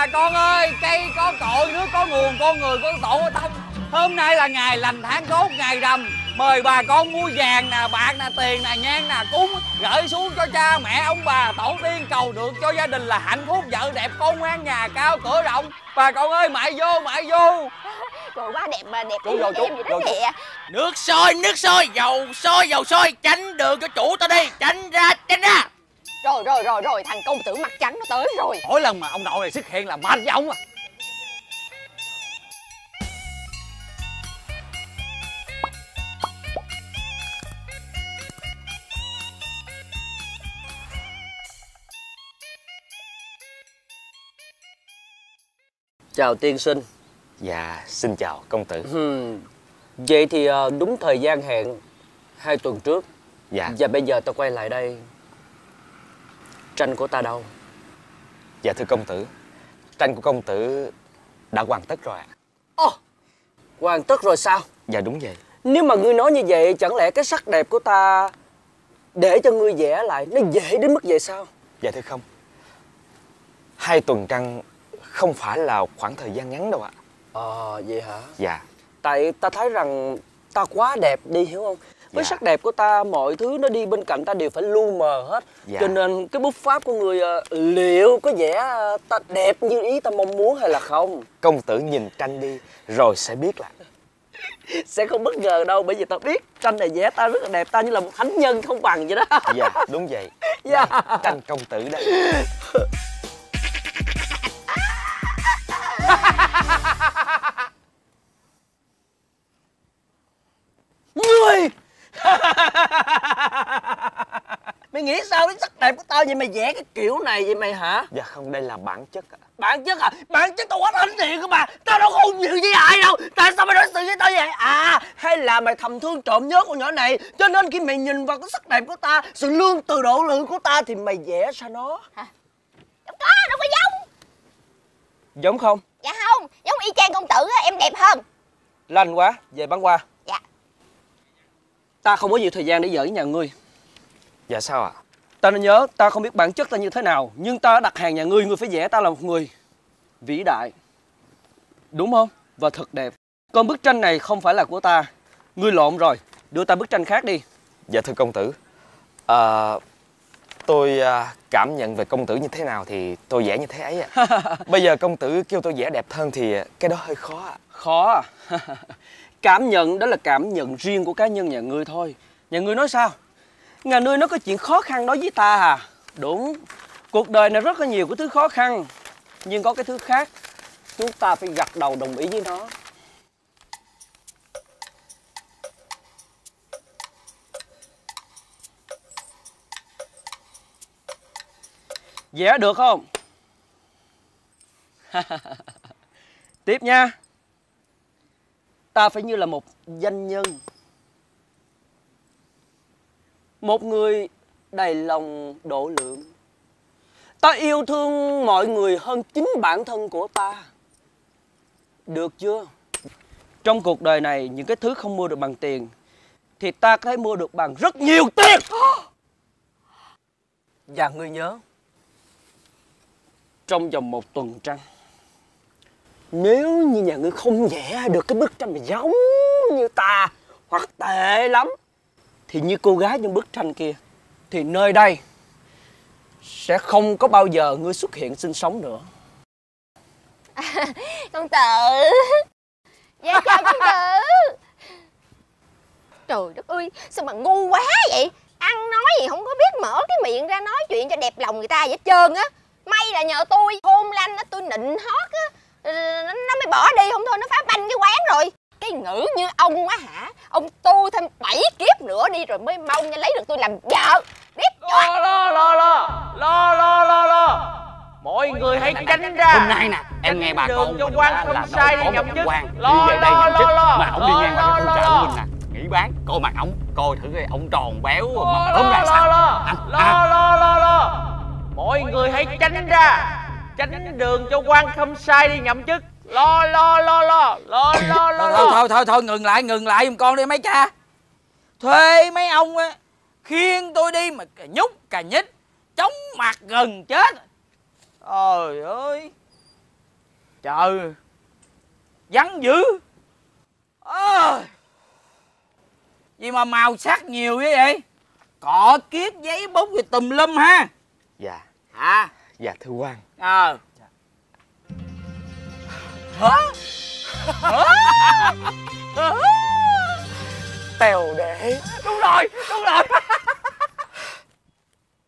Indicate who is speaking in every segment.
Speaker 1: bà con ơi cây có cội nước có nguồn con người có tổ có tông hôm nay là ngày lành tháng tốt ngày rằm. Mời bà con mua vàng nè bạc nè tiền nè nhang nè cúng gửi xuống cho cha mẹ ông bà tổ tiên cầu được cho gia đình là hạnh phúc vợ đẹp con ngoan nhà cao cửa rộng. Bà con ơi mại vô mại vô.
Speaker 2: Trời quá đẹp mà đẹp
Speaker 1: Chú vô, chú,
Speaker 2: em vậy đó nè.
Speaker 3: Nước sôi, nước sôi, dầu sôi, dầu sôi Tránh đường cho chủ tao đi. Tránh ra, tránh ra
Speaker 2: Rồi rồi rồi rồi thằng công tử mặt trắng nó tới rồi.
Speaker 1: Mỗi lần mà ông nội này xuất hiện là mệt với ông à.
Speaker 4: Chào tiên sinh.
Speaker 3: Dạ, xin chào công tử.
Speaker 4: Ừm, Vậy thì ờ, đúng thời gian hẹn Hai tuần trước.
Speaker 3: Dạ,
Speaker 4: Và bây giờ ta quay lại đây Tranh của ta đâu?
Speaker 3: Dạ thưa công tử. Tranh của công tử đã hoàn tất rồi ạ.
Speaker 4: Ồ, hoàn tất rồi sao?
Speaker 3: Dạ đúng vậy.
Speaker 4: Nếu mà ngươi nói như vậy Chẳng lẽ cái sắc đẹp của ta Để cho ngươi vẽ lại Nó dễ đến mức vậy sao?
Speaker 3: Dạ thưa không. Hai tuần trăng không phải là khoảng thời gian ngắn đâu ạ.
Speaker 4: Ờ vậy hả?
Speaker 3: Dạ,
Speaker 4: Tại ta thấy rằng Ta quá đẹp đi hiểu không với
Speaker 3: Dạ.
Speaker 4: sắc đẹp của ta mọi thứ nó đi bên cạnh ta đều phải lu mờ hết.
Speaker 3: Dạ.
Speaker 4: cho nên cái bút pháp của người ờ, liệu có vẻ ờ, ta đẹp như ý ta mong muốn hay là không?
Speaker 3: Công tử nhìn tranh đi Rồi sẽ biết là.
Speaker 4: Sẽ không bất ngờ đâu bởi vì tao biết tranh này vẽ ta rất là đẹp ta như là một thánh nhân không bằng vậy đó.
Speaker 3: Dạ, đúng vậy.
Speaker 4: Dạ.
Speaker 3: Đây, Tranh công tử đây
Speaker 4: Ngươi Mày nghĩ sao cái sắc đẹp của tao vậy? Mày vẽ cái kiểu này vậy mày hả?
Speaker 3: Dạ không, đây là bản chất ạ.
Speaker 4: Bản chất à Bản chất tao quá thánh thiện cơ mà. Tao đâu có hung dữ với ai đâu. Tại sao mày đối xử với tao vậy? À hay là mày thầm thương trộm nhớ con nhỏ này Cho nên khi mày nhìn vào cái sắc đẹp của ta Sự lương từ độ lượng của ta Thì mày vẽ sao nó.
Speaker 2: Đâu có đâu có giống.
Speaker 4: Giống không?
Speaker 2: Dạ không giống y chang công tử á em đẹp hơn.
Speaker 4: Lành quá Về bán qua Ta không có nhiều thời gian để giỡn nhà ngươi.
Speaker 3: Dạ sao ạ?
Speaker 4: Ta nên nhớ ta không biết bản chất ta như thế nào Nhưng ta đã đặt hàng nhà ngươi Ngươi phải vẽ ta là một người. Vĩ đại. Đúng không? Và thật đẹp. Còn bức tranh này không phải là của ta. Ngươi lộn rồi. Đưa ta bức tranh khác đi.
Speaker 3: Dạ thưa công tử. À, Tôi à, cảm nhận về công tử như thế nào thì tôi vẽ như thế ấy ạ. Bây giờ công tử kêu tôi vẽ đẹp hơn thì cái đó hơi khó ạ.
Speaker 4: Khó à Cảm nhận, đó là cảm nhận riêng của cá nhân nhà ngươi thôi. Nhà ngươi nói sao? Nhà ngươi nó có chuyện khó khăn đối với ta à? Đúng. Cuộc đời này rất có nhiều cái thứ khó khăn, Nhưng có cái thứ khác. Chúng ta phải gật đầu đồng ý với nó. Vẽ được không? Tiếp nha. Ta phải như là một danh nhân. Một người đầy lòng độ lượng. Ta yêu thương mọi người hơn chính bản thân của ta. Được chưa? Trong cuộc đời này những cái thứ không mua được bằng tiền Thì ta có thể mua được bằng rất nhiều tiền. Và ngươi nhớ Trong vòng một tuần trăng nếu như nhà ngươi không vẽ được cái bức tranh mà giống như ta, Hoặc tệ lắm, Thì như cô gái trong bức tranh kia, Thì nơi đây Sẽ không có bao giờ ngươi xuất hiện sinh sống nữa.
Speaker 2: Công tử. Dạ chào công tử. Trời đất ơi, sao mà ngu quá vậy? Ăn nói gì không có biết mở cái miệng ra nói chuyện cho đẹp lòng người ta vậy hết trơn á. May là nhờ tôi, hôn lanh á, tôi nịnh hót á nó nó mới bỏ đi không thôi nó phá banh cái quán rồi. Cái ngữ như ông á hả ông tu thêm bảy kiếp nữa đi rồi mới mong nha lấy được tôi làm vợ. Biết chưa?
Speaker 5: Lo lo lo lo lo lo lo lo. Mọi người hãy tránh ra.
Speaker 1: hôm nay nè em nghe bà
Speaker 5: Đường
Speaker 1: con
Speaker 5: cho quan không sai đi
Speaker 1: có
Speaker 5: chức.
Speaker 1: quan
Speaker 5: Lo,
Speaker 1: đi về đây
Speaker 5: lo, lo, lo.
Speaker 1: mà ông đi
Speaker 5: Lo,
Speaker 1: ngang qua cái
Speaker 5: lo,
Speaker 1: khu chợ
Speaker 5: lo.
Speaker 1: của mình nè. Nghỉ bán coi mặt ổng coi thử coi ổng tròn béo
Speaker 5: lo
Speaker 1: mà ốm
Speaker 5: lo
Speaker 1: ra
Speaker 5: lo
Speaker 1: sao?
Speaker 5: lo. Lo lo lo lo. Mọi người hãy tránh ra tránh đường cho quan không sai đi nhậm chức. Lo lo lo lo lo lo lo
Speaker 1: thôi
Speaker 5: lo.
Speaker 1: Thôi thôi thôi ngừng lại ngừng lại giùm con đi mấy cha. Thuê mấy ông á khiêng tôi đi mà cà nhúc cà nhích chóng mặt gần chết. Trời ơi. Trời. Vắng dữ. Ơi gì mà màu sắc nhiều vậy vậy? Cọ kiết giấy bút rồi tùm lum ha.
Speaker 3: Dạ.
Speaker 1: Hả
Speaker 3: Dạ thưa quan.
Speaker 1: Ờ. Hả? Hả?
Speaker 3: Tèo để
Speaker 1: đúng rồi đúng rồi.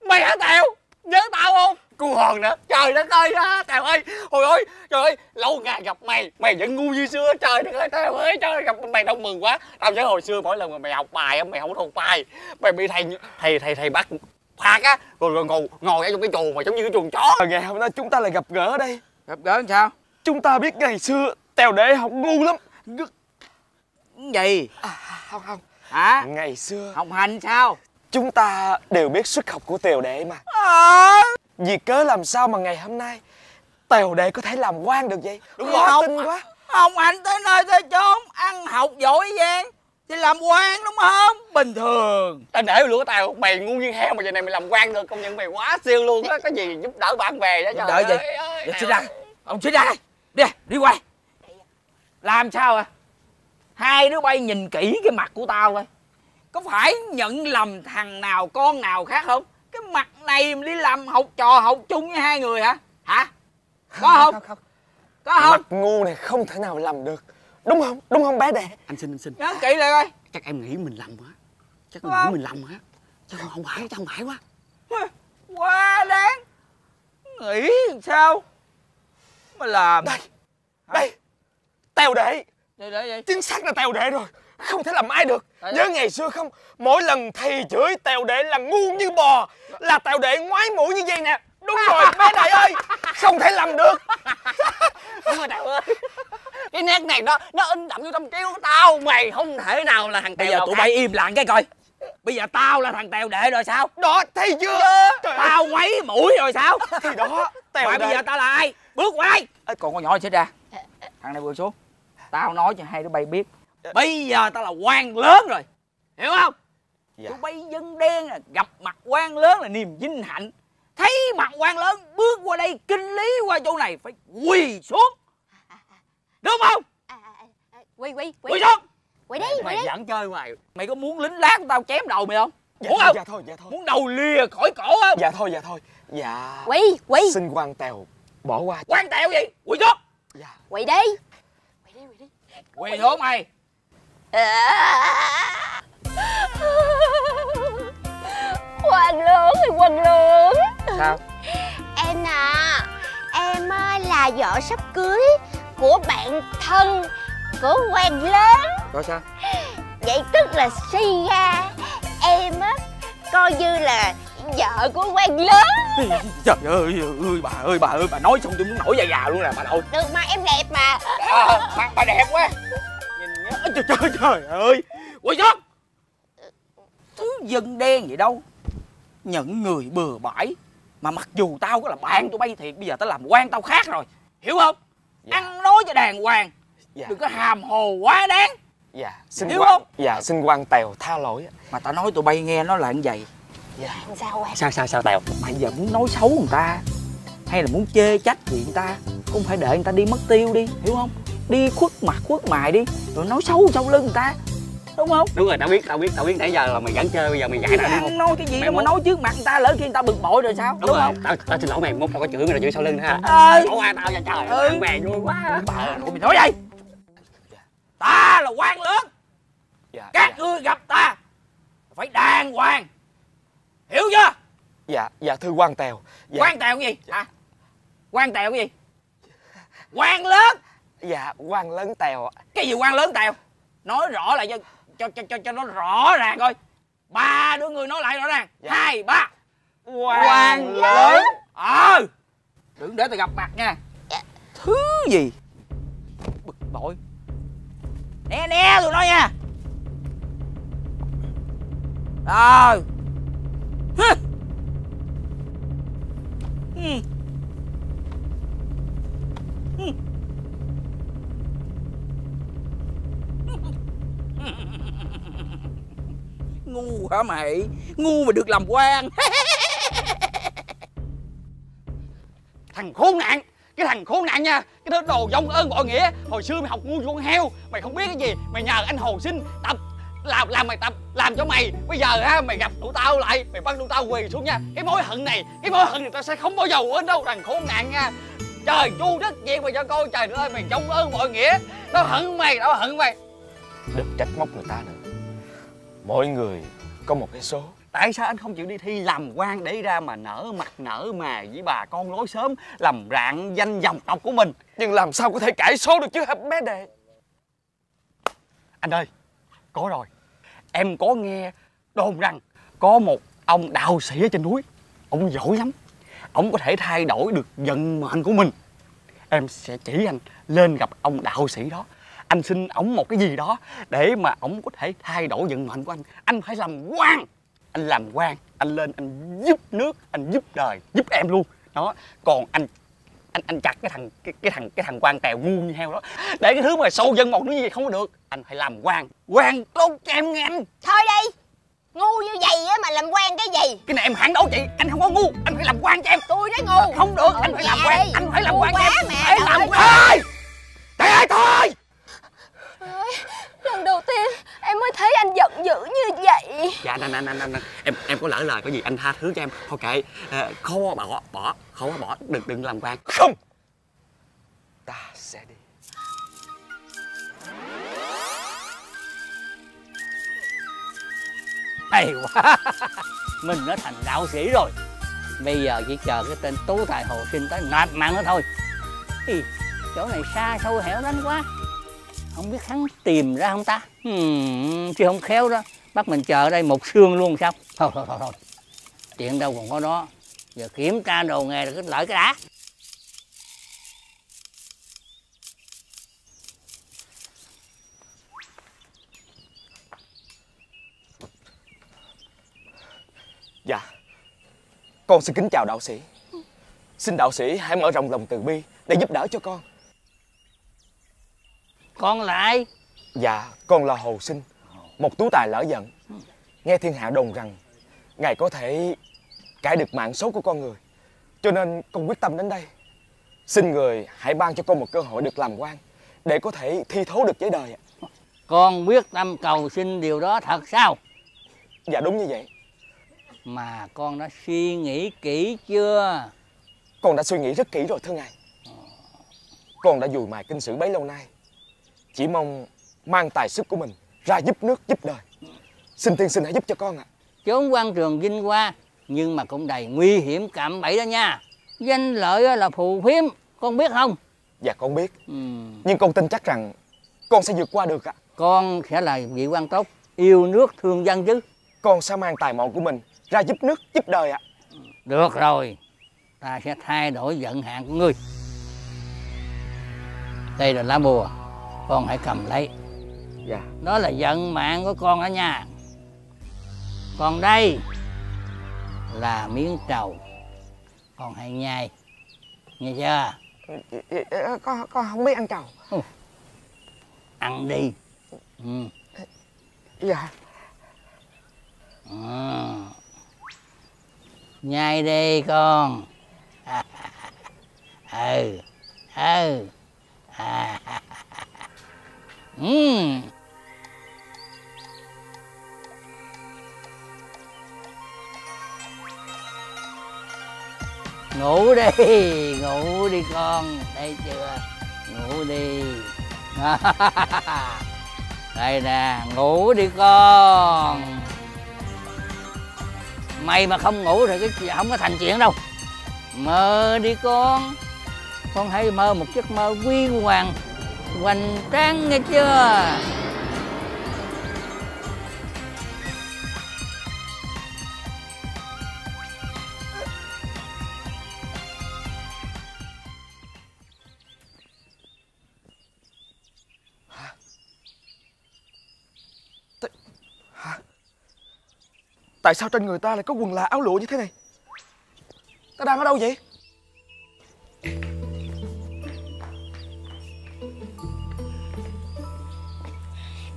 Speaker 1: Mày hả tèo? Nhớ tao không? Cu hòn nữa. Trời đất ơi á tèo ơi. Hồi ơi trời ơi lâu ngày gặp mày. Mày vẫn ngu như xưa. Trời đất ơi tèo ơi trời gặp mày đông mừng quá. Tao nhớ hồi xưa mỗi lần mà mày học bài á mày không thuộc bài. Mày bị thầy thầy thầy thầy bắt phạt á. Rồi, rồi ngồi ngồi ở trong cái chuồng mà giống như cái chuồng chó.
Speaker 3: Và ngày hôm nay chúng ta lại gặp gỡ ở đây.
Speaker 1: Gặp gỡ làm sao?
Speaker 3: Chúng ta biết ngày xưa Tèo để học ngu lắm.
Speaker 1: Gì?
Speaker 3: Không không.
Speaker 1: Hả?
Speaker 3: Ngày xưa
Speaker 1: học hành sao?
Speaker 3: Chúng ta đều biết xuất học của Tèo đệ mà.
Speaker 1: Ờ
Speaker 3: Vì cớ làm sao mà ngày hôm nay Tèo đệ có thể làm quan được vậy?
Speaker 1: Đúng
Speaker 3: Khó
Speaker 1: rồi.
Speaker 3: tin quá.
Speaker 1: Ông anh tới nơi tới chốn Ăn học giỏi giang Thì làm quan đúng không? Bình thường. Tao để luôn tao Mày ngu như heo mà giờ này mày làm quan được Công nhận mày quá siêu luôn á Có gì giúp đỡ bạn bè đó trời
Speaker 6: đỡ gì? sit ra.
Speaker 1: Ông sit ra. Đây Đi đi qua. Làm sao à? Hai đứa bay nhìn kỹ cái mặt của tao coi. Có phải nhận lầm thằng nào con nào khác không? Cái mặt này đi làm học trò học chung với hai người hả? Hả? Có không
Speaker 3: không.
Speaker 1: Có không?
Speaker 3: Mặt ngu này không thể nào làm được Đúng không? Đúng không bé đệ?
Speaker 6: Anh xin anh xin.
Speaker 1: Nhớ kỹ lại coi.
Speaker 6: Chắc em nghĩ mình lầm quá. Chắc mình
Speaker 1: Không.
Speaker 6: nghĩ mình lầm quá. Chắc không, không phải chắc không phải quá.
Speaker 1: Quá đáng. Nghĩ làm sao? Mà làm.
Speaker 3: Đây Đây. Tèo đệ
Speaker 1: để để vậy
Speaker 3: Chính xác là tèo đệ rồi. Không thể làm ai được.
Speaker 1: Tại-
Speaker 3: Nhớ ngày xưa không? Mỗi lần thầy chửi tèo đệ là ngu như bò Là tèo đệ ngoái mũi như vậy nè. Đúng rồi bé đệ ơi. Không thể làm được.
Speaker 1: Đúng rồi tao ơi cái nét này nó nó in đậm vô trong trí của tao. Mày không thể nào là thằng
Speaker 6: Bây
Speaker 1: tèo
Speaker 6: giờ
Speaker 1: nào
Speaker 6: tụi bay im lặng cái coi. Bây giờ tao là thằng tèo đệ rồi sao?
Speaker 3: Đó thấy chưa? Trời ơi.
Speaker 6: Tao ngoáy mũi rồi sao?
Speaker 3: Thì đó Tèo
Speaker 6: Mà
Speaker 3: đệ.
Speaker 6: bây giờ tao là ai? Bước qua đây.
Speaker 1: Ê, còn con nhỏ xích ra. Thằng này vừa xuống. Tao nói cho hai đứa bay biết. Bây giờ tao là quan lớn rồi. Hiểu không?
Speaker 3: Dạ.
Speaker 1: tụi bay dân đen à, gặp mặt quan lớn là niềm vinh hạnh. Thấy mặt quan lớn bước qua đây kinh lý qua chỗ này phải quỳ xuống đúng không?
Speaker 2: À, à, à, quỳ quỳ
Speaker 1: quỳ.
Speaker 2: Quỳ
Speaker 1: xuống.
Speaker 2: Quỳ đi quỳ
Speaker 1: mày
Speaker 2: đi.
Speaker 1: dẫn chơi mày mày có muốn lính lát tao chém đầu mày không?
Speaker 3: Dạ
Speaker 1: muốn không?
Speaker 3: Dạ thôi dạ thôi.
Speaker 1: Muốn đầu lìa khỏi cổ không?
Speaker 3: Dạ thôi dạ thôi. Dạ.
Speaker 2: Quỳ quỳ.
Speaker 3: Xin quan tèo Bỏ qua.
Speaker 1: Quan tẹo gì? Quỳ xuống.
Speaker 3: Dạ.
Speaker 2: Quỳ đi. Quỳ đi quỳ đi.
Speaker 1: Quỳ xuống mày.
Speaker 2: Quan lớn thì quan lớn.
Speaker 1: Sao?
Speaker 2: Em à em á, là vợ sắp cưới của bạn thân của quan lớn.
Speaker 1: Rồi sao?
Speaker 2: Vậy tức là suy ra em á coi như là vợ của quan lớn.
Speaker 1: Trời ơi ơi bà ơi bà ơi bà nói xong tôi muốn nổi da gà luôn nè bà nội.
Speaker 2: Được mà em đẹp mà.
Speaker 1: À, bà, bà đẹp quá. Nhìn trời trời trời ơi. Quỳ xuống. Thứ dân đen vậy đâu. Nhận người bừa bãi. Mà mặc dù tao có là bạn tụi bay thiệt bây giờ tao làm quan tao khác rồi. Hiểu không
Speaker 3: Dạ.
Speaker 1: ăn nói cho đàng hoàng.
Speaker 3: Dạ.
Speaker 1: Đừng có hàm hồ quá đáng.
Speaker 3: Dạ. Xin
Speaker 1: Hiểu
Speaker 3: quan
Speaker 1: không?
Speaker 3: Dạ xin quan tèo tha lỗi
Speaker 1: mà tao nói tụi bay nghe nó là như vậy.
Speaker 3: Dạ.
Speaker 2: Sao quan
Speaker 1: sao sao sao tèo? Mày giờ muốn nói xấu người ta hay là muốn chê trách gì người ta cũng phải để người ta đi mất tiêu đi hiểu không? Đi khuất mặt khuất mày đi rồi nói xấu sau lưng người ta đúng không?
Speaker 6: Đúng rồi tao biết tao biết tao biết. Nãy giờ là mày dẫn chơi bây giờ mày giải ra đúng không
Speaker 1: nói cái gì
Speaker 6: Mày
Speaker 1: đâu mà nói trước mặt người ta lỡ khi người ta bực bội rồi sao?
Speaker 6: Đúng,
Speaker 1: đúng,
Speaker 6: rồi
Speaker 1: không?
Speaker 6: tao, tao xin lỗi mày mốt tao có chửi mày rồi chửi sau lưng ha
Speaker 1: Ơi.
Speaker 6: Bỏ qua tao nha trời
Speaker 1: Ừ.
Speaker 6: bạn bè vui quá.
Speaker 1: Bà ơi mày nói gì? Ta là quan lớn.
Speaker 3: Dạ
Speaker 1: các ngươi gặp ta phải đàng hoàng. Hiểu chưa?
Speaker 3: Dạ dạ thưa quan tèo. Dạ.
Speaker 1: Quan tèo cái gì? Hả? Quan tèo cái gì? Quan lớn.
Speaker 3: Dạ quan lớn tèo
Speaker 1: cái gì quan lớn tèo? Nói rõ lại cho cho cho cho, cho nó rõ ràng coi ba đứa người nói lại rõ ràng.
Speaker 3: Dạ.
Speaker 1: hai ba.
Speaker 3: Quan
Speaker 1: lớn. ờ. Đừng để tao gặp mặt nha. Thứ gì? Bực bội. Nè nè tụi nó nha. Rồi. Ừ. Ừ. ngu hả mày? Ngu mà được làm quan.
Speaker 6: Thằng khốn nạn cái thằng khốn nạn nha. Cái thứ đồ vong ơn bội nghĩa hồi xưa mày học ngu con heo. Mày không biết cái gì mày nhờ anh hồ sinh tập làm làm mày tập làm cho mày. Bây giờ ha mày gặp tụi tao lại mày bắt tụi tao quỳ xuống nha. Cái mối hận này cái mối hận này tao sẽ không bao giờ quên đâu thằng khốn nạn nha. Trời chu đất diệt mày cho coi trời ơi mày vong ơn bội nghĩa. Tao hận mày tao hận mày.
Speaker 3: Đừng trách móc người ta nữa Mỗi người có một cái số.
Speaker 6: Tại sao anh không chịu đi thi làm quan để ra mà nở mặt nở mà với bà con lối sớm làm rạng danh dòng tộc của mình?
Speaker 3: Nhưng làm sao có thể cải số được chứ hả bé đệ?
Speaker 6: Anh ơi có rồi. Em có nghe đồn rằng có một ông đạo sĩ ở trên núi. Ông giỏi lắm. Ông có thể thay đổi được vận mệnh của mình. Em sẽ chỉ anh lên gặp ông đạo sĩ đó anh xin ổng một cái gì đó để mà ổng có thể thay đổi vận mệnh của anh. Anh phải làm quan. Anh làm quan. Anh lên anh giúp nước anh giúp đời giúp em luôn. Đó. Còn anh anh anh chặt cái thằng cái, cái thằng cái thằng quan tèo ngu như heo đó. Để cái thứ mà sâu dân một nó như vậy không có được anh phải làm quan. Quan tốt cho em nghe anh.
Speaker 2: Thôi đi. Ngu như vậy á mà làm quan cái gì?
Speaker 6: Cái này em hẳn đấu chị. Anh không có ngu. Anh phải làm quan cho em.
Speaker 2: Tôi nói ngu.
Speaker 6: Không được.
Speaker 2: Ở
Speaker 6: anh phải làm quan. anh phải làm quan cho em.
Speaker 2: mẹ,
Speaker 6: phải làm quan. Trời ơi thôi
Speaker 2: Lần đầu tiên em mới thấy anh giận dữ như vậy.
Speaker 6: Dạ anh anh anh anh anh em em có lỡ lời có gì anh tha thứ cho em. Thôi kệ. Ờ, khó bỏ bỏ khó bỏ đừng đừng làm quan.
Speaker 3: Không! Ta sẽ đi.
Speaker 7: Hay quá. Mình đã thành đạo sĩ rồi. Bây giờ chỉ chờ cái tên tú tài hồ sinh tới nạp mạng nữa thôi. Ý, chỗ này xa xôi hẻo lánh quá không biết hắn tìm ra không ta? Hmm, chứ không khéo đó. Bắt mình chờ ở đây một xương luôn sao? Thôi thôi thôi thôi. Chuyện đâu còn có đó. Giờ kiểm tra đồ nghề là cứ lợi cái đã.
Speaker 3: Dạ. Con xin kính chào đạo sĩ. Xin đạo sĩ hãy mở rộng lòng từ bi Để giúp đỡ cho con
Speaker 7: con lại
Speaker 3: Dạ con là Hồ Sinh Một tú tài lỡ giận. Nghe thiên hạ đồn rằng Ngài có thể cải được mạng số của con người. Cho nên con quyết tâm đến đây. Xin người hãy ban cho con một cơ hội được làm quan Để có thể thi thố được với đời ạ.
Speaker 7: con quyết tâm cầu xin điều đó thật sao?
Speaker 3: Dạ đúng như vậy.
Speaker 7: Mà con đã suy nghĩ kỹ chưa?
Speaker 3: Con đã suy nghĩ rất kỹ rồi thưa ngài. Con đã dùi mài kinh sử bấy lâu nay Chỉ mong mang tài sức của mình ra giúp nước giúp đời. Xin tiên sinh hãy giúp cho con ạ.
Speaker 7: Chốn quan trường vinh hoa nhưng mà cũng đầy nguy hiểm cạm bẫy đó nha. Danh lợi là phù phiếm con biết không?
Speaker 3: Dạ con biết.
Speaker 7: Ừ.
Speaker 3: Nhưng con tin chắc rằng Con sẽ vượt qua được ạ.
Speaker 7: Con sẽ là vị quan tốt yêu nước thương dân chứ.
Speaker 3: Con sẽ mang tài mọn của mình ra giúp nước giúp đời ạ.
Speaker 7: Được rồi ta sẽ thay đổi vận hạn của ngươi. Đây là lá bùa con hãy cầm lấy.
Speaker 3: Dạ.
Speaker 7: Đó là vận mạng của con đó nha còn đây là miếng trầu. Con hãy nhai. Nghe chưa?
Speaker 3: Con, con không biết ăn trầu.
Speaker 7: Ăn đi. Ừ.
Speaker 3: Dạ.
Speaker 7: À. nhai đi con. Ừ. Ừ. À. Mm. ngủ đi ngủ đi con. Thấy chưa? Ngủ đi. Đây nè, ngủ đi con. Mày mà không ngủ thì cái không có thành chuyện đâu. Mơ đi con. Con hãy mơ một giấc mơ quy hoàng hoành tráng nghe chưa?
Speaker 3: Tại sao trên người ta lại có quần là áo lụa như thế này? Ta đang ở đâu vậy?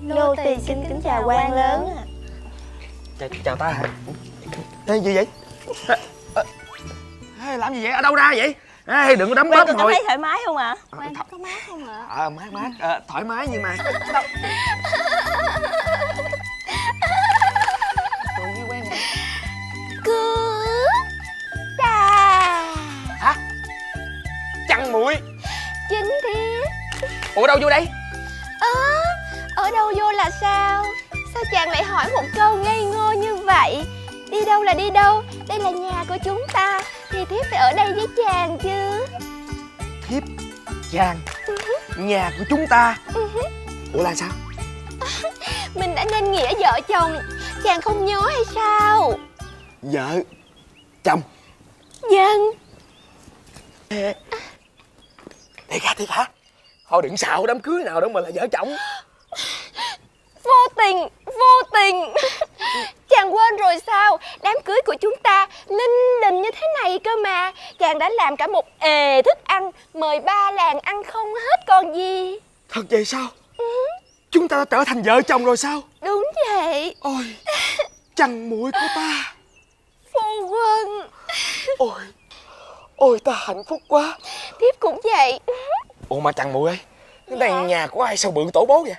Speaker 2: Nô tỳ xin kính chào quan lớn ạ.
Speaker 3: Chào, chào ta. Hả Ê gì vậy? Ê, Làm gì vậy? Ở đâu ra vậy? Ê, đừng có đấm bóp
Speaker 8: cảm
Speaker 3: hồi
Speaker 8: thấy thoải mái không ạ?
Speaker 2: Quan có mát không ạ?
Speaker 3: ờ mát mát. Ờ, thoải mái nhưng mà.
Speaker 2: Nghe quen rồi Cứ Đà
Speaker 3: chăn muội
Speaker 2: Chính thiết
Speaker 3: ủa đâu vô đây?
Speaker 2: Ơ Ở đâu vô là sao? Sao chàng lại hỏi một câu ngây ngô như vậy? Đi đâu là đi đâu? Đây là nhà của chúng ta. Thì thiếp phải ở đây với chàng chứ.
Speaker 3: Thiếp chàng nhà của chúng ta. Ủa là sao?
Speaker 2: Mình đã nên nghĩa vợ chồng. Chàng không nhớ hay sao?
Speaker 3: Vợ chồng.
Speaker 2: Vâng.
Speaker 3: Thiệt hả? Thiệt hả? Thôi đừng xạo đám cưới nào đâu mà là vợ chồng
Speaker 2: Vô tình Vô tình. Chàng quên rồi sao? Đám cưới của chúng ta Linh đình như thế này cơ mà. Chàng đã làm cả một ề thức ăn Mời ba làng ăn không hết còn gì.
Speaker 3: Thật vậy sao? Chúng ta đã trở thành vợ chồng rồi sao?
Speaker 2: Đúng vậy.
Speaker 3: Ôi chăn muội của ta.
Speaker 2: Phu quân.
Speaker 3: Ôi ôi ta hạnh phúc quá.
Speaker 2: Thiếp cũng vậy.
Speaker 3: Ủa mà chăn muội ơi cái này nhà của ai sao bự tổ bố vậy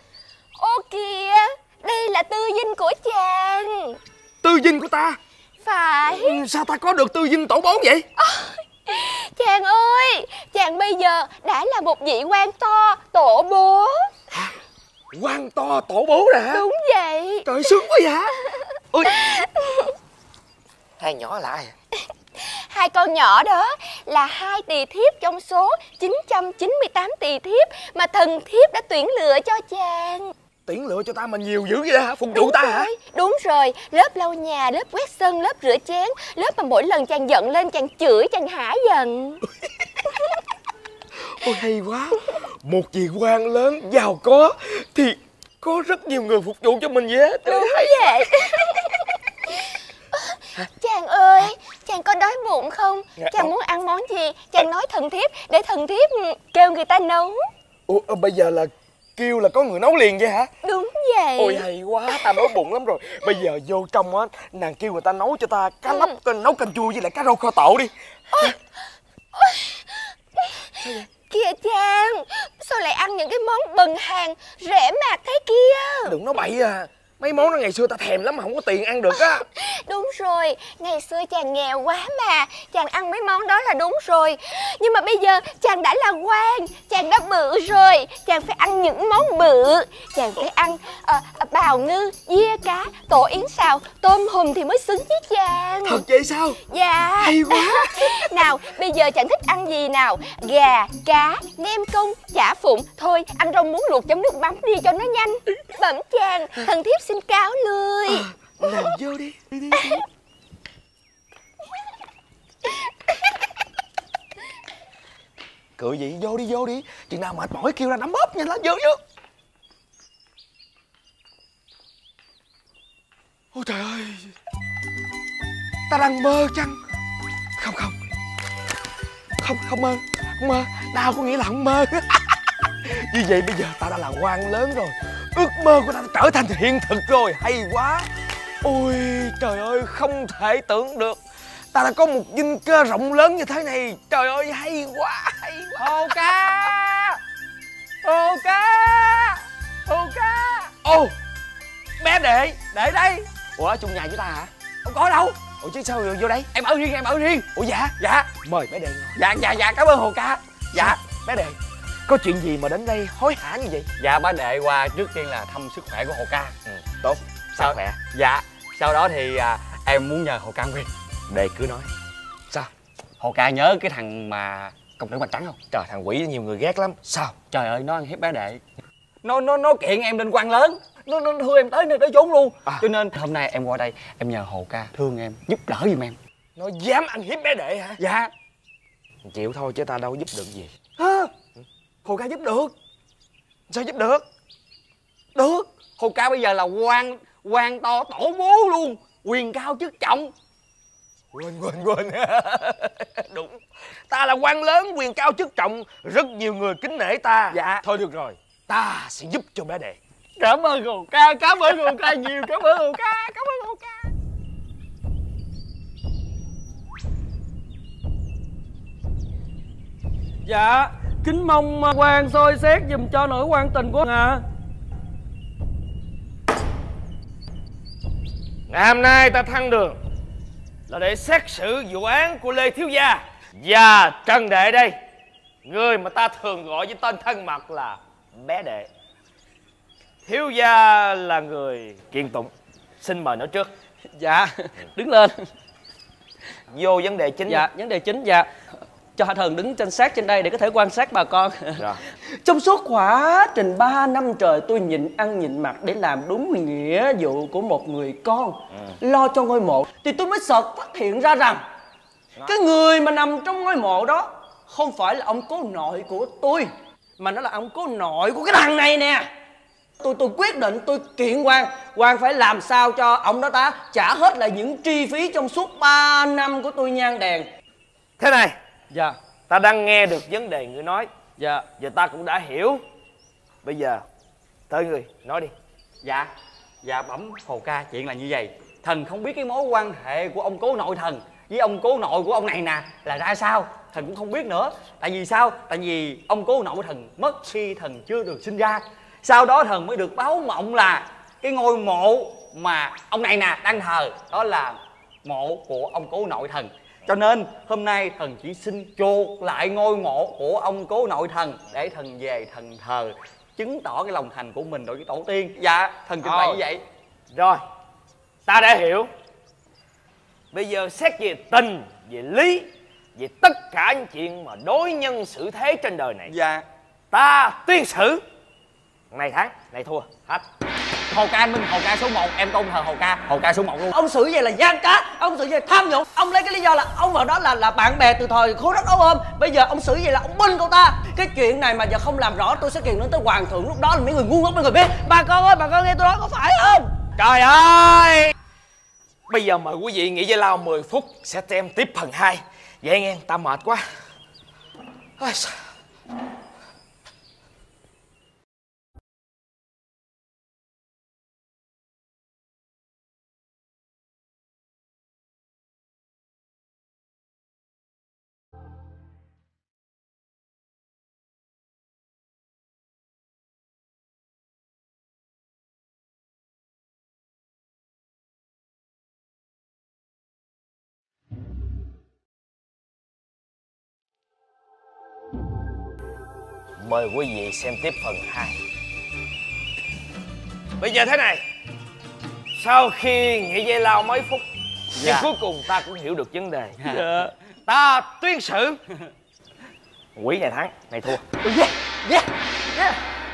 Speaker 2: Ô kìa Đây là tư dinh của chàng.
Speaker 3: Tư dinh của ta?
Speaker 2: Phải.
Speaker 3: Ừ, sao ta có được tư dinh tổ bố vậy?
Speaker 2: Chàng ơi Chàng bây giờ đã là một vị quan to Tổ bố.
Speaker 3: Quan to tổ bố nè hả?
Speaker 2: Đúng vậy.
Speaker 3: Trời sướng quá vậy hả? Ôi. Hai nhỏ là ai à?
Speaker 2: Hai con nhỏ đó là hai tỳ thiếp trong số 998 tỳ thiếp mà thần thiếp đã tuyển lựa cho chàng.
Speaker 3: Tuyển lựa cho ta mà nhiều dữ vậy đó hả phục vụ ta hả
Speaker 2: rồi, đúng rồi, lớp lau nhà, lớp quét sân, lớp rửa chén, lớp mà mỗi lần chàng giận lên chàng chửi, chàng hả giận.
Speaker 3: ôi hay quá một vị quan lớn giàu có thì có rất nhiều người phục vụ cho mình vậy á
Speaker 2: Đúng vậy. chàng ơi, chàng có đói bụng không?
Speaker 3: Dạ,
Speaker 2: Chàng muốn ăn món gì? Chàng nói thần thiếp để thần thiếp kêu người ta nấu.
Speaker 3: ủa bây giờ là kêu là có người nấu liền vậy hả?
Speaker 2: Đúng vậy.
Speaker 3: ôi hay quá ta đói bụng lắm rồi. Bây giờ vô trong á nàng kêu người ta nấu cho ta cá lóc nấu canh chua với lại cá rau kho tộ đi.
Speaker 2: Kìa chàng, sao lại ăn những cái món bần hàng rẻ mạt thế kia?
Speaker 3: đừng nói bậy à mấy món đó ngày xưa ta thèm lắm mà không có tiền ăn được á.
Speaker 2: Đúng rồi, ngày xưa chàng nghèo quá mà Chàng ăn mấy món đó là đúng rồi. Nhưng mà bây giờ chàng đã là quan Chàng đã bự rồi Chàng phải ăn những món bự. Chàng phải ăn ờ, bào ngư, dưa cá, tổ yến xào Tôm hùm thì mới xứng với chàng.
Speaker 3: Thật vậy sao?
Speaker 2: Dạ.
Speaker 3: Hay quá.
Speaker 2: Nào, bây giờ chàng thích ăn gì nào? Gà, cá, nem công, chả phụng. Thôi, ăn rau muống luộc chấm nước mắm đi cho nó nhanh. Bẩm chàng, thần thiếp xin cáo lười à,
Speaker 3: làm vô đi đi đi, đi. cười gì? Vô đi vô đi. Chừng nào mệt mỏi kêu ra nắm bóp nhanh lên vô vô. Ôi trời ơi. Ta đang mơ chăng? Không không. Không không mơ. Không mơ. Đau có nghĩa là không mơ. Như vậy bây giờ ta đã là quan lớn rồi ước mơ của đã trở thành hiện thực rồi hay quá. Ôi trời ơi không thể tưởng được. Ta đã có một dinh cơ rộng lớn như thế này. Trời ơi hay quá hay quá.
Speaker 6: Hồ ca! Hồ ca! Hồ ca!
Speaker 3: Ô bé đệ
Speaker 6: Để đây.
Speaker 3: Ủa ở chung nhà với ta hả?
Speaker 6: Không có đâu.
Speaker 3: Ủa chứ sao vô đây?
Speaker 6: Em ở riêng em ở riêng
Speaker 3: ủa dạ
Speaker 6: Dạ.
Speaker 3: Mời bé đệ ngồi.
Speaker 6: Dạ dạ dạ cảm ơn Hồ ca. Dạ.
Speaker 3: bé đệ có chuyện gì mà đến đây hối hả như vậy?
Speaker 6: Dạ bá đệ qua trước tiên là thăm sức khỏe của Hồ ca.
Speaker 3: Ừ, tốt.
Speaker 6: Sao?
Speaker 3: khỏe.
Speaker 6: Dạ. Sau đó thì à, em muốn nhờ Hồ ca quyền
Speaker 3: đệ cứ nói. Sao?
Speaker 6: Hồ ca nhớ cái thằng mà công tử mặt trắng không?
Speaker 3: Trời thằng quỷ nhiều người ghét lắm. Sao?
Speaker 6: Trời ơi nó ăn hiếp bá đệ. Nó nó nó kiện em lên quan lớn. Nó nó thưa em tới nơi tới chốn luôn.
Speaker 3: À.
Speaker 6: Cho nên hôm nay em qua đây Em nhờ Hồ ca thương em giúp đỡ giùm em.
Speaker 3: Nó dám ăn hiếp bé đệ hả?
Speaker 6: Dạ.
Speaker 3: Chịu thôi chứ ta đâu giúp được gì.
Speaker 6: Hả? Hồ ca giúp được.
Speaker 3: Sao giúp được?
Speaker 6: Được. Hồ ca bây giờ là quan quan to tổ bố luôn. Quyền cao chức trọng.
Speaker 3: Quên quên quên. Đúng. Ta là quan lớn quyền cao chức trọng. Rất nhiều người kính nể ta.
Speaker 6: Dạ.
Speaker 3: thôi được rồi. Ta sẽ giúp cho bé đệ.
Speaker 6: Cảm ơn Hồ ca Cảm ơn Hồ ca nhiều Cảm ơn Hồ ca Cảm ơn Hồ ca.
Speaker 4: Dạ Kính mong à, quan soi xét dùm cho nỗi quan tình của à.
Speaker 9: Ngày hôm nay ta thăng đường Là để xét xử vụ án của Lê Thiếu Gia Và Trần Đệ đây. Người mà ta thường gọi với tên thân mật là bé đệ. Thiếu Gia là người kiên tụng. Xin mời nói trước.
Speaker 4: Dạ Đứng lên.
Speaker 9: Vô vấn đề chính.
Speaker 4: Dạ vấn đề chính dạ cho hạ thần đứng trên sát trên đây để có thể quan sát bà con.
Speaker 9: Rồi.
Speaker 4: trong suốt quá trình 3 năm trời tôi nhịn ăn nhịn mặc để làm đúng nghĩa vụ của một người con lo cho ngôi mộ thì tôi mới sợt phát hiện ra rằng cái người mà nằm trong ngôi mộ đó không phải là ông cố nội của tôi mà nó là ông cố nội của cái thằng này nè. Tôi tôi quyết định tôi kiện quan quan phải làm sao cho ông đó ta trả hết lại những chi phí trong suốt 3 năm của tôi nhang đèn.
Speaker 9: Thế này
Speaker 4: dạ.
Speaker 9: Ta đang nghe được vấn đề người nói.
Speaker 4: Dạ.
Speaker 9: Và ta cũng đã hiểu. Bây giờ Tới người nói đi.
Speaker 6: Dạ. Dạ bẩm hồ ca chuyện là như vậy. Thần không biết cái mối quan hệ của ông cố nội thần với ông cố nội của ông này nè là ra sao? Thần cũng không biết nữa. Tại vì sao? Tại vì ông cố nội thần mất khi thần chưa được sinh ra. Sau đó thần mới được báo mộng là cái ngôi mộ mà ông này nè đang thờ đó là mộ của ông cố nội thần cho nên hôm nay thần chỉ xin chuộc lại ngôi mộ của ông cố nội thần để thần về thần thờ chứng tỏ cái lòng thành của mình đối với tổ tiên. Dạ thần trình bày như vậy.
Speaker 9: Rồi Ta đã hiểu. Bây giờ xét về tình Về lý Về tất cả những chuyện mà đối nhân xử thế trên đời này.
Speaker 6: Dạ.
Speaker 9: Ta tuyên xử Này thắng, này thua Hết
Speaker 6: hồ ca anh minh hồ ca số 1 em tôn thờ hồ ca hồ ca số 1 luôn.
Speaker 4: Ông xử vậy là gian cá ông xử vậy là tham nhũng. Ông lấy cái lý do là ông ở đó là là bạn bè từ thời khối đất đấu ôm. Bây giờ ông xử vậy là ông binh cậu ta. Cái chuyện này mà giờ không làm rõ tôi sẽ kiện nó tới hoàng thượng lúc đó là mấy người ngu ngốc mấy người biết. Bà con ơi bà con nghe tôi nói có phải không?
Speaker 9: Trời ơi! Bây giờ mời quý vị nghỉ giải lao 10 phút Sẽ xem tiếp phần 2 Vậy nghe, ta mệt quá. Ôi, Mời quý vị xem tiếp phần 2 Bây giờ thế này Sau khi nghỉ giải lao mấy phút
Speaker 6: Dạ.
Speaker 9: cuối cùng ta cũng hiểu được vấn đề.
Speaker 4: Dạ.
Speaker 9: Ta tuyên xử. Quý này thắng, này thua.
Speaker 4: Yeah yeah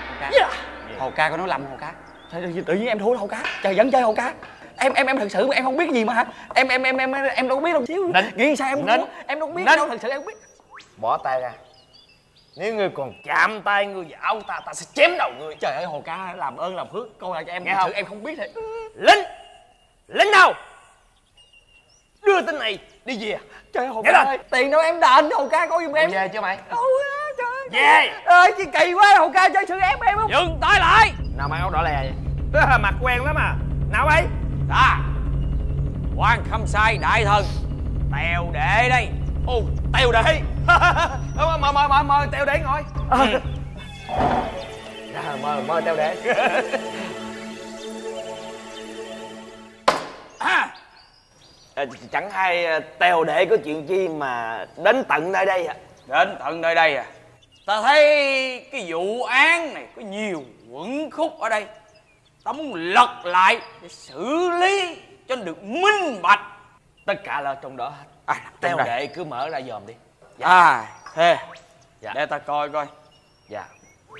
Speaker 6: hồ ca.
Speaker 4: Yeah.
Speaker 6: Hồ ca có nói lầm hồ ca. Ơi, tự nhiên em thua hồ ca. Trời vẫn chơi hồ ca. Em em em thật sự mà em không biết gì mà hả? Em em em em em đâu có biết đâu. Xíu nghĩ sao em
Speaker 9: Nín.
Speaker 6: em đâu có biết
Speaker 9: Nín.
Speaker 6: đâu thật sự em không biết.
Speaker 9: Bỏ tay ra Nếu ngươi còn chạm tay ngươi vào áo ta Ta sẽ chém đầu ngươi.
Speaker 6: Trời ơi hồ ca làm ơn làm phước. Câu lại cho em
Speaker 9: Nghe
Speaker 6: thật
Speaker 9: không?
Speaker 6: sự em không biết thiệt
Speaker 9: Lính! Lính đâu? Đưa tên này đi về.
Speaker 6: Trời ơi hồ ca ơi tiền đâu em đền hồ ca coi giùm em.
Speaker 9: Về chưa mày?
Speaker 6: Đâu á, trời ơi.
Speaker 9: Về!
Speaker 6: Ơi chi kỳ quá hồ ca chơi sự ép em không?
Speaker 9: Dừng tay lại! Nào mày áo đỏ lè vậy? Mặt quen lắm à. Nào ấy.
Speaker 6: Ta quan khâm sai đại thần. Tèo đệ đây.
Speaker 9: Ồ tèo đệ Mời mời mời mời, tèo đệ ngồi. Dạ, mời mời tèo đệ
Speaker 6: à,
Speaker 9: À, chẳng hay à, tèo đệ có chuyện chi mà đến tận nơi đây ạ
Speaker 6: đến tận nơi đây à? Ta thấy cái vụ án này có nhiều quẩn khúc ở đây. Ta muốn lật lại để xử lý cho được minh bạch.
Speaker 9: Tất cả là trong đó hết
Speaker 6: à, đây.
Speaker 9: đệ cứ mở ra dòm đi.
Speaker 6: À thế
Speaker 9: Dạ.
Speaker 6: để ta coi coi.
Speaker 9: Dạ.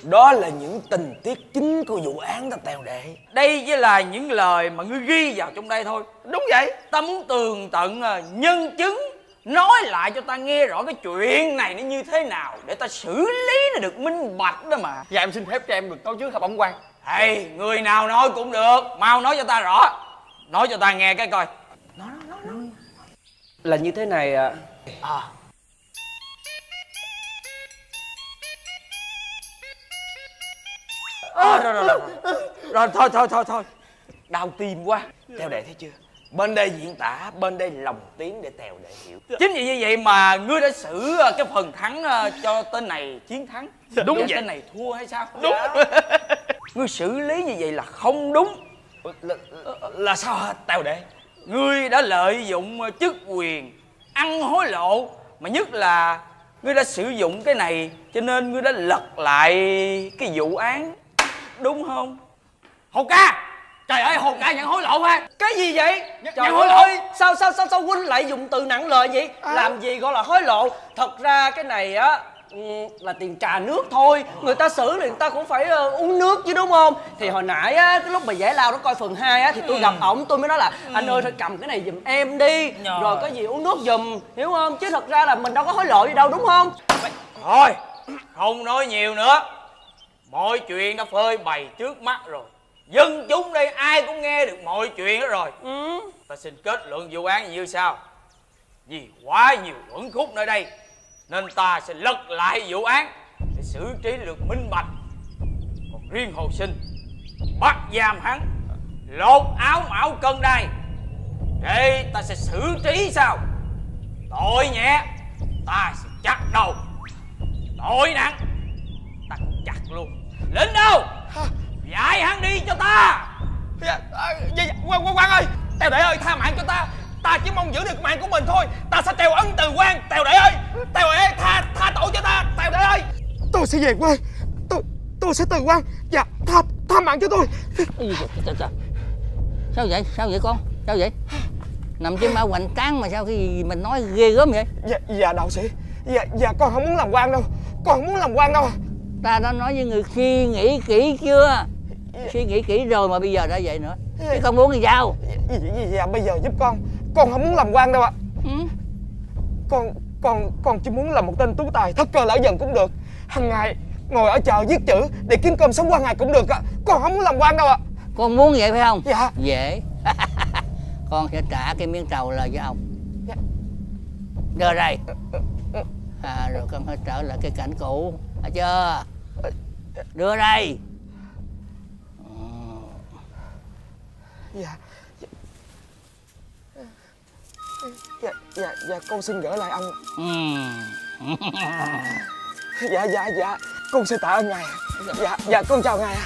Speaker 9: Đó là những tình tiết chính của vụ án đó tèo đệ.
Speaker 6: Đây chỉ là những lời mà ngươi ghi vào trong đây thôi.
Speaker 9: Đúng vậy.
Speaker 6: Ta muốn tường tận à, nhân chứng nói lại cho ta nghe rõ cái chuyện này nó như thế nào để ta xử lý nó được minh bạch đó mà. Dạ em xin phép cho em được nói trước hả bẩm quan hay người nào nói cũng được. Mau nói cho ta rõ. Nói cho ta nghe cái coi
Speaker 4: là như thế này à.
Speaker 6: À, rồi, rồi, rồi, rồi. rồi thôi thôi thôi thôi. Đau tim quá.
Speaker 9: Tèo đệ thấy chưa?
Speaker 4: Bên đây diễn tả bên đây lòng tiếng để tèo để hiểu.
Speaker 6: Chính vì như vậy mà ngươi đã xử ờ, cái phần thắng ờ, cho tên này chiến thắng.
Speaker 4: Đúng
Speaker 6: Cho
Speaker 4: vậy.
Speaker 6: tên này thua hay sao?
Speaker 4: Đúng.
Speaker 6: ngươi xử lý như vậy là không đúng.
Speaker 3: Là, là sao hả tèo đệ
Speaker 6: ngươi đã lợi dụng ờ, chức quyền ăn hối lộ mà nhất là ngươi đã sử dụng cái này cho nên ngươi đã lật lại cái vụ án đúng không? Hồ ca! Trời ơi hồ ca nhận hối lộ ha!
Speaker 4: Cái gì vậy?
Speaker 6: Nhận-
Speaker 4: trời
Speaker 6: nhận hối lộ.
Speaker 4: ơi sao sao sao sao huynh lại dùng từ nặng lời vậy? Làm gì gọi là hối lộ? Thật ra cái này á là tiền trà nước thôi. Người ta xử thì người ta cũng phải ờ, uống nước chứ đúng không? Thì hồi nãy á cái lúc mà giải lao nó coi phần 2 á thì tôi gặp ổng tôi mới nói là anh ơi thôi cầm cái này giùm em đi.
Speaker 6: Rồi.
Speaker 4: rồi có gì uống nước giùm hiểu không? Chứ thật ra là mình đâu có hối lộ gì đâu đúng không?
Speaker 6: Thôi không nói nhiều nữa. Mọi chuyện đã phơi bày trước mắt rồi. Dân chúng đây ai cũng nghe được mọi chuyện đó rồi.
Speaker 4: Ừ.
Speaker 6: ta xin kết luận vụ án như sau. Vì quá nhiều uẩn khúc nơi đây nên ta sẽ lật lại vụ án để xử trí được minh bạch. Còn riêng hồ sinh bắt giam hắn lột áo mão cân đai để ta sẽ xử trí sao? Tội nhẹ ta sẽ chặt đầu. Tội nặng ta cũng chặt luôn. Lính đâu? Giải hắn đi cho ta.
Speaker 3: Dạ, à, dạ, dạ, quan, ơi tèo đệ ơi tha mạng cho ta ta chỉ mong giữ được mạng của mình thôi. Ta sẽ treo ấn từ quan. Tèo đệ ơi. Tèo đệ ơi tha tha tội cho ta. Tèo đệ ơi. Tôi sẽ về quê tôi tôi sẽ từ quan. Dạ tha tha mạng cho tôi.
Speaker 7: Trời, trời. sao vậy? Sao vậy con? Sao vậy? Nằm trên ma hoành tráng mà sao cái gì mình nói ghê gớm vậy?
Speaker 3: Dạ dạ đạo sĩ. Dạ dạ con không muốn làm quan đâu. Con không muốn làm quan đâu.
Speaker 7: Ta đã nói với người suy nghĩ kỹ chưa? Suy nghĩ kỹ rồi mà bây giờ đã vậy nữa. Chứ không muốn thì sao?
Speaker 3: Dạ, dạ, dạ bây giờ giúp con con không muốn làm quan đâu ạ.
Speaker 7: Ừ?
Speaker 3: con con con chỉ muốn là một tên tú tài thất cơ lỡ dần cũng được. Hàng ngày ngồi ở chợ viết chữ để kiếm cơm sống qua ngày cũng được ạ. Con không muốn làm quan đâu ạ.
Speaker 7: Con muốn vậy phải không?
Speaker 3: Dạ.
Speaker 7: Dễ. Con sẽ trả cái miếng trầu lời với ông.
Speaker 3: Dạ.
Speaker 7: đưa đây. À rồi con phải trở lại cái cảnh cũ. Thấy chưa? Đưa đây.
Speaker 3: Dạ dạ dạ dạ con xin gửi lại ông.
Speaker 7: Ừ.
Speaker 3: dạ dạ dạ. Con sẽ tạ ơn ngài. Dạ dạ con chào ngài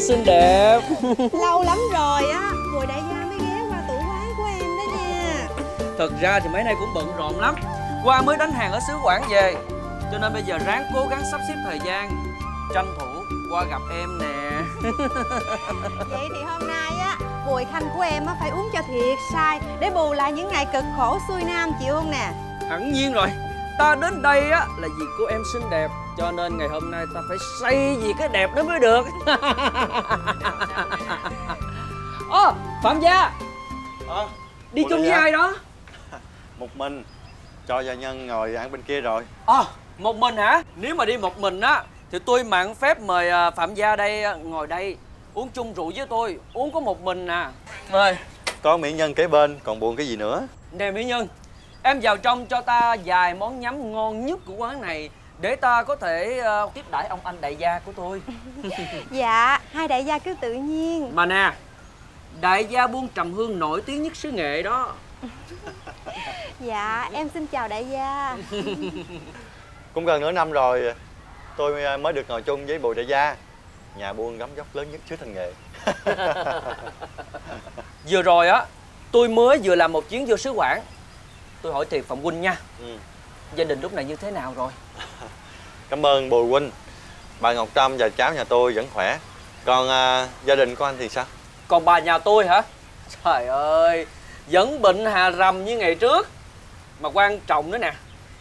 Speaker 4: xinh đẹp.
Speaker 8: Lâu lắm rồi á Mùi đại gia mới ghé qua tủ quán của em đó nha.
Speaker 4: Thật ra thì mấy nay cũng bận rộn lắm. Qua mới đánh hàng ở xứ quảng về cho nên bây giờ ráng cố gắng sắp xếp thời gian tranh thủ qua gặp em nè.
Speaker 8: Vậy thì hôm nay á Mùi khanh của em á phải uống cho thiệt sai Để bù lại những ngày cực khổ xuôi nam chịu không nè?
Speaker 4: Hẳn nhiên rồi. Ta đến đây á là vì cô em xinh đẹp cho nên ngày hôm nay ta phải xây vì cái đẹp đó mới được. Ơ phạm gia
Speaker 10: Ờ,
Speaker 4: đi chung với ai đó?
Speaker 10: Một mình cho gia nhân ngồi ăn bên kia rồi.
Speaker 4: Ờ một mình hả? Nếu mà đi một mình á thì tôi mạn phép mời à, phạm gia đây à, ngồi đây uống chung rượu với tôi uống có một mình à. Mời.
Speaker 10: Có mỹ nhân kế bên còn buồn cái gì nữa?
Speaker 4: Nè mỹ nhân em vào trong cho ta vài món nhắm ngon nhất của quán này để ta có thể à, tiếp đãi ông anh đại gia của tôi.
Speaker 8: Dạ Hai đại gia cứ tự nhiên.
Speaker 4: Mà nè đại gia buôn trầm hương nổi tiếng nhất xứ nghệ đó.
Speaker 8: Dạ em xin chào đại gia.
Speaker 10: Cũng gần nửa năm rồi tôi à, mới được ngồi chung với bùi đại gia. Nhà buôn gấm dốc lớn nhất xứ thành nghệ.
Speaker 4: Vừa rồi á tôi mới vừa làm một chuyến vô xứ quảng. Tôi hỏi thiệt phạm huynh nha.
Speaker 10: Ừ.
Speaker 4: gia đình lúc này như thế nào rồi
Speaker 10: cảm ơn bùi huynh. Bà ngọc trâm và cháu nhà tôi vẫn khỏe. Còn à, gia đình của anh thì sao?
Speaker 4: Còn bà nhà tôi hả? Trời ơi Vẫn bệnh hà rầm như ngày trước. Mà quan trọng nữa nè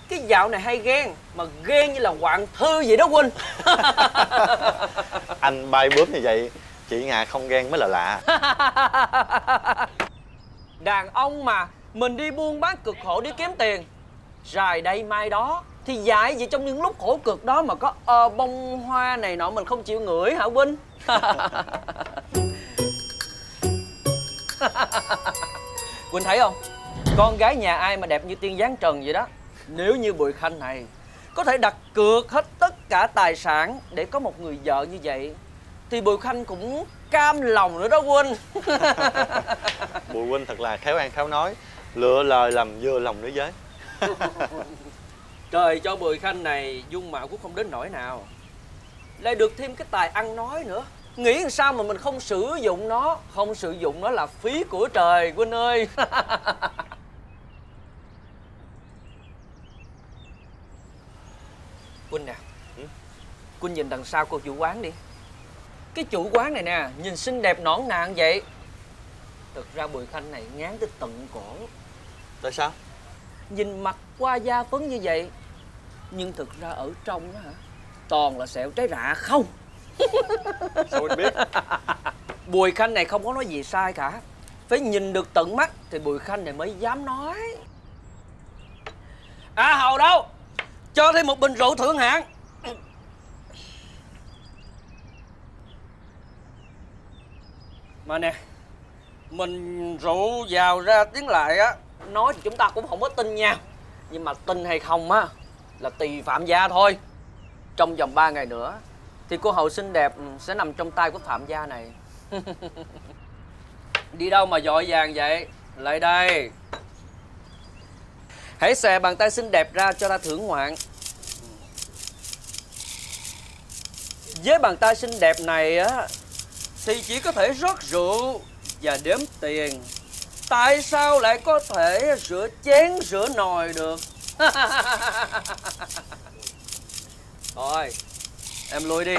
Speaker 4: Cái dạo này hay ghen Mà ghen như là hoàng thư vậy đó Huynh.
Speaker 10: Anh bay bướm như vậy Chị Nga không ghen mới là lạ.
Speaker 4: Đàn ông mà Mình đi buôn bán cực khổ để kiếm tiền. Rài đây mai đó Thì dại gì trong những lúc khổ cực đó Mà có ờ, bông hoa này nọ mình không chịu ngửi hả Huynh? Huynh thấy không? Con gái nhà ai mà đẹp như tiên giáng trần vậy đó? Nếu như Bùi Khanh này Có thể đặt cược hết tất cả tài sản Để có một người vợ như vậy Thì Bùi Khanh cũng cam lòng nữa đó Huynh.
Speaker 10: Bùi huynh thật là khéo ăn khéo nói Lựa lời làm vừa lòng nữ giới
Speaker 4: Trời cho Bùi Khanh này dung mạo cũng không đến nỗi nào. Lại được thêm cái tài ăn nói nữa. Nghĩ làm sao mà mình không sử dụng nó? Không sử dụng nó là phí của trời Quynh ơi. Quynh nè Quynh nhìn đằng sau cô chủ quán đi. Cái chủ quán này nè Nhìn xinh đẹp nõn nàn vậy. Thực ra Bùi Khanh này ngán tới tận cổ.
Speaker 10: Tại sao?
Speaker 4: Nhìn mặt qua da phấn như vậy Nhưng thực ra ở trong đó hả? Toàn là sẹo trái rạ không.
Speaker 10: Sao anh biết?
Speaker 4: Bùi Khanh này không có nói gì sai cả. Phải nhìn được tận mắt Thì Bùi Khanh này mới dám nói. À hầu đâu? Cho thêm một bình rượu thượng hạng. Mà nè Mình rượu vào ra tiếng lại á Nói thì chúng ta cũng không có tin nha. Nhưng mà tin hay không á là tùy phạm gia thôi. Trong vòng 3 ngày nữa, Thì cô hậu xinh đẹp ừ, sẽ nằm trong tay của phạm gia này. Đi đâu mà vội vàng vậy? Lại đây. Hãy xòe bàn tay xinh đẹp ra cho ta thưởng ngoạn. Với bàn tay xinh đẹp này á, Thì chỉ có thể rót rượu và đếm tiền. Tại sao lại có thể rửa chén, rửa nồi được? Thôi Em lui đi.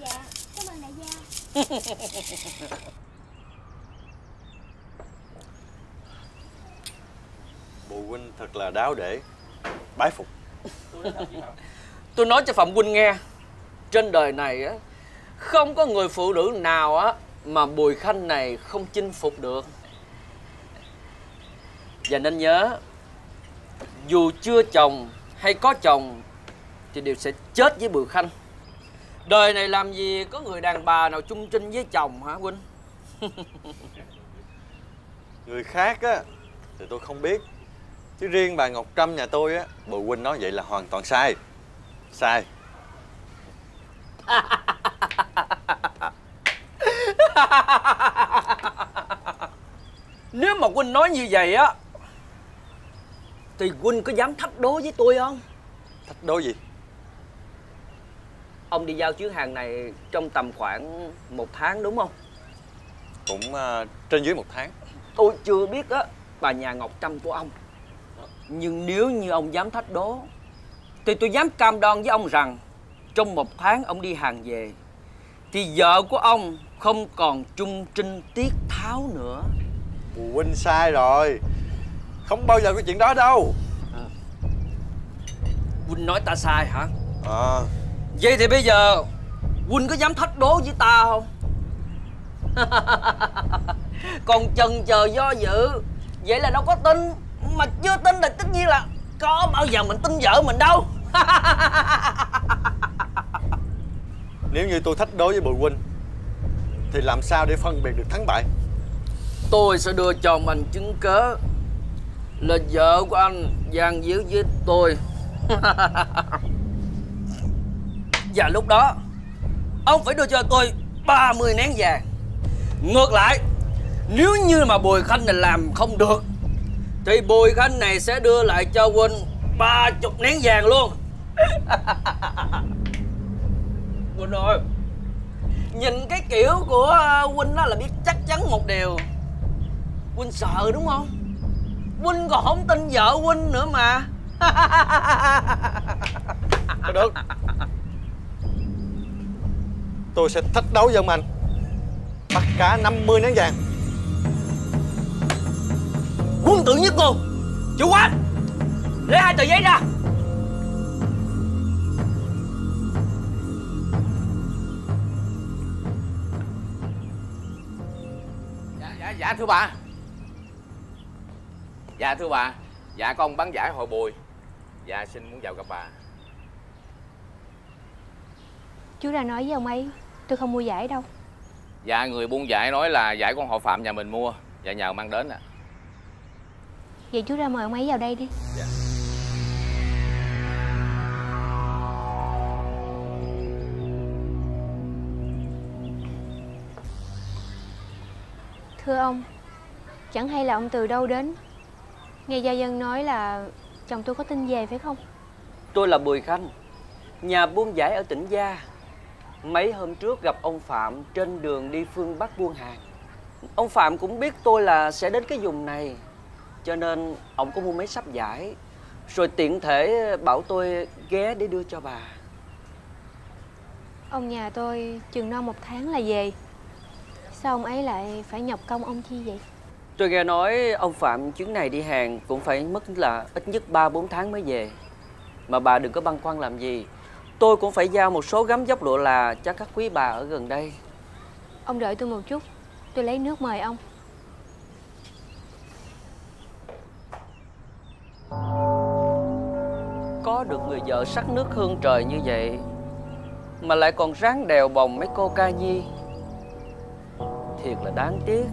Speaker 2: Dạ cảm ơn đại gia.
Speaker 10: Bùi huynh thật là đáo để Bái phục.
Speaker 4: Tôi nói cho Phạm Huynh nghe Trên đời này á Không có người phụ nữ nào á Mà Bùi Khanh này không chinh phục được. Và nên nhớ Dù chưa chồng hay có chồng Thì đều sẽ chết với Bùi Khanh. Đời này làm gì có người đàn bà nào chung trinh với chồng hả Huynh
Speaker 10: Người khác á Thì tôi không biết. Chứ riêng bà Ngọc Trâm nhà tôi á Bùi huynh nói vậy là hoàn toàn sai. Sai.
Speaker 4: Nếu mà Huynh nói như vậy á Thì Huynh có dám thách đố với tôi không?
Speaker 10: Thách đố gì?
Speaker 4: Ông đi giao chuyến hàng này trong tầm khoảng một tháng đúng không?
Speaker 10: Cũng à, trên dưới một tháng.
Speaker 4: Tôi chưa biết á bà nhà Ngọc Trâm của ông. Nhưng nếu như ông dám thách đố Thì tôi dám cam đoan với ông rằng Trong một tháng ông đi hàng về Thì vợ của ông không còn trung trinh tiết tháo nữa.
Speaker 10: Bùi huynh sai rồi Không bao giờ có chuyện đó đâu.
Speaker 4: Huynh nói ta sai hả?
Speaker 10: à,
Speaker 4: Vậy thì bây giờ Huynh có dám thách đố với ta không? Còn chần chờ do dự Vậy là đâu có tin. Mà chưa tin là tất nhiên là Có bao giờ mình tin vợ mình đâu.
Speaker 10: Nếu như tôi thách đố với Bùi huynh Thì làm sao để phân biệt được thắng bại?
Speaker 4: Tôi sẽ đưa chồng anh chứng cớ là vợ của anh gian díu với tôi. Và lúc đó, Ông phải đưa cho tôi 30 nén vàng. Ngược lại, Nếu như mà Bùi Khanh này làm không được, Thì Bùi Khanh này sẽ đưa lại cho Huynh 30 nén vàng luôn. Huynh ơi, Nhìn cái kiểu của ờ, Huynh đó là biết chắc chắn một điều. Huynh sợ đúng không? Huynh còn không tin vợ Huynh nữa mà.
Speaker 10: Thôi được. Tôi sẽ thách đấu với ông anh. Bắt cá 50 nén vàng.
Speaker 4: Quân tử nhất ngôn chủ quán lấy hai tờ giấy ra.
Speaker 11: Dạ dạ dạ thưa bà dạ thưa bà. Dạ con bán giải hội bùi. Dạ xin muốn chào gặp bà.
Speaker 12: Chú ra nói với ông ấy Tôi không mua giải đâu.
Speaker 11: Dạ người buôn giải nói là giải con họ phạm nhà mình mua. Dạ nhờ mang đến ạ.
Speaker 12: Vậy chú ra mời ông ấy vào đây đi.
Speaker 11: Dạ.
Speaker 12: Thưa ông Chẳng hay là ông từ đâu đến Nghe gia dân nói là Chồng tôi có tin về phải không?
Speaker 4: Tôi là Bùi Khanh Nhà buôn giải ở tỉnh Gia. Mấy hôm trước gặp ông Phạm Trên đường đi phương Bắc buôn hàng. Ông Phạm cũng biết tôi là sẽ đến cái vùng này Cho nên ông có mua mấy sắp giải Rồi tiện thể bảo tôi ghé để đưa cho bà.
Speaker 12: Ông nhà tôi chừng non một tháng là về. Sao ông ấy lại phải nhọc công ông chi vậy
Speaker 4: Tôi nghe nói ông Phạm chuyến này đi hàng Cũng phải mất là ít nhất 3-4 tháng mới về. Mà bà đừng có băn khoăn làm gì. Tôi cũng phải giao một số gấm dốc lụa là cho các quý bà ở gần đây.
Speaker 12: Ông đợi tôi một chút. Tôi lấy nước mời ông.
Speaker 4: Có được người vợ sắc nước hương trời như vậy Mà lại còn ráng đèo bồng mấy cô ca nhi. Thiệt là đáng tiếc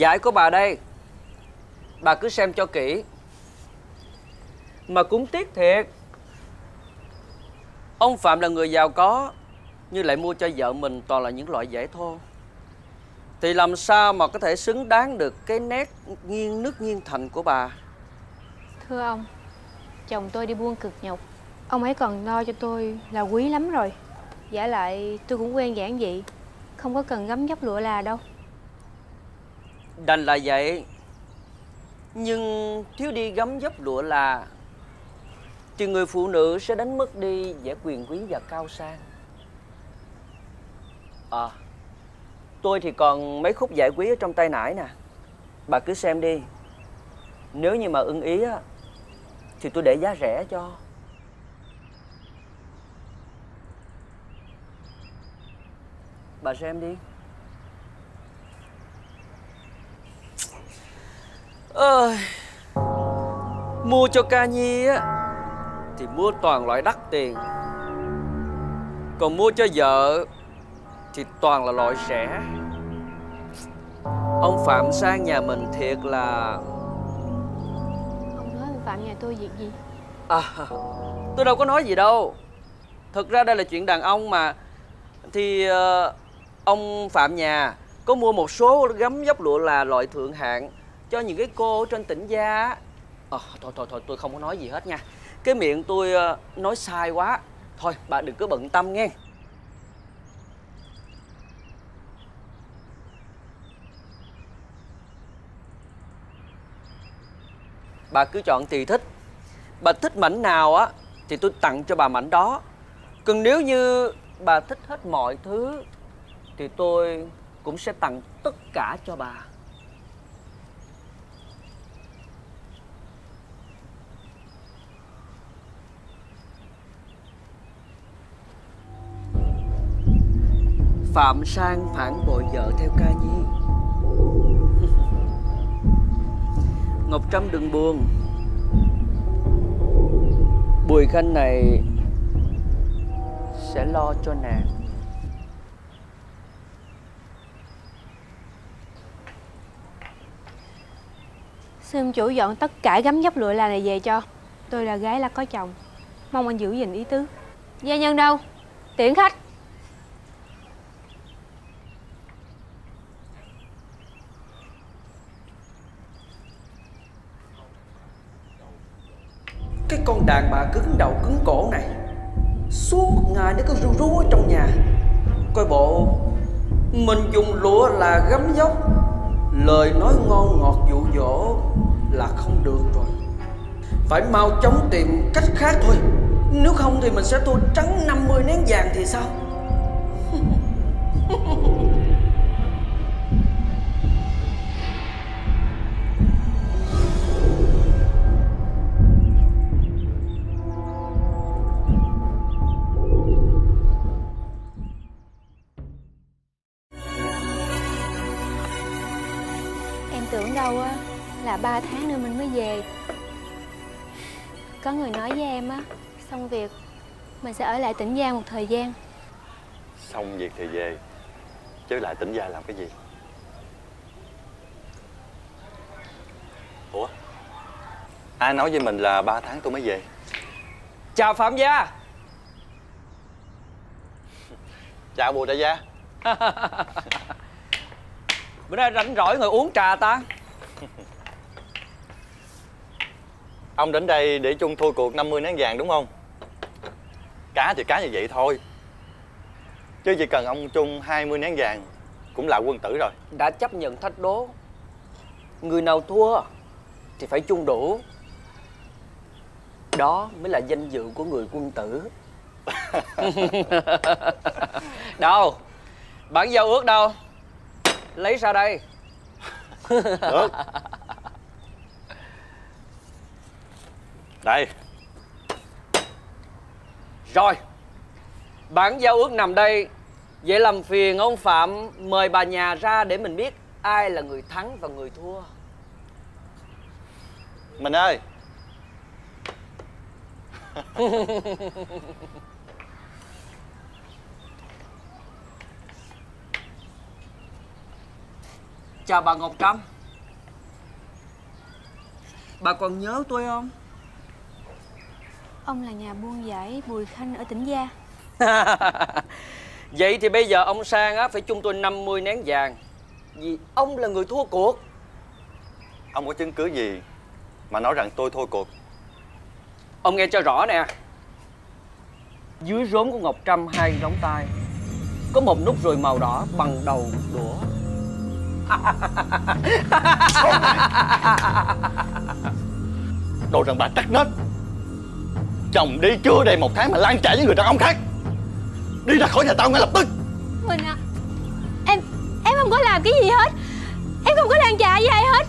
Speaker 4: Giải của bà đây. Bà cứ xem cho kỹ. Mà cũng tiếc thiệt, Ông Phạm là người giàu có, Nhưng lại mua cho vợ mình toàn là những loại giải thô. Thì làm sao mà có thể xứng đáng được cái nét nghiêng nước nghiêng thành của bà?
Speaker 12: Thưa ông, Chồng tôi đi buôn cực nhọc Ông ấy còn lo cho tôi là quý lắm rồi. Giả lại tôi cũng quen giản dị, Không có cần gấm dốc lụa là đâu.
Speaker 4: Đành là vậy. Nhưng thiếu đi gấm dấp lụa là Thì người phụ nữ sẽ đánh mất đi vẻ quyền quý và cao sang. À Tôi thì còn mấy khúc giải quý ở trong tay nải nè. Bà cứ xem đi. Nếu như mà ưng ý á, Thì tôi để giá rẻ cho. Bà xem đi. Ơi. Mua cho ca nhi á thì mua toàn loại đắt tiền. Còn mua cho vợ thì toàn là loại rẻ. Ông phạm sang nhà mình thiệt là
Speaker 12: Ông nói ông Phạm nhà tôi việc gì?
Speaker 4: À, tôi đâu có nói gì đâu. Thực ra đây là chuyện đàn ông mà. Thì ờ, ông phạm nhà có mua một số gấm dốc lụa là loại thượng hạng cho những cái cô ở trên tỉnh gia à, thôi thôi thôi tôi không có nói gì hết nha. Cái miệng tôi ờ, nói sai quá. Thôi bà đừng có bận tâm nghe. Bà cứ chọn tùy thích. Bà thích mảnh nào á thì tôi tặng cho bà mảnh đó. Còn nếu như bà thích hết mọi thứ thì tôi cũng sẽ tặng tất cả cho bà. Phạm Sang phản bội vợ theo ca nhi Ngọc Trâm đừng buồn. Bùi Khanh này Sẽ lo cho nàng.
Speaker 12: Xin chủ dọn tất cả gấm dốc lụa là này về cho. Tôi là gái là có chồng. Mong anh giữ gìn ý tứ. Gia nhân đâu? Tiễn khách.
Speaker 4: Cái con đàn bà cứng đầu cứng cổ này. Suốt ngày nó cứ ru rú ở trong nhà. Coi bộ, Mình dùng lụa là gấm dốc. Lời nói ngon ngọt dụ dỗ Là không được rồi. Phải mau chóng tìm cách khác thôi. Nếu không thì mình sẽ thua trắng 50 nén vàng thì sao?
Speaker 13: tưởng đâu á là ba tháng nữa mình mới về. Có người nói với em á Xong việc mình sẽ ở lại tỉnh Giang một thời gian.
Speaker 10: Xong việc thì về Chứ lại tỉnh gia làm cái gì? Ủa Ai nói với mình là 3 tháng tôi mới về?
Speaker 4: Chào Phạm Gia.
Speaker 10: Chào bồ đại gia
Speaker 4: Bữa nay rảnh rỗi ngồi uống trà ta.
Speaker 10: Ông đến đây để chung thua cuộc 50 nén vàng đúng không? Cá thì cá như vậy thôi. Chứ chỉ cần ông chung 20 nén vàng Cũng là quân tử rồi.
Speaker 4: Đã chấp nhận thách đố. Người nào thua Thì phải chung đủ. Đó mới là danh dự của người quân tử. Đâu? Bản giao ước đâu Lấy ra đây?
Speaker 10: Được. Đây.
Speaker 4: Rồi. Bản giao ước nằm đây. Vậy làm phiền ông Phạm Mời bà nhà ra để mình biết Ai là người thắng và người thua.
Speaker 10: Mình ơi
Speaker 4: Chào bà Ngọc Trâm. Bà còn nhớ tôi không?
Speaker 13: Ông là nhà buôn giải Bùi Khanh ở tỉnh Gia.
Speaker 4: Vậy thì bây giờ ông Sang á, phải chung tôi 50 nén vàng. Vì ông là người thua cuộc.
Speaker 10: Ông có chứng cứ gì Mà nói rằng tôi thua cuộc?
Speaker 4: Ông nghe cho rõ nè. Dưới rốn của Ngọc Trâm hai ngón tay Có một nút ruồi màu đỏ bằng đầu đũa
Speaker 10: Đồ rằng bà tắc nết. Chồng đi chưa đầy một tháng mà lan trả với người đàn ông khác. Đi ra khỏi nhà tao ngay lập tức.
Speaker 13: Mình à Em Em không có làm cái gì hết. Em không có lan trả với ai hết.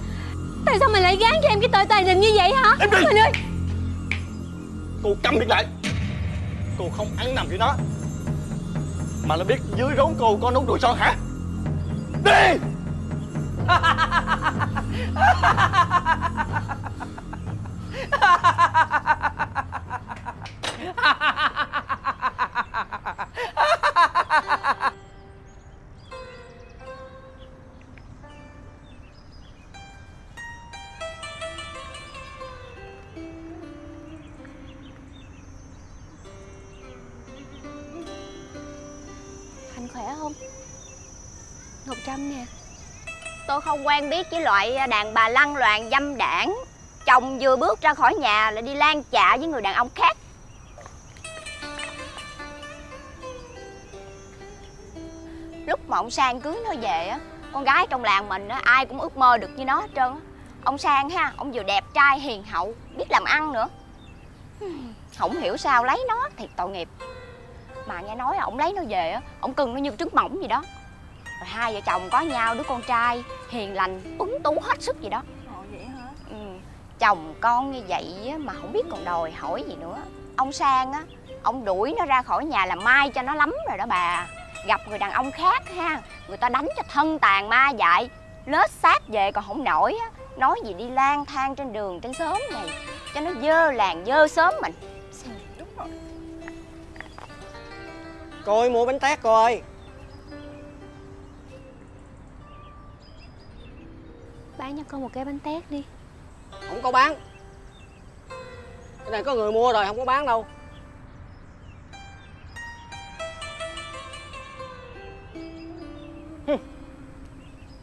Speaker 13: Tại sao mình lại gán cho em cái tội tài đình như vậy hả?
Speaker 10: Em đi.
Speaker 13: Mình ơi.
Speaker 10: Cô câm miệng lại. Cô không ăn nằm với nó Mà nó biết dưới rốn cô có nút ruồi son hả? Đi
Speaker 13: Khanh khỏe không? Ngọc Trâm nè. Tôi không quen biết với loại đàn bà lăng loàn dâm đảng. Chồng vừa bước ra khỏi nhà lại đi lan chạ với người đàn ông khác. Lúc mà ông Sang cưới nó về á Con gái trong làng mình á ai cũng ước mơ được như nó hết trơn á. Ông Sang ha, ông vừa đẹp trai hiền hậu Biết làm ăn nữa. Không hiểu sao lấy nó thiệt tội nghiệp. Mà nghe nói ông lấy nó về á Ông cưng nó như trứng mỏng gì đó. Rồi hai vợ chồng có nhau đứa con trai Hiền lành, tuấn tú hết sức gì đó.
Speaker 14: Ồ vậy hả?
Speaker 13: ừ. Chồng con như vậy á, mà không biết còn đòi hỏi gì nữa. Ông Sang á Ông đuổi nó ra khỏi nhà làm mai cho nó lắm rồi đó bà. Gặp người đàn ông khác ha Người ta đánh cho thân tàn ma dại Lết xác về còn không nổi á. Nói gì đi lang thang trên đường trên xóm này Cho nó dơ làng dơ xóm mình. Đúng rồi?
Speaker 15: Cô ơi mua bánh tét cô
Speaker 13: Bán cho con một cái bánh tét đi.
Speaker 15: Không có bán. Cái này có người mua rồi, không có bán đâu.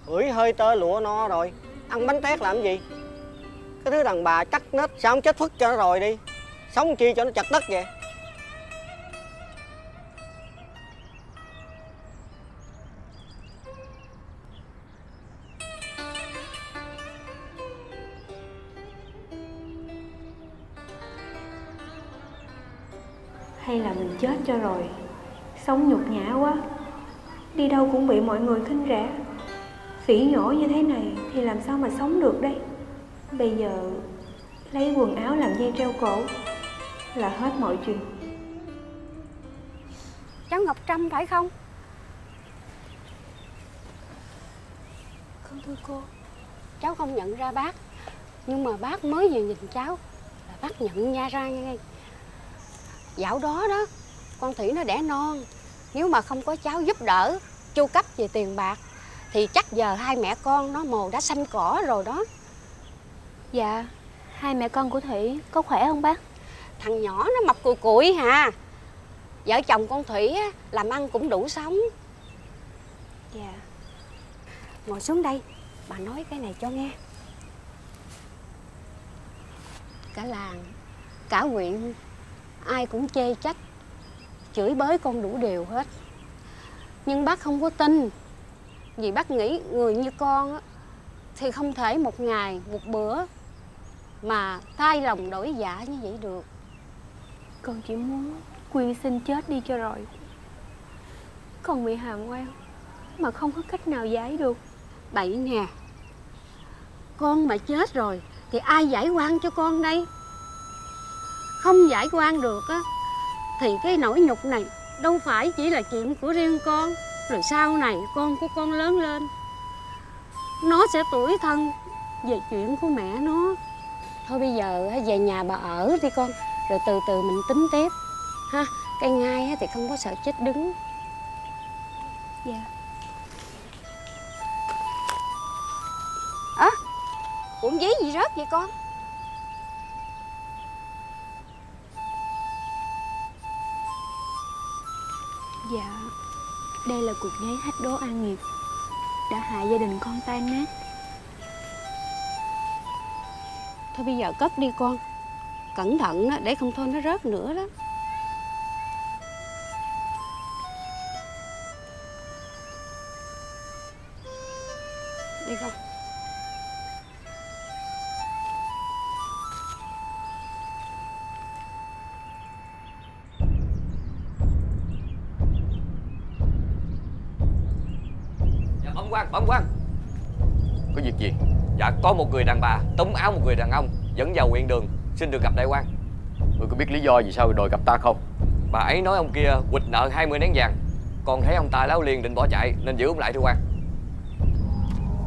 Speaker 15: Hửi hơi tơ lụa no rồi. Ăn bánh tét làm gì? Cái thứ đàn bà chắc nết, Sao không chết phức cho nó rồi đi. Sống chi cho nó chặt đất vậy?
Speaker 12: Hay là mình chết cho rồi? Sống nhục nhã quá. Đi đâu cũng bị mọi người khinh rẻ. Phỉ nhổ như thế này Thì làm sao mà sống được đây? Bây giờ Lấy quần áo làm dây treo cổ Là hết mọi chuyện.
Speaker 16: Cháu Ngọc Trâm phải không? Con thưa cô. Cháu không nhận ra bác Nhưng mà bác mới vừa nhìn cháu Là bác nhận nha ra nha Dạo đó đó Con Thủy nó đẻ non. Nếu mà không có cháu giúp đỡ Chu cấp về tiền bạc Thì chắc giờ hai mẹ con nó mồ đã xanh cỏ rồi đó.
Speaker 12: Dạ Hai mẹ con của Thủy có khỏe không bác?
Speaker 16: Thằng nhỏ nó mập cùi cùi hà. Vợ chồng con Thủy á, làm ăn cũng đủ sống.
Speaker 12: Dạ.
Speaker 16: Ngồi xuống đây Bà nói cái này cho nghe. Cả làng Cả huyện Ai cũng chê trách Chửi bới con đủ điều hết. Nhưng bác không có tin Vì bác nghĩ người như con á, Thì không thể một ngày Một bữa Mà thay lòng đổi dạ như vậy được.
Speaker 12: Con chỉ muốn Quyên sinh chết đi cho rồi. Con bị hàm quan Mà không có cách nào giải được.
Speaker 16: Bậy nè Con mà chết rồi Thì ai giải quan cho con đây Không giải quan được á Thì cái nỗi nhục này Đâu phải chỉ là chuyện của riêng con. Rồi sau này con của con lớn lên Nó sẽ tuổi thân Về chuyện của mẹ nó. Thôi bây giờ về nhà bà ở đi con Rồi từ từ mình tính tiếp ha. Cây ngai thì không có sợ chết đứng.
Speaker 12: Dạ.
Speaker 16: Á Cuộn giấy gì rớt vậy con
Speaker 12: Dạ Đây là cuộc giấy hát đố an nghiệp. Đã hại gia đình con tan nát
Speaker 16: Thôi bây giờ cất đi con. Cẩn thận đó để không thôi nó rớt nữa đó. Đi con.
Speaker 17: Quan, bẩm quan
Speaker 18: Có việc gì?
Speaker 17: Dạ có một người đàn bà túm áo một người đàn ông Dẫn vào huyện đường. Xin được gặp đại quan
Speaker 18: Ngươi có biết lý do vì sao đòi gặp ta không?
Speaker 17: Bà ấy nói ông kia quỵt nợ 20 nén vàng. Còn thấy ông ta láo liền định bỏ chạy Nên giữ ông lại thưa quan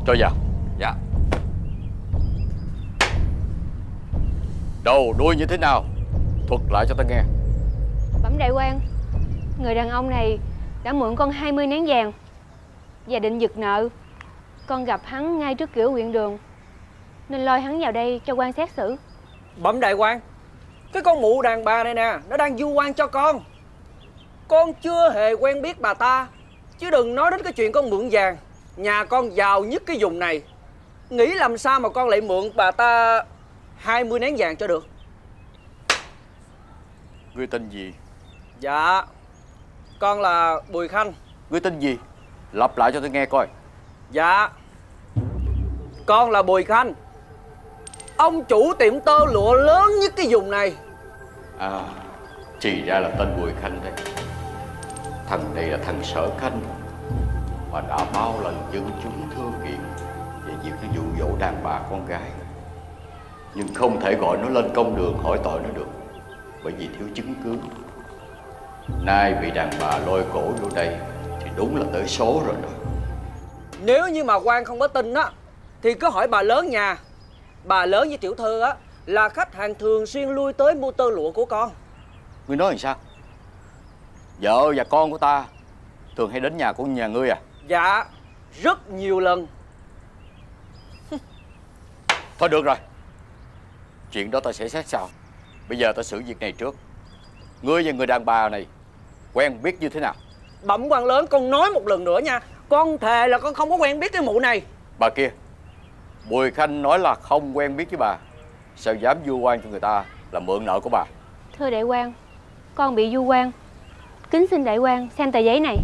Speaker 18: Cho vào.
Speaker 17: Dạ.
Speaker 18: Đầu đuôi như thế nào? Thuật lại cho ta nghe.
Speaker 12: Bẩm đại quan Người đàn ông này đã mượn con 20 nén vàng Và định giật nợ. Con gặp hắn ngay trước cửa huyện đường. Nên lôi hắn vào đây cho quan xét xử.
Speaker 4: Bẩm đại quan Cái con mụ đàn bà này nè Nó đang du quan cho con. Con chưa hề quen biết bà ta Chứ đừng nói đến cái chuyện con mượn vàng. Nhà con giàu nhất cái vùng này. Nghĩ làm sao mà con lại mượn bà ta 20 nén vàng cho được?
Speaker 18: Ngươi tên gì?
Speaker 4: Dạ Con là Bùi Khanh.
Speaker 18: Ngươi tên gì? Lặp lại cho tôi nghe coi.
Speaker 4: Dạ. Con là Bùi Khanh. Ông chủ tiệm tơ lụa lớn nhất cái vùng này.
Speaker 19: À, thì ra là tên Bùi Khanh đấy Thằng này là thằng Sở Khanh Mà đã bao lần dân chúng thưa kiện Về việc nó dụ dỗ đàn bà con gái. Nhưng không thể gọi nó lên công đường hỏi tội nó được Bởi vì thiếu chứng cứ. Nay bị đàn bà lôi cổ vô đây Thì đúng là tới số rồi đó.
Speaker 4: Nếu như mà quan không có tin á Thì cứ hỏi bà lớn nhà. Bà lớn với tiểu thư á Là khách hàng thường xuyên lui tới mua tơ lụa của con.
Speaker 18: Ngươi nói làm sao? Vợ và con của ta Thường hay đến nhà của nhà ngươi à?
Speaker 4: Dạ Rất nhiều lần.
Speaker 18: Thôi được rồi. Chuyện đó ta sẽ xét sau Bây giờ ta xử việc này trước. Ngươi và người đàn bà này Quen biết như thế nào
Speaker 4: Bẩm quan lớn con nói một lần nữa nha. Con thề là con không có quen biết cái mụ này.
Speaker 18: Bà kia Bùi Khanh nói là không quen biết với bà. Sao dám vu oan cho người ta Là mượn nợ của bà?
Speaker 12: Thưa đại quan Con bị du quan Kính xin đại quan xem tờ giấy này.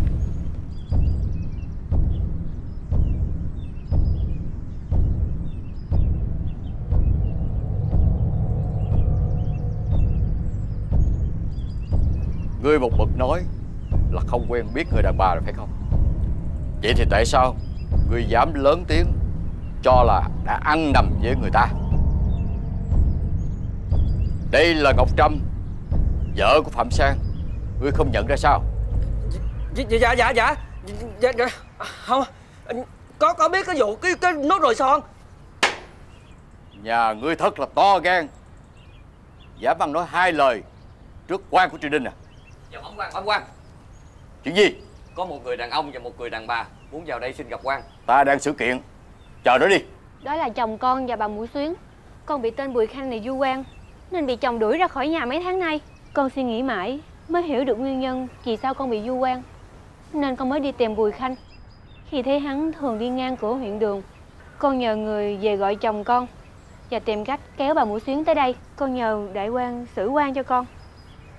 Speaker 18: Ngươi một mực nói là không quen biết người đàn bà rồi phải không? Vậy thì tại sao ngươi dám lớn tiếng cho là đã ăn nằm với người ta? Đây là Ngọc Trâm, vợ của Phạm Sang. Ngươi không nhận ra sao?
Speaker 4: Dạ dạ dạ dạ dạ, dạ. Không Có có biết cái vụ cái cái nốt rồi son
Speaker 18: Nhà ngươi thật là to gan Dám ăn nói hai lời Trước quan của triều đình à
Speaker 20: Dạ bẩm quan, bẩm quan
Speaker 18: Chuyện gì?
Speaker 20: Có một người đàn ông và một người đàn bà Muốn vào đây xin gặp quan.
Speaker 18: Ta đang xử kiện. Chờ đó đi.
Speaker 12: Đó là chồng con và bà Mũi Xuyến. Con bị tên Bùi Khanh này du quan Nên bị chồng đuổi ra khỏi nhà mấy tháng nay. Con suy nghĩ mãi Mới hiểu được nguyên nhân vì sao con bị du quan Nên con mới đi tìm Bùi Khanh. Khi thấy hắn thường đi ngang cửa huyện đường Con nhờ người về gọi chồng con Và tìm cách kéo bà Mũi Xuyến tới đây. Con nhờ đại quan xử quan cho con.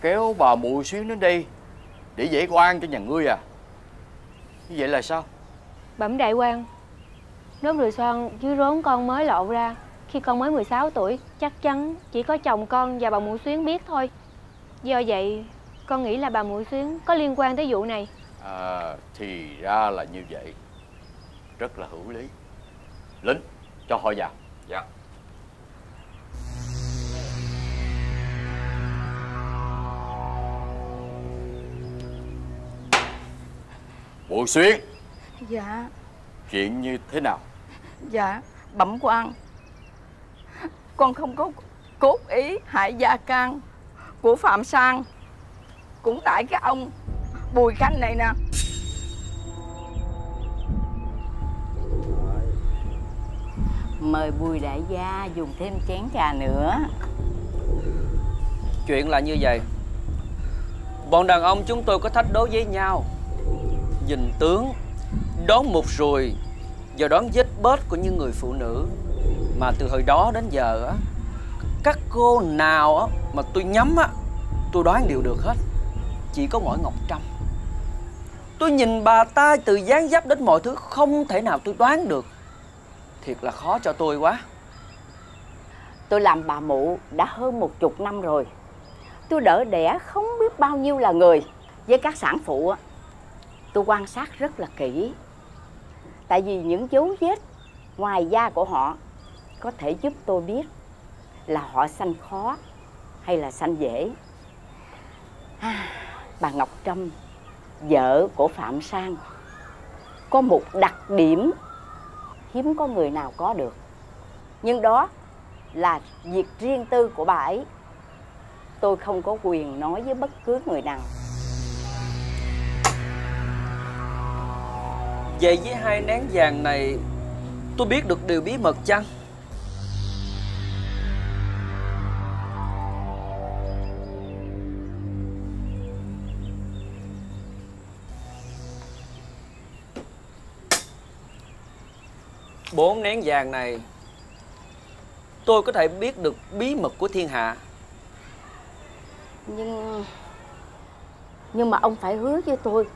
Speaker 18: Kéo bà mụ xuyến đến đây Để dễ quan cho nhà ngươi à? Như vậy là sao?
Speaker 12: Bẩm đại quan Nốt ruồi xoan dưới rốn con mới lộ ra. Khi con mới 16 tuổi Chắc chắn chỉ có chồng con và bà Mũi Xuyến biết thôi. Do vậy con nghĩ là bà Mũi Xuyến có liên quan tới vụ này.
Speaker 18: À thì ra là như vậy. Rất là hữu lý. Lính cho họ vào.
Speaker 20: Dạ
Speaker 18: Mụ xuyến.
Speaker 21: Dạ.
Speaker 18: Chuyện như thế nào?
Speaker 21: Dạ Bẩm quan Con không có cốt ý hại gia can Của Phạm Sang. Cũng tại cái ông Bùi Khanh này nè.
Speaker 22: Mời Bùi đại gia dùng thêm chén trà nữa.
Speaker 4: Chuyện là như vậy. Bọn đàn ông chúng tôi có thách đố với nhau Nhìn tướng Đón một rồi Và đón vết bết của những người phụ nữ. Mà từ hồi đó đến giờ á Các cô nào á Mà tôi nhắm á Tôi đoán đều được hết. Chỉ có mỗi Ngọc Trâm. Tôi nhìn bà ta từ dáng dấp đến mọi thứ Không thể nào tôi đoán được. Thiệt là khó cho tôi quá.
Speaker 22: Tôi làm bà mụ đã hơn một chục năm rồi. Tôi đỡ đẻ không biết bao nhiêu là người. Với các sản phụ á, tôi quan sát rất là kỹ. Tại vì những dấu vết ngoài da của họ Có thể giúp tôi biết là họ sanh khó hay là sanh dễ. À, Bà Ngọc Trâm, vợ của Phạm Sang Có một đặc điểm hiếm có người nào có được. Nhưng đó là việc riêng tư của bà ấy. Tôi không có quyền nói với bất cứ người nào.
Speaker 4: Vậy với hai nén vàng này, Tôi biết được điều bí mật chăng? Bốn nén vàng này, Tôi có thể biết được bí mật của thiên hạ.
Speaker 22: Nhưng Nhưng mà ông phải hứa với tôi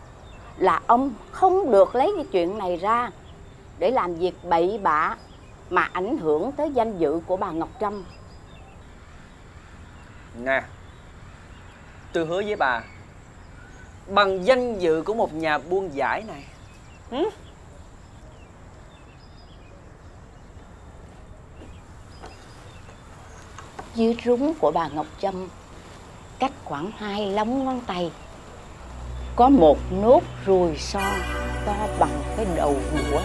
Speaker 22: là ông không được lấy cái chuyện này ra Để làm việc bậy bạ Mà ảnh hưởng tới danh dự của bà Ngọc Trâm
Speaker 4: Nè Tôi hứa với bà Bằng danh dự của một nhà buôn giải này ừ?
Speaker 22: Dưới rúng của bà Ngọc Trâm Cách khoảng hai lóng ngón tay có một nốt ruồi son To bằng cái đầu đũa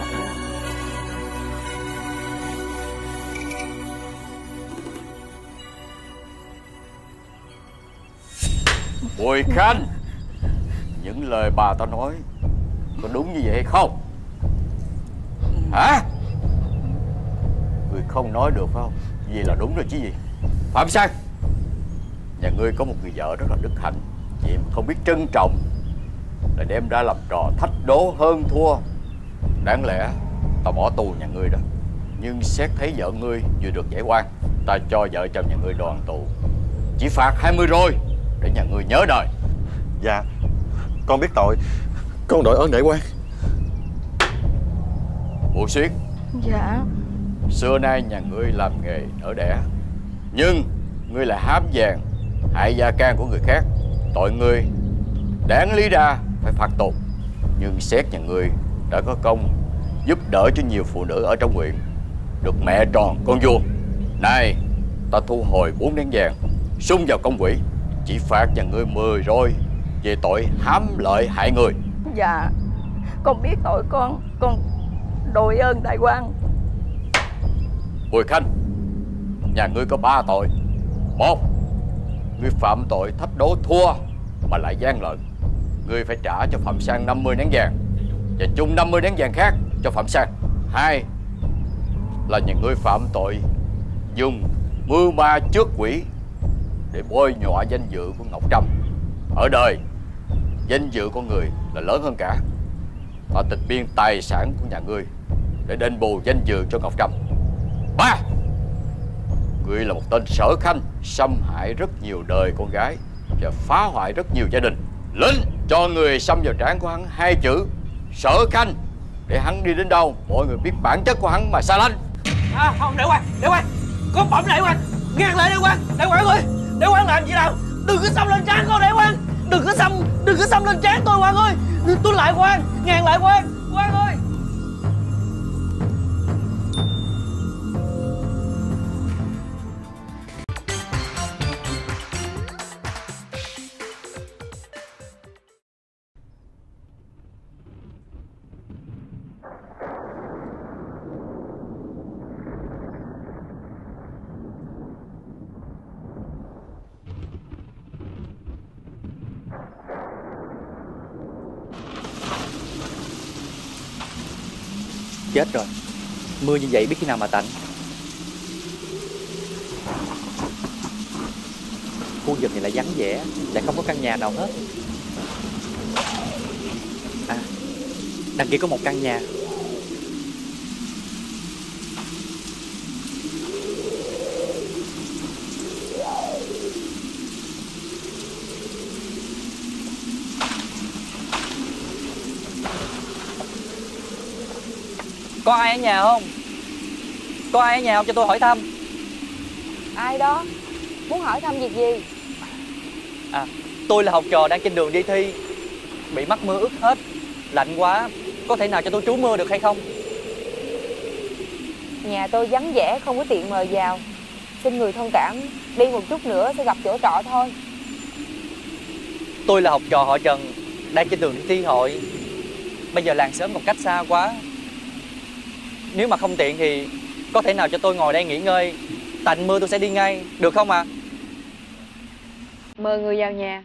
Speaker 18: Bùi Khanh, Những lời bà ta nói Có đúng như vậy hay không? Hả? Người không nói được phải không? Vì là đúng rồi chứ gì? Phạm Sang, Nhà ngươi có một người vợ rất là đức hạnh. Vậy mà không biết trân trọng là đem ra làm trò thách đố hơn thua. Đáng lẽ Tao bỏ tù nhà ngươi đó. Nhưng xét thấy vợ ngươi vừa được giải quan Ta cho vợ chồng nhà ngươi đoàn tù Chỉ phạt 20 rồi Để nhà ngươi nhớ đời.
Speaker 10: Dạ Con biết tội. Con đội ơn đại quan
Speaker 18: Mụ Xuyến
Speaker 21: Dạ.
Speaker 18: Xưa nay nhà ngươi làm nghề đỡ đẻ Nhưng ngươi lại hám vàng Hại gia can của người khác. Tội ngươi Đáng lý ra phải phạt tù. Nhưng xét nhà ngươi đã có công Giúp đỡ cho nhiều phụ nữ ở trong huyện. Được mẹ tròn con vua Này Ta thu hồi bốn nén vàng Xung vào công quỹ. Chỉ phạt nhà ngươi 10 rồi Về tội hám lợi hại người.
Speaker 21: Dạ Con biết tội con. Con đội ơn đại quan.
Speaker 18: Bùi Khanh Nhà ngươi có ba tội. Một Ngươi phạm tội thách đố thua Mà lại gian lận Ngươi phải trả cho Phạm Sang 50 nén vàng. Và chung 50 nén vàng khác cho Phạm Sang. Hai Là những người phạm tội Dùng mưu ma trước quỷ Để bôi nhọ danh dự của Ngọc Trâm. Ở đời, Danh dự con người là lớn hơn cả. Ta tịch biên tài sản của nhà ngươi Để đền bù danh dự cho Ngọc Trâm. Ba, Ngươi là một tên sở khanh, Xâm hại rất nhiều đời con gái Và phá hoại rất nhiều gia đình. Linh! Cho người xâm vào trán của hắn hai chữ Sở khanh Để hắn đi đến đâu Mọi người biết bản chất của hắn mà xa lánh.
Speaker 4: À, Không để quan để quan Có bẩm lại quan Ngăn lại để quan để quan ơi để quan làm gì nào? Đừng có xông lên trán con để quan Đừng có xông Đừng có xông lên trán tôi quan ơi. Tôi lại quan Ngàn lại quan Quan ơi.
Speaker 23: Chết rồi. Mưa như vậy biết khi nào mà tạnh. Khu vực này là vắng vẻ, Lại không có căn nhà nào hết. À Đằng kia có một căn nhà. Có ai ở nhà không? Có ai ở nhà không cho tôi hỏi thăm?
Speaker 24: Ai đó? Muốn hỏi thăm việc gì?
Speaker 23: À, tôi là học trò đang trên đường đi thi. Bị mắc mưa ướt hết. Lạnh quá. Có thể nào cho tôi trú mưa được hay không?
Speaker 24: Nhà tôi vắng vẻ không có tiện mời vào. Xin người thông cảm. Đi một chút nữa sẽ gặp chỗ trọ thôi.
Speaker 23: Tôi là học trò họ Trần Đang trên đường đi thi hội. Bây giờ làng sớm một cách xa quá nếu mà không tiện thì Có thể nào cho tôi ngồi đây nghỉ ngơi Tạnh mưa tôi sẽ đi ngay Được không ạ? À?
Speaker 24: Mời người vào nhà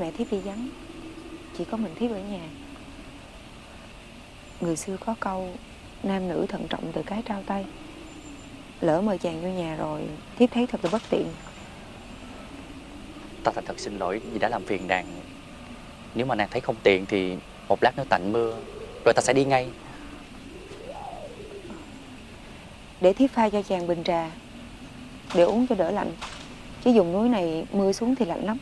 Speaker 24: Mẹ thiếp đi vắng. Chỉ có mình thiếp ở nhà. Người xưa có câu Nam nữ thận trọng từ cái trao tay. Lỡ mời chàng vô nhà rồi Thiếp thấy thật là bất tiện.
Speaker 23: Ta thành thật xin lỗi vì đã làm phiền nàng. Nếu mà nàng thấy không tiện thì Một lát nữa tạnh mưa Rồi ta sẽ đi ngay.
Speaker 24: Để thiếp pha cho chàng bình trà. Để uống cho đỡ lạnh. Chứ dùng núi này mưa xuống thì lạnh lắm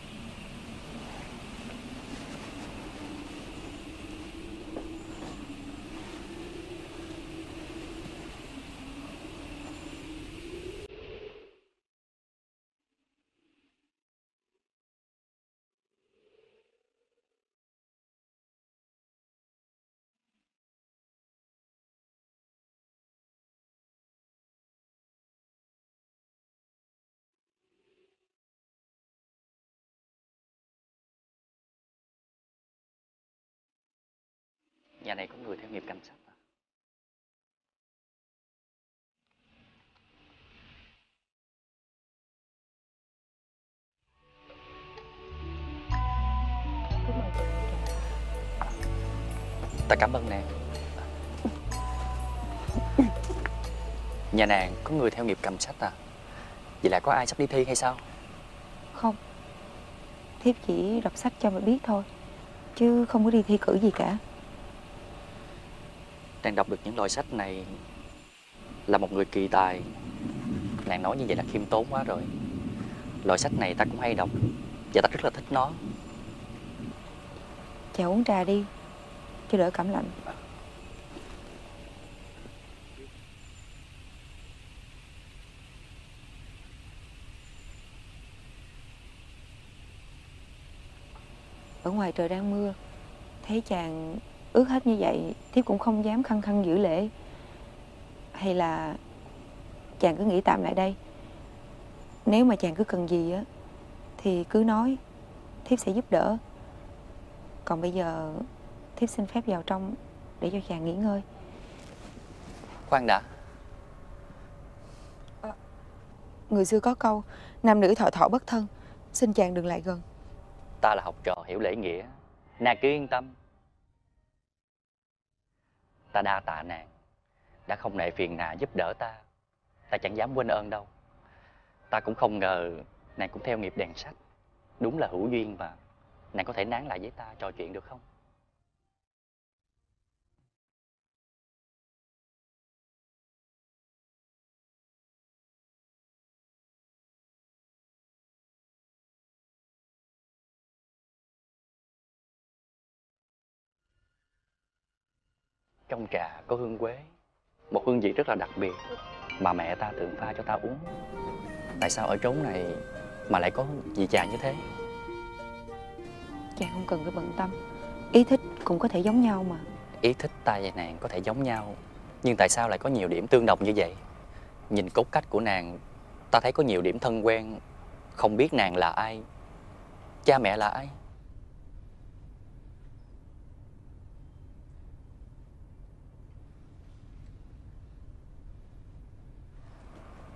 Speaker 23: cảm ơn nàng. Nhà nàng có người theo nghiệp cầm sách à? Vậy là có ai sắp đi thi hay sao?
Speaker 24: Không. Thiếp chỉ đọc sách cho mà biết thôi Chứ không có đi thi cử gì cả.
Speaker 23: Nàng đọc được những loại sách này Là một người kỳ tài. Nàng nói như vậy là khiêm tốn quá rồi. Loại sách này ta cũng hay đọc Và ta rất là thích nó.
Speaker 24: Chào uống trà đi cho đỡ cảm lạnh. Ở ngoài trời đang mưa, Thấy chàng ướt hết như vậy, Thiếp cũng không dám khăng khăng giữ lễ. Hay là Chàng cứ nghỉ tạm lại đây. Nếu mà chàng cứ cần gì á, Thì cứ nói, Thiếp sẽ giúp đỡ. Còn bây giờ Thiếp xin phép vào trong Để cho chàng nghỉ ngơi.
Speaker 23: Khoan đã.
Speaker 24: Người xưa có câu Nam nữ thọ thọ bất thân. Xin chàng đừng lại gần.
Speaker 23: Ta là học trò hiểu lễ nghĩa. Nàng cứ yên tâm. Ta đa tạ nàng. Đã không nệ phiền hà giúp đỡ ta. Ta chẳng dám quên ơn đâu. Ta cũng không ngờ Nàng cũng theo nghiệp đèn sách. Đúng là hữu duyên mà. Nàng có thể nán lại với ta trò chuyện được không Trong trà có hương quế Một hương vị rất là đặc biệt Mà mẹ ta thường pha cho ta uống. Tại sao ở trốn này Mà lại có vị trà như thế?
Speaker 24: Chàng không cần phải bận tâm. Ý thích cũng có thể giống nhau mà.
Speaker 23: Ý thích ta và nàng có thể giống nhau Nhưng tại sao lại có nhiều điểm tương đồng như vậy? Nhìn cốt cách của nàng Ta thấy có nhiều điểm thân quen. Không biết nàng là ai Cha mẹ là ai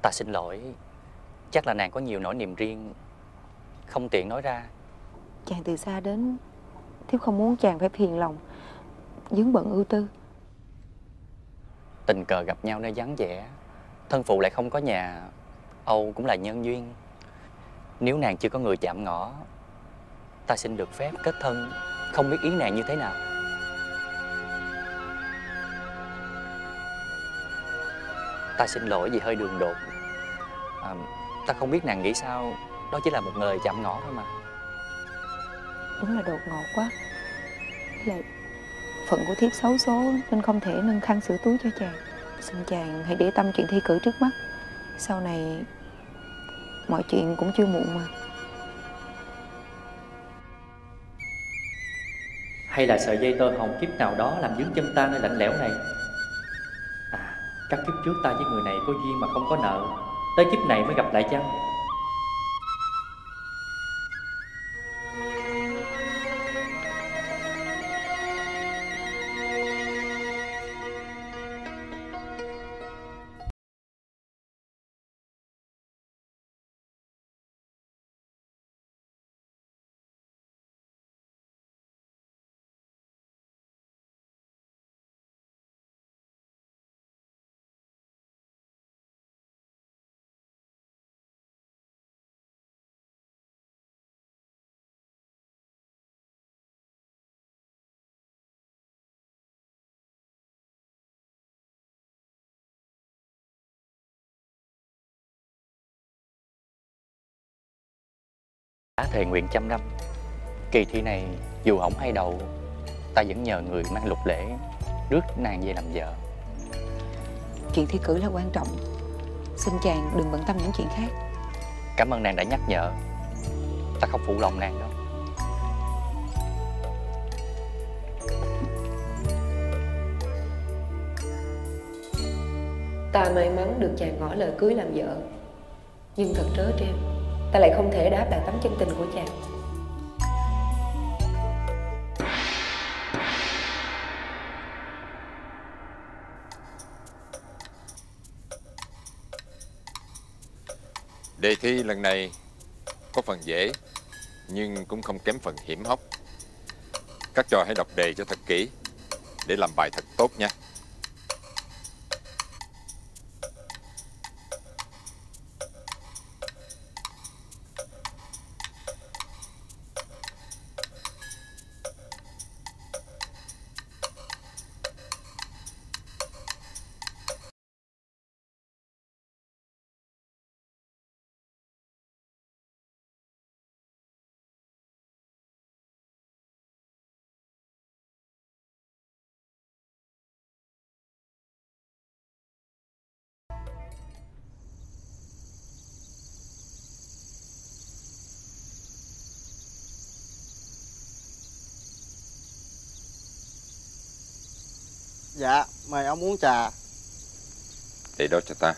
Speaker 23: Ta xin lỗi. Chắc là nàng có nhiều nỗi niềm riêng Không tiện nói ra.
Speaker 24: Chàng từ xa đến Thiếp không muốn chàng phải phiền lòng Dướng bận ưu tư.
Speaker 23: Tình cờ gặp nhau nơi vắng vẻ Thân phụ lại không có nhà Âu cũng là nhân duyên. Nếu nàng chưa có người chạm ngõ Ta xin được phép kết thân Không biết ý nàng như thế nào. Ta xin lỗi vì hơi đường đột à, Ta không biết nàng nghĩ sao. Đó chỉ là một lời chạm ngõ thôi mà.
Speaker 24: Đúng là đột ngột quá. Là phận của thiếp xấu số Nên không thể nâng khăn sửa túi cho chàng. Xin chàng hãy để tâm chuyện thi cử trước mắt. Sau này Mọi chuyện cũng chưa muộn mà.
Speaker 23: Hay là sợi dây tơ hồng kiếp nào đó làm dướng chân ta nơi lạnh lẽo này? À các kiếp trước ta với người này có duyên mà không có nợ Tới kiếp này mới gặp lại chăng? Thề nguyện trăm năm Kỳ thi này dù hỏng hay đậu Ta vẫn nhờ người mang lục lễ Rước nàng về làm vợ.
Speaker 24: Chuyện thi cử là quan trọng. Xin chàng đừng bận tâm những chuyện khác.
Speaker 23: Cảm ơn nàng đã nhắc nhở. Ta không phụ lòng nàng đâu.
Speaker 24: Ta may mắn được chàng ngỏ lời cưới làm vợ. Nhưng thật trớ trêu ta lại không thể đáp lại tấm chân tình của chàng
Speaker 25: Đề thi lần này có phần dễ, nhưng cũng không kém phần hiểm hóc. Các trò hãy đọc đề cho thật kỹ, để làm bài thật tốt nha.
Speaker 26: Dạ, mời ông uống trà.
Speaker 25: Để đó cho ta.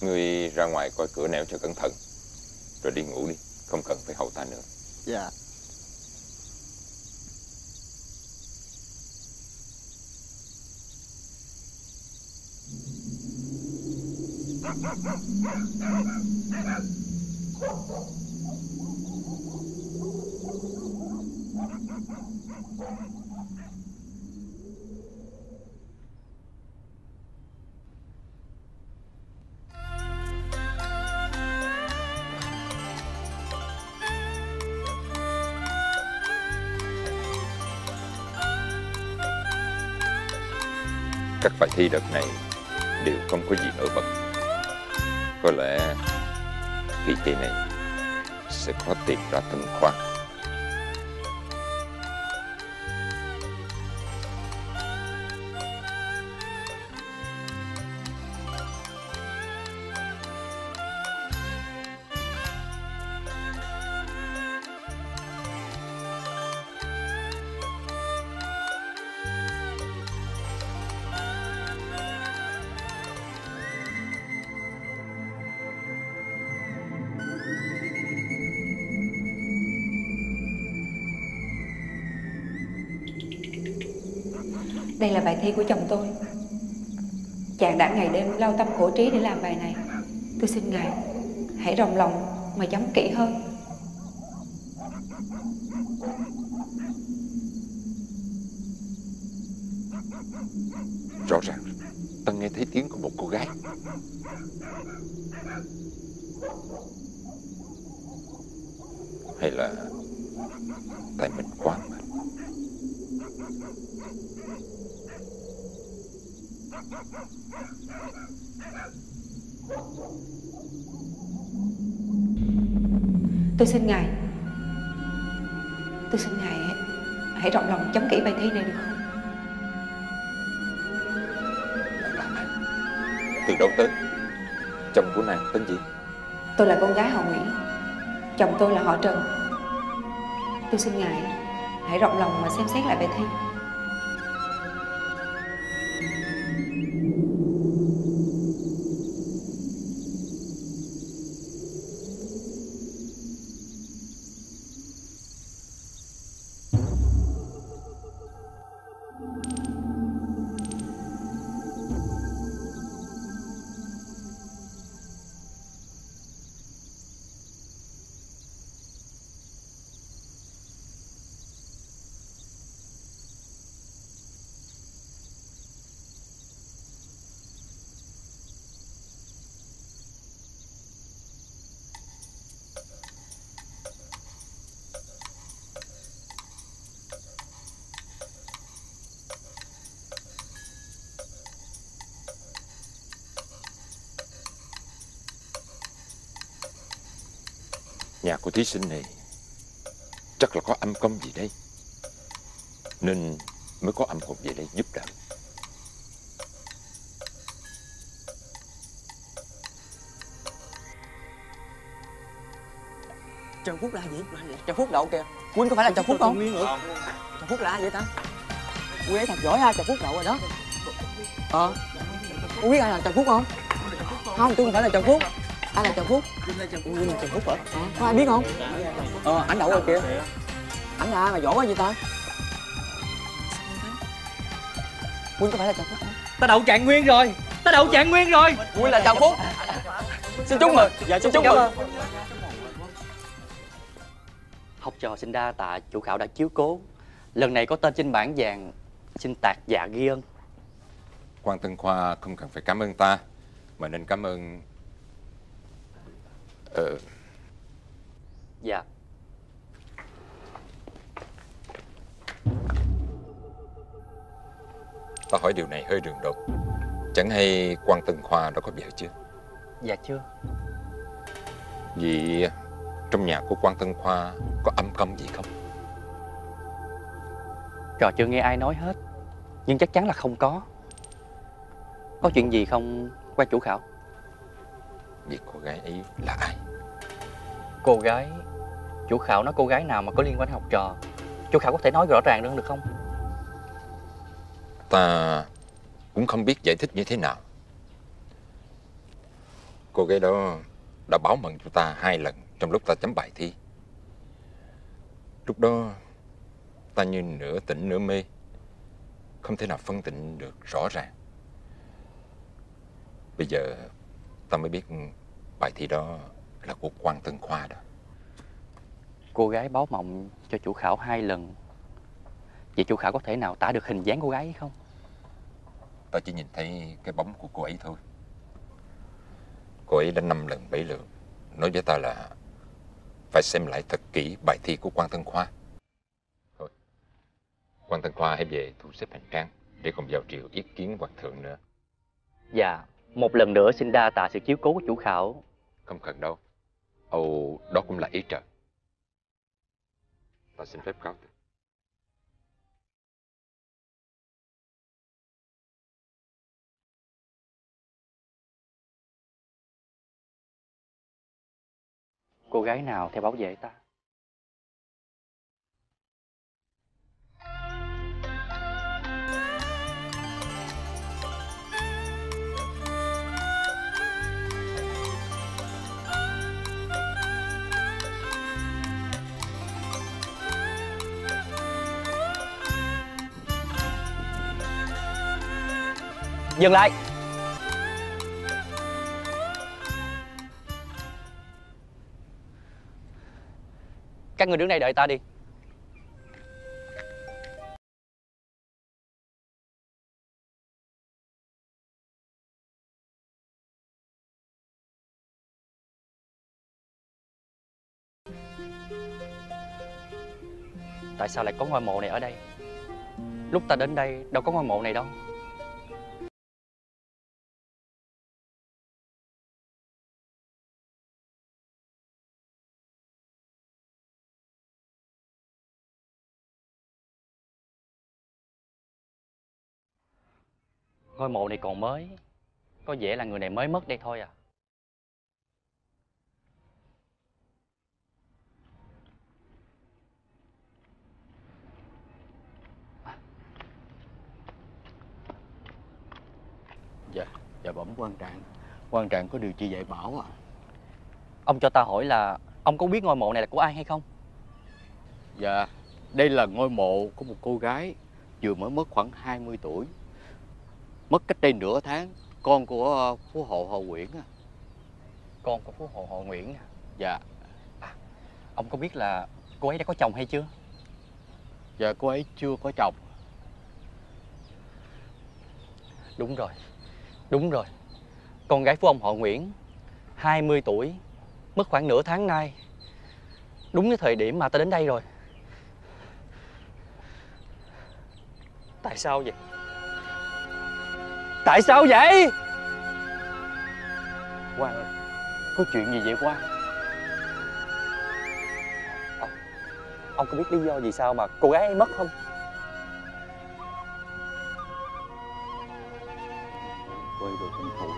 Speaker 25: Ngươi ra ngoài coi cửa nẻo cho cẩn thận Rồi đi ngủ đi Không cần phải hầu ta nữa
Speaker 26: Dạ.
Speaker 25: Các bài thi đợt này Đều không có gì nổi bật. Có lẽ Kỳ thi này Sẽ khó tìm ra tâm khoa
Speaker 24: Đây là bài thi của chồng tôi. Chàng đã ngày đêm lao tâm khổ trí để làm bài này. Tôi xin ngài Hãy rộng lòng mà chấm kỹ hơn
Speaker 25: Rõ ràng Ta nghe thấy tiếng của một cô gái Hay là Tại mình quá mệt
Speaker 24: Tôi xin ngài. Tôi xin ngài Hãy rộng lòng chấm kỹ bài thi này được không?
Speaker 25: Từ đâu tới? Chồng của nàng tên gì?
Speaker 24: Tôi là con gái họ Nguyễn. Chồng tôi là họ Trần. Tôi xin ngài Hãy rộng lòng mà xem xét lại bài thi
Speaker 25: của thí sinh này. Chắc là có âm công gì đây? Nên mới có âm hồn về đây giúp đỡ.
Speaker 6: Trần Phúc là gì? Trần Phúc đậu kìa. Quynh có phải là Trần Phúc không? Trần Phúc là ai vậy ta? Quynh ấy thật giỏi ha, Trần Phúc đậu rồi đó. Ờ. Có biết ai là Trần Phúc không? Không, tôi không phải là Trần Phúc Ai là Trần Phúc? Quynh là Trần Phúc hả? Có ai biết không? Ờ, ảnh đậu rồi kìa. Ảnh là ai mà giỏi quá vậy ta?
Speaker 23: Nguyên có phải là chồng Phúc không?
Speaker 6: Ta đậu trạng nguyên rồi. Ta đậu trạng nguyên rồi.
Speaker 23: Nguyên là chồng Phúc. Xin chúc mừng.
Speaker 6: Dạ
Speaker 23: Xin chúc mừng. Học trò xin đa tạ chủ khảo đã chiếu cố. Lần này có tên trên bảng vàng Xin tạc dạ ghi ơn
Speaker 25: Quan Tân Khoa không cần phải cảm ơn ta Mà nên cảm ơn Ờ.
Speaker 23: Dạ.
Speaker 25: Ta hỏi điều này hơi đường đột Chẳng hay Quan Tân Khoa đã có vợ chưa?
Speaker 23: Dạ chưa.
Speaker 25: Vì trong nhà của Quan Tân Khoa có âm công gì không?
Speaker 23: Trò chưa nghe ai nói hết Nhưng chắc chắn là không có. Có chuyện gì không quan chủ khảo
Speaker 25: vì cô gái ấy là ai?
Speaker 23: Cô gái, Chủ khảo nói cô gái nào mà có liên quan học trò? Chủ khảo có thể nói rõ ràng hơn được không?
Speaker 25: Ta cũng không biết giải thích như thế nào. Cô gái đó đã báo mừng cho ta hai lần trong lúc ta chấm bài thi. Lúc đó, ta như nửa tỉnh nửa mê, Không thể nào phân tịnh được rõ ràng. Bây giờ ta mới biết bài thi đó là của quan Tân Khoa đó.
Speaker 23: Cô gái báo mộng cho chủ khảo hai lần. Vậy chủ khảo có thể nào tả được hình dáng cô gái ấy không?
Speaker 25: Ta chỉ nhìn thấy cái bóng của cô ấy thôi. Cô ấy đã năm lần bảy lượt. Nói với ta là Phải xem lại thật kỹ bài thi của quan Tân Khoa. Thôi quan Tân Khoa hãy về thu xếp hành trang Để còn vào triều ý kiến hoàng thượng nữa.
Speaker 23: Dạ Một lần nữa xin đa tạ sự chiếu cố của chủ khảo.
Speaker 25: Không cần đâu. Âu đó cũng là ý trời. Ta xin phép cáo từ.
Speaker 23: Cô gái nào theo bảo vệ ta Dừng lại. Các người đứng đây đợi ta đi. Tại sao lại có ngôi mộ này ở đây? Lúc ta đến đây, đâu có ngôi mộ này đâu. Ngôi mộ này còn mới. Có vẻ là người này mới mất đây thôi à.
Speaker 18: Dạ, dạ bẩm quan trạng. Quan trạng có điều chi dạy bảo à
Speaker 23: Ông cho ta hỏi là Ông có biết ngôi mộ này là của ai hay không?
Speaker 18: Dạ, đây là ngôi mộ của một cô gái Vừa mới mất khoảng 20 tuổi Mất cách đây nửa tháng Con của ờ, phú hộ Hồ Nguyễn à.
Speaker 23: Con của phú hộ Hồ Nguyễn à?
Speaker 18: Dạ.
Speaker 23: Ông có biết là cô ấy đã có chồng hay chưa?
Speaker 18: Dạ cô ấy chưa có chồng.
Speaker 23: Đúng rồi Đúng rồi. Con gái của ông họ Nguyễn 20 tuổi Mất khoảng nửa tháng nay. Đúng cái thời điểm mà ta đến đây rồi. Tại sao vậy Tại sao vậy?
Speaker 18: Quang ơi Có chuyện gì vậy Quang?
Speaker 23: Ông có biết lý do vì sao mà cô gái ấy mất không?
Speaker 18: Quay về bệnh phổi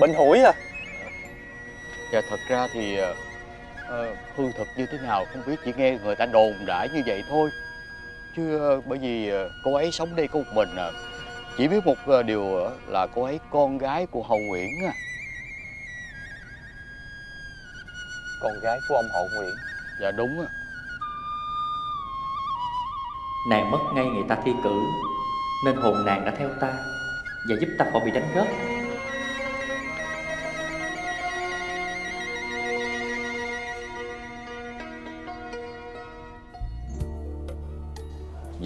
Speaker 23: Bệnh hủi à?
Speaker 18: Dạ thật ra thì ờ, hư thực như thế nào không biết Chỉ nghe người ta đồn đại như vậy thôi Chứ ờ, bởi vì ờ, cô ấy sống đây có một mình à. Chỉ biết một ờ, điều là cô ấy con gái của Hầu Nguyễn à.
Speaker 23: Con gái của ông họ Nguyễn
Speaker 18: Dạ đúng á
Speaker 23: Nàng mất ngay ngày ta thi cử Nên hồn nàng đã theo ta Và giúp ta khỏi bị đánh rớt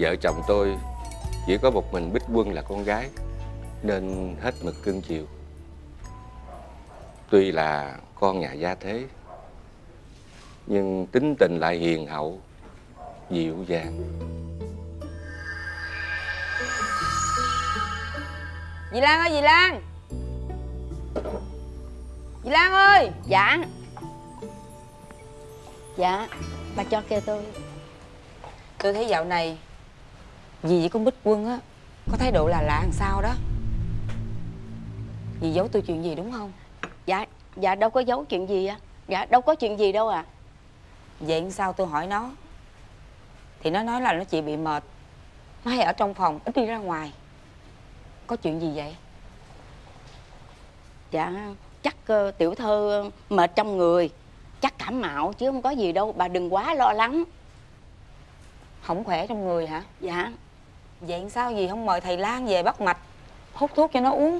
Speaker 27: Vợ chồng tôi chỉ có một mình Bích Quân là con gái Nên hết mực cưng chiều. Tuy là con nhà gia thế Nhưng tính tình lại hiền hậu Dịu dàng.
Speaker 28: Dì Lan ơi dì Lan! Dì Lan ơi!
Speaker 22: Dạ. Dạ Bà cho kêu tôi.
Speaker 28: Tôi thấy dạo này Dì với con Bích Quân á Có thái độ là lạ làm sao đó. Dì giấu tôi chuyện gì đúng không?
Speaker 22: Dạ Dạ đâu có giấu chuyện gì á. Dạ đâu có chuyện gì đâu à.
Speaker 28: Vậy sao tôi hỏi nó? Thì nó nói là nó chỉ bị mệt. Nó hay ở trong phòng ít đi ra ngoài. Có chuyện gì vậy?
Speaker 22: Dạ chắc ờ, tiểu thơ mệt trong người. Chắc cảm mạo chứ không có gì đâu Bà đừng quá lo lắng.
Speaker 28: Không khỏe trong người hả?
Speaker 22: Dạ
Speaker 28: Vậy sao gì không mời thầy Lan về bắt mạch? Hút thuốc cho nó uống.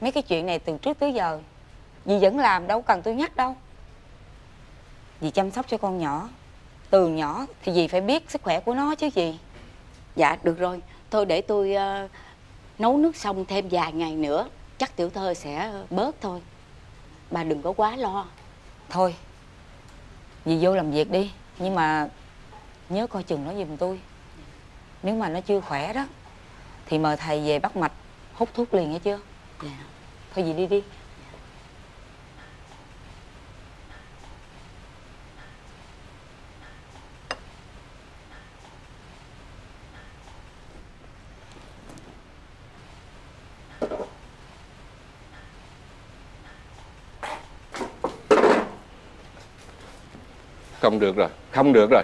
Speaker 28: Mấy cái chuyện này từ trước tới giờ Dì vẫn làm đâu cần tôi nhắc đâu. Dì chăm sóc cho con nhỏ. Từ nhỏ thì dì phải biết sức khỏe của nó chứ gì
Speaker 22: Dạ được rồi. Thôi để tôi uh, nấu nước xong thêm vài ngày nữa. Chắc tiểu thơ sẽ bớt thôi. Bà đừng có quá lo.
Speaker 28: Thôi Dì vô làm việc đi. Nhưng mà nhớ coi chừng nó giùm tôi. Nếu mà nó chưa khỏe đó Thì mời thầy về bắt mạch Hút thuốc liền nghe chưa?
Speaker 22: Dạ.
Speaker 28: Thôi dì đi đi.
Speaker 27: Không được rồi, không được rồi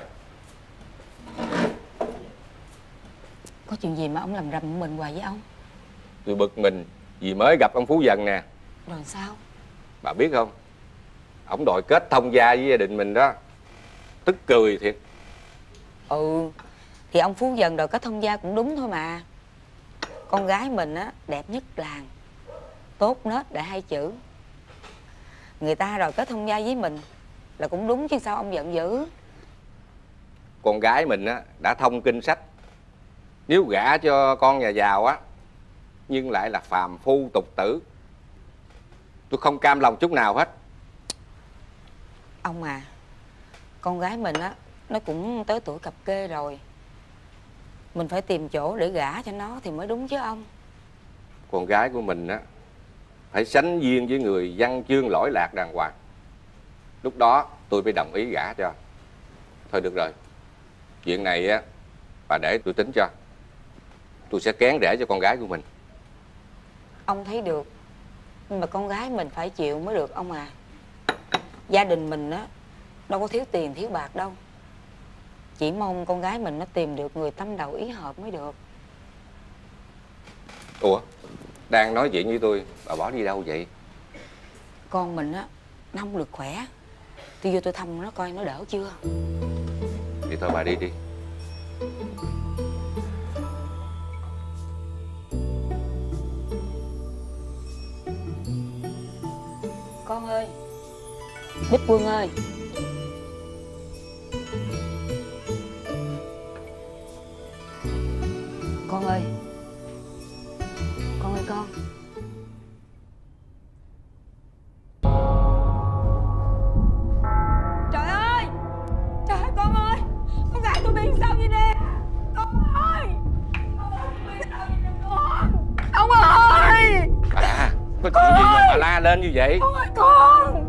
Speaker 28: Có chuyện gì mà ông làm rầm mình hoài với ông?
Speaker 27: Tôi bực mình vì mới gặp ông Phú Dần nè.
Speaker 28: Rồi sao?
Speaker 27: Bà biết không? Ông đòi kết thông gia với gia đình mình đó. Tức cười thiệt.
Speaker 28: Ừ Thì ông Phú Dần đòi kết thông gia cũng đúng thôi mà. Con gái mình á Đẹp nhất làng. Tốt nết để hai chữ. Người ta đòi kết thông gia với mình Là cũng đúng chứ sao ông giận dữ?
Speaker 27: Con gái mình á đã thông kinh sách Nếu gả cho con nhà giàu á Nhưng lại là phàm phu tục tử Tôi không cam lòng chút nào hết.
Speaker 28: Ông à Con gái mình á Nó cũng tới tuổi cập kê rồi. Mình phải tìm chỗ để gả cho nó Thì mới đúng chứ ông.
Speaker 27: Con gái của mình á Phải sánh duyên với người văn chương lỗi lạc đàng hoàng. Lúc đó tôi mới đồng ý gả cho. Thôi được rồi Chuyện này á Bà để tôi tính cho Tôi sẽ kén rễ cho con gái của mình.
Speaker 28: Ông thấy được. Nhưng mà con gái mình phải chịu mới được ông à. Gia đình mình á Đâu có thiếu tiền thiếu bạc đâu. Chỉ mong con gái mình nó tìm được người tâm đầu ý hợp mới được.
Speaker 27: Ủa Đang nói chuyện với tôi Bà bỏ đi đâu vậy?
Speaker 28: Con mình á Nó không được khỏe. Tôi vô tôi thăm nó coi nó đỡ chưa.
Speaker 27: Thì thôi bà đi đi
Speaker 28: Con ơi. Bích Quân ơi. Con ơi. Con ơi con.
Speaker 27: Có chuyện gì mà bà la lên như vậy.
Speaker 21: Ơi con!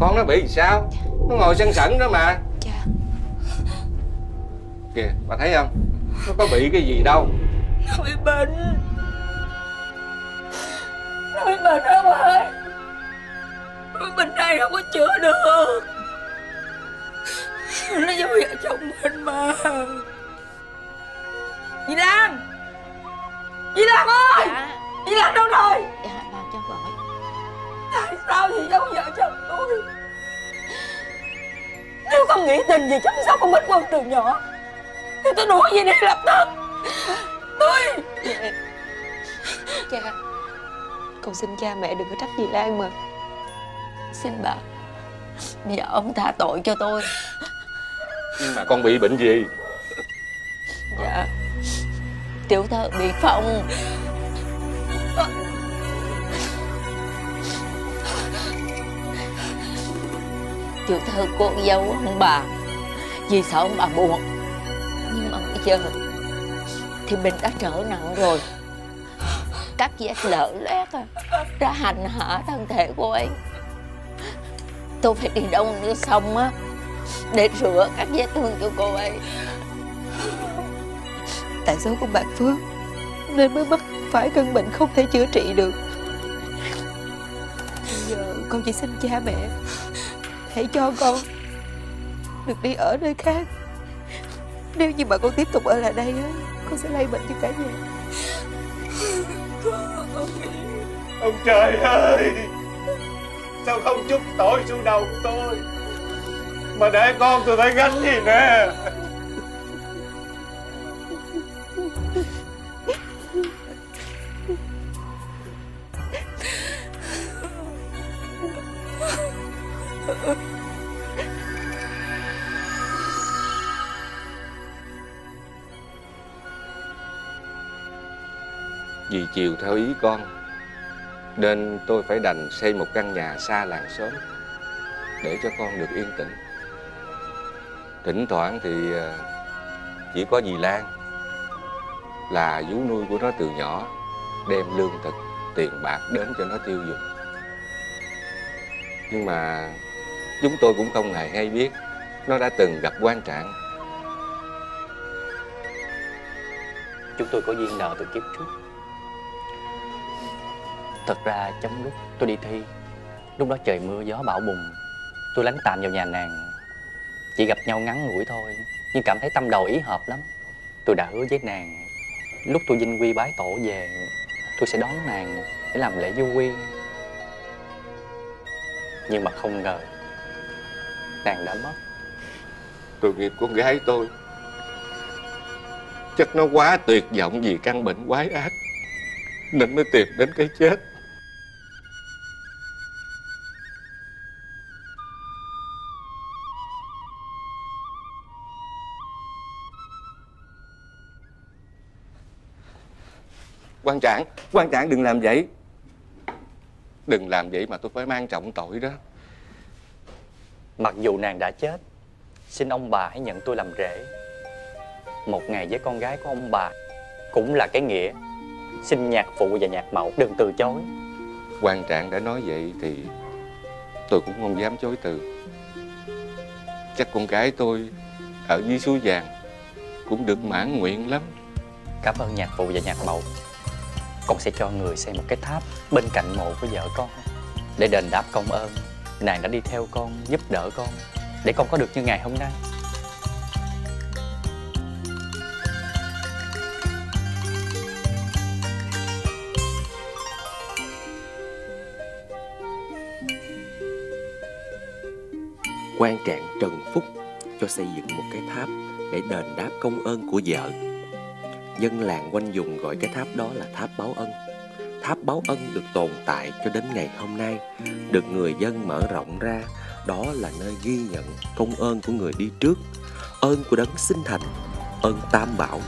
Speaker 27: Con nó bị sao? Nó ngồi sân sẩn đó mà. Kìa bà thấy không? Nó có bị cái gì đâu.
Speaker 21: Nó bị bệnh. Nó bị bệnh ông ơi. Cái bệnh này không có chữa được. Nó giống vợ chồng mình mà. Dì Lan! Dì Lan ơi!
Speaker 22: Dạ
Speaker 21: Dì Lan đâu rồi
Speaker 22: Dạ bà cho gọi
Speaker 21: Tại sao dì giống vợ chồng tôi? Nếu không nghĩ tình gì chăm sóc con Bích Quân từ nhỏ
Speaker 29: thì tôi đuổi về đây lập tức. Tôi
Speaker 22: Cha Con xin cha mẹ đừng có trách dì Lan mà. Xin bà Bây giờ ông tha tội cho tôi.
Speaker 27: Nhưng mà con bị bệnh gì?
Speaker 22: Dạ. Tiểu thơ bị phong Tiểu thơ con dâu ông bà. Vì sợ ông bà buồn. Nhưng mà bây giờ Thì mình đã trở nặng rồi. Các vết lở loét à, Đã hành hạ thân thể của ấy. Tôi phải đi đâu nữa xong á Để rửa các vết thương cho cô ấy.
Speaker 24: Tại số của bạn Phước nên mới mắc phải căn bệnh không thể chữa trị được. Bây giờ con chỉ xin cha mẹ Hãy cho con Được đi ở nơi khác. Nếu như mà con tiếp tục ở lại đây á, Con sẽ lây bệnh cho cả nhà.
Speaker 30: Ông trời ơi! Sao không chút tội xuống đầu tôi? Mà để con tôi phải gánh gì nè?
Speaker 27: Theo ý con Nên tôi phải đành xây một căn nhà xa làng xóm Để cho con được yên tĩnh. Thỉnh thoảng thì ờ, chỉ có dì Lan Là vú nuôi của nó từ nhỏ Đem lương thực, tiền bạc đến cho nó tiêu dùng. Nhưng mà chúng tôi cũng không hề hay biết Nó đã từng gặp quan trạng.
Speaker 23: Chúng tôi có duyên nợ từ kiếp trước? Thật ra trong lúc tôi đi thi, Lúc đó trời mưa, gió bão bùng, Tôi lánh tạm vào nhà nàng. Chỉ gặp nhau ngắn ngủi thôi, Nhưng cảm thấy tâm đầu ý hợp lắm. Tôi đã hứa với nàng, Lúc tôi vinh quy bái tổ về, Tôi sẽ đón nàng để làm lễ du quy. Nhưng mà không ngờ, Nàng đã mất.
Speaker 27: Tội nghiệp con gái tôi. Chắc nó quá tuyệt vọng vì căn bệnh quái ác, Nên mới tìm đến cái chết. Quan trạng quan trạng đừng làm vậy. Đừng làm vậy mà tôi phải mang trọng tội đó.
Speaker 23: Mặc dù nàng đã chết Xin ông bà hãy nhận tôi làm rể. Một ngày với con gái của ông bà Cũng là cái nghĩa. Xin nhạc phụ và nhạc mẫu đừng từ chối.
Speaker 27: Quan trạng đã nói vậy thì tôi cũng không dám chối từ. Chắc con gái tôi ở dưới suối vàng cũng được mãn nguyện lắm.
Speaker 23: Cảm ơn nhạc phụ và nhạc mẫu con sẽ cho người xây một cái tháp Bên cạnh mộ của vợ con Để đền đáp công ơn Nàng đã đi theo con, giúp đỡ con Để con có được như ngày hôm nay
Speaker 31: quan trạng Trần Phúc cho xây dựng một cái tháp để đền đáp công ơn của vợ. Dân làng quanh vùng gọi cái tháp đó là tháp báo ân. Tháp báo ân được tồn tại cho đến ngày hôm nay, được người dân mở rộng ra, đó là nơi ghi nhận công ơn của người đi trước, ơn của đấng sinh thành, ơn tam bảo.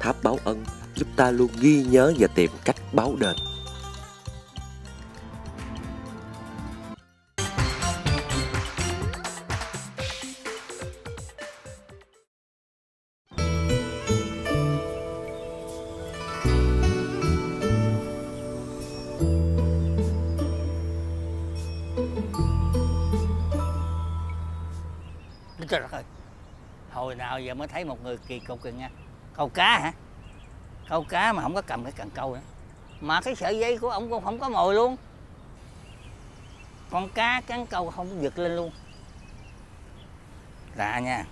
Speaker 31: Tháp báo ân giúp ta luôn ghi nhớ và tìm cách báo đền.
Speaker 7: Trời ơi. Hồi nào giờ mới thấy một người kỳ cục kìa nha. Câu cá hả? Câu cá mà không có cầm cái cần câu nữa. Mà cái sợi dây của ông cũng không có mồi luôn. Con cá cắn câu không giật lên luôn. Lạ nha.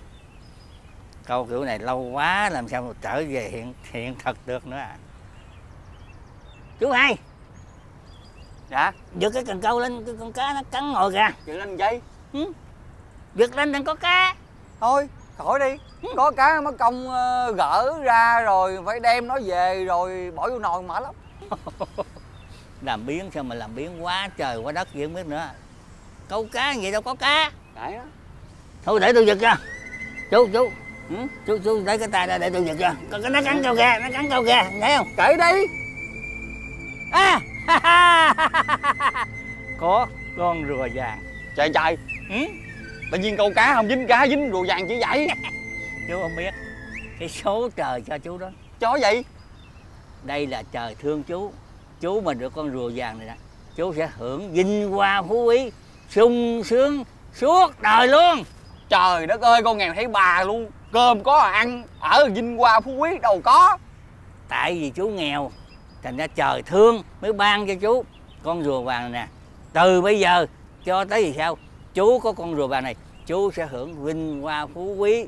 Speaker 7: Câu kiểu này lâu quá làm sao mà trở về hiện hiện thật được nữa à? Chú hai.
Speaker 23: Dạ.
Speaker 7: Giật cái cần câu lên cái con cá nó cắn ngồi kìa.
Speaker 23: Giật lên dây
Speaker 7: ừ. Giật lên đừng có cá.
Speaker 23: Thôi
Speaker 6: khỏi đi. Có cái mất công ờ, gỡ ra rồi phải đem nó về rồi bỏ vô nồi mệt lắm.
Speaker 7: Làm biến sao mà làm biến quá trời quá đất gì không biết nữa. Câu cá vậy đâu có cá.
Speaker 6: Đấy đó.
Speaker 7: Thôi để tôi giật ra chú chú. Ừ? chú chú lấy cái tay ra để tôi giật ra cái nó cắn câu kìa nó cắn câu kìa. Thấy không?
Speaker 6: Kể đi.
Speaker 7: À. Có con rùa vàng.
Speaker 6: Trời trời
Speaker 7: ừ?
Speaker 6: Tự nhiên câu cá không dính cá dính rùa vàng chỉ vậy.
Speaker 7: Chú không biết cái số trời cho chú đó.
Speaker 6: Chó vậy?
Speaker 7: Đây là trời thương chú. Chú mà được con rùa vàng này nè. Chú sẽ hưởng vinh hoa phú quý sung sướng suốt đời luôn.
Speaker 6: Trời đất ơi con nghèo thấy bà luôn. Cơm có ăn ở vinh hoa phú quý đâu có.
Speaker 7: Tại vì chú nghèo thành ra trời thương mới ban cho chú. Con rùa vàng này nè từ bây giờ cho tới gì sao chú có con rùa vàng này chú sẽ hưởng vinh hoa phú quý.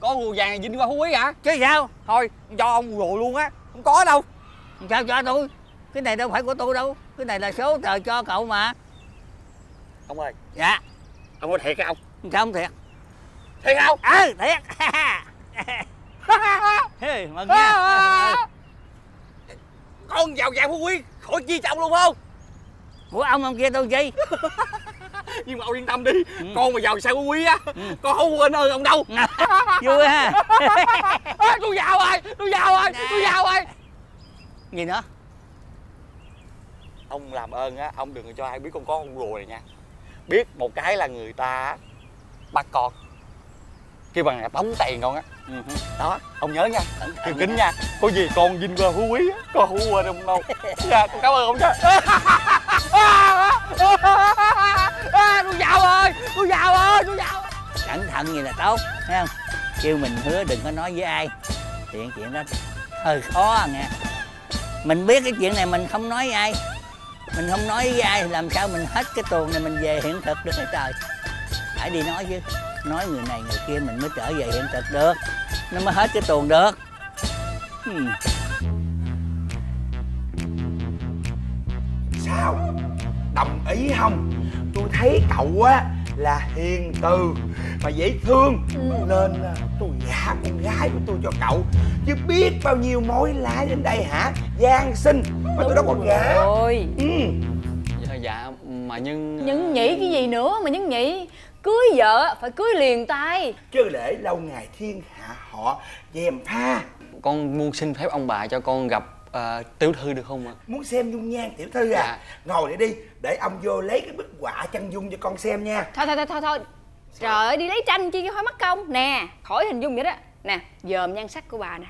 Speaker 6: Có rùa vàng này vinh hoa phú quý hả?
Speaker 7: Chứ sao?
Speaker 6: Thôi cho ông rùa luôn á không có đâu.
Speaker 7: Sao cho tôi? Cái này đâu phải của tôi đâu cái này là số trời cho cậu mà.
Speaker 6: Ông ơi.
Speaker 7: Dạ.
Speaker 6: Ông có thiệt không
Speaker 7: sao không thiệt.
Speaker 6: Thiệt không
Speaker 7: ừ thiệt. Hey, mừng nha.
Speaker 6: Con giàu vàng phú quý khỏi chi cho ông luôn không?
Speaker 7: Của ông ông kia tôi chi
Speaker 6: nhưng mà ông yên tâm đi. Con mà giàu sao phú quý á? Con không quên ơn ông đâu.
Speaker 7: Vui ha.
Speaker 6: À, tôi giàu rồi tôi giàu rồi tôi giàu rồi.
Speaker 7: Gì nữa?
Speaker 6: Ông làm ơn á ông đừng cho ai biết con có con rùa này nha. Biết một cái là người ta bắt con kêu bằng là tống tiền con á. Đó ông nhớ nha. Kêu kính nha. Có gì? Con vinh qua phú quý á. Con không quên ông đâu dạ con cảm ơn ông nha. Tôi giàu rồi tôi giàu rồi tôi giàu
Speaker 7: cẩn thận gì là tốt thấy không? Kêu mình hứa đừng có nói với ai. Chuyện chuyện đó hơi khó à nghe. Mình biết cái chuyện này mình không nói với ai. Mình không nói với ai làm sao mình hết cái tuồng này mình về hiện thực được cái trời phải đi nói chứ nói người này người kia mình mới trở về hiện thực được. Nó mới hết cái tuồng được. Hmm.
Speaker 32: sao? Đồng ý không? Tôi thấy cậu á là hiền từ mà dễ thương. Nên à, tôi gả con gái của tôi cho cậu. Chứ biết bao nhiêu mối lái đến đây hả? Gian sinh mà tôi đâu có gả.
Speaker 12: rồi.
Speaker 32: Ừ.
Speaker 6: dạ, dạ mà nhưng
Speaker 12: Nhân nhị cái gì nữa mà nhân nhị Cưới vợ phải cưới liền tay.
Speaker 32: Chứ để lâu ngày thiên hạ họ dèm pha.
Speaker 6: Con muốn xin phép ông bà cho con gặp ờ, tiểu thư được không ạ?
Speaker 32: Muốn xem dung nhan tiểu thư à? Ngồi để đi để ông vô lấy cái bức họa chân dung cho con xem nha.
Speaker 12: Thôi thôi thôi thôi thôi. Trời ơi đi lấy tranh chi cho khỏi mất công. Nè khỏi hình dung vậy đó. Nè dòm nhan sắc của bà nè.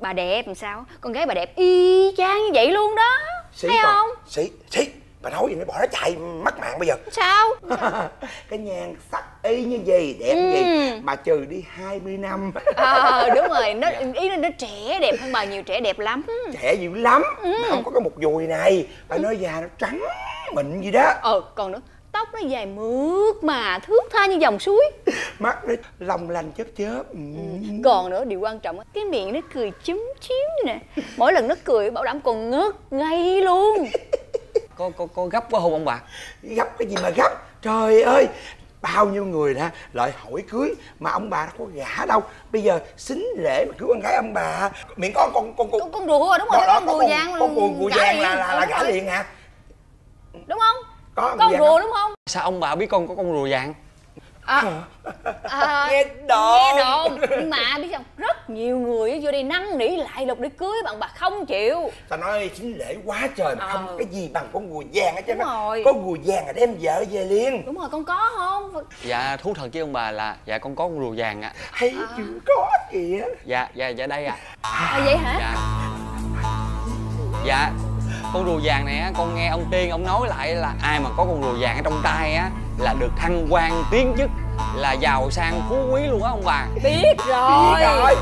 Speaker 12: Bà đẹp làm sao? Con gái bà đẹp y chang như vậy luôn đó.
Speaker 32: Sĩ
Speaker 12: Thấy
Speaker 32: còn-
Speaker 12: không?
Speaker 32: Sĩ sĩ bà nói gì nó bỏ nó chạy mất mạng bây giờ.
Speaker 12: Sao?
Speaker 32: Cái nhan sắc y như gì đẹp
Speaker 12: Ừ.
Speaker 32: gì mà trừ đi 20 năm.
Speaker 12: Ờ đúng rồi nó Ý là nó trẻ đẹp hơn bà nhiều trẻ đẹp lắm.
Speaker 32: Trẻ dữ lắm
Speaker 12: Ừ.
Speaker 32: mà không có cái một dùi này. Bà nói già nó trắng mịn gì đó.
Speaker 12: Ờ còn nữa Tóc nó dài mướt mà thước tha như dòng suối.
Speaker 32: Mắt nó long lanh chớp chớp. Ừ.
Speaker 12: Còn nữa điều quan trọng á, cái miệng nó cười chúm chím nè. Mỗi lần nó cười bảo đảm còn ngất ngay luôn
Speaker 6: có có có gấp quá không ông bà?
Speaker 32: Gấp cái gì mà gấp? Trời ơi! Bao nhiêu người đã lại hỏi cưới mà ông bà đâu có gả đâu. Bây giờ xính lễ mà cứu con gái ông bà miệng có con con con
Speaker 12: con rùa đúng rồi
Speaker 32: đó,
Speaker 12: đó,
Speaker 32: đó,
Speaker 12: con rùa
Speaker 32: con-
Speaker 12: vàng
Speaker 32: con rùa rùa vàng là là, là
Speaker 12: Đúng
Speaker 32: gả
Speaker 12: rồi.
Speaker 32: liền hả
Speaker 12: Đúng không?
Speaker 32: có
Speaker 12: Con rùa đúng không?
Speaker 6: sao ông bà biết con có con rùa vàng
Speaker 12: À, à,
Speaker 32: nghe đồn.
Speaker 12: nghe đồn. Nhưng mà biết không rất nhiều người á vô đây năn nỉ lại lục để cưới bạn bà không chịu.
Speaker 32: Ta nói xính lễ quá trời mà không
Speaker 12: Ờ.
Speaker 32: cái gì bằng con rùa vàng hết trơn
Speaker 12: rồi.
Speaker 32: có rùa vàng là đem vợ về liền.
Speaker 12: Đúng rồi con có không?
Speaker 6: Dạ thú thật với ông bà là dạ con có con rùa vàng ạ.
Speaker 32: Hay chưa có kìa.
Speaker 6: Dạ dạ dạ đây ạ.
Speaker 12: À, vậy hả?
Speaker 6: Dạ. Dạ con rùa vàng này á con nghe ông tiên ông nói lại là ai mà có con rùa vàng ở trong tay á là được thăng quan tiến chức là giàu sang phú quý luôn á ông bà.
Speaker 12: Biết rồi.
Speaker 32: Biết rồi.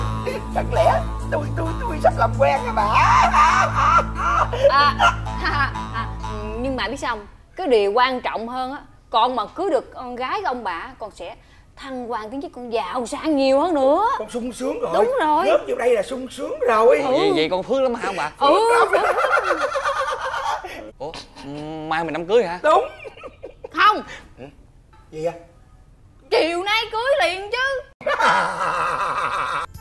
Speaker 32: Chẳng lẽ tôi tôi tôi sắp làm quen hả bà.
Speaker 12: À, ha, ừ, nhưng mà biết sao không? Cái điều quan trọng hơn á con mà cưới được con gái của ông bà con sẽ thăng quan tiến chức con giàu sang nhiều hơn nữa.
Speaker 32: Con sung sướng rồi.
Speaker 12: Đúng rồi.
Speaker 32: Lớp vô đây là sung sướng rồi.
Speaker 6: Vậy vậy con phước lắm hả ông bà?
Speaker 12: Ừ.
Speaker 6: Ủa mai mình đám cưới hả?
Speaker 32: Đúng.
Speaker 12: Không.
Speaker 32: Gì vậy?
Speaker 12: Chiều nay cưới liền chứ.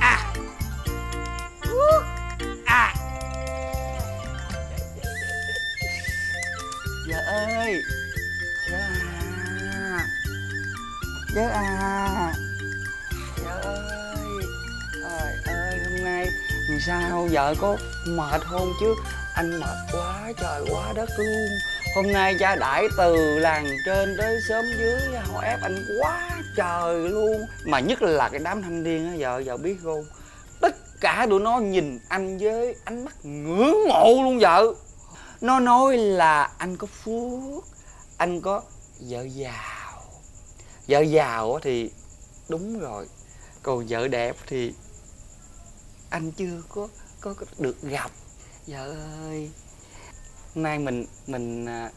Speaker 6: À à. Vợ ơi. Vợ à vợ à. Vợ ơi. Trời ơi, hôm nay làm sao vợ có mệt không chứ? Anh mệt quá, trời quá đất luôn. Hôm nay cha đãi từ làng trên tới xóm dưới họ ép anh quá trời luôn. Mà nhất là cái đám thanh niên á, vợ vợ biết không? Cả tụi nó nhìn anh với ánh mắt ngưỡng mộ luôn vợ. Nó nói là anh có phước anh có vợ giàu. Vợ giàu thì đúng rồi còn vợ đẹp thì anh chưa có có, có được gặp. Vợ ơi nay mình mình à,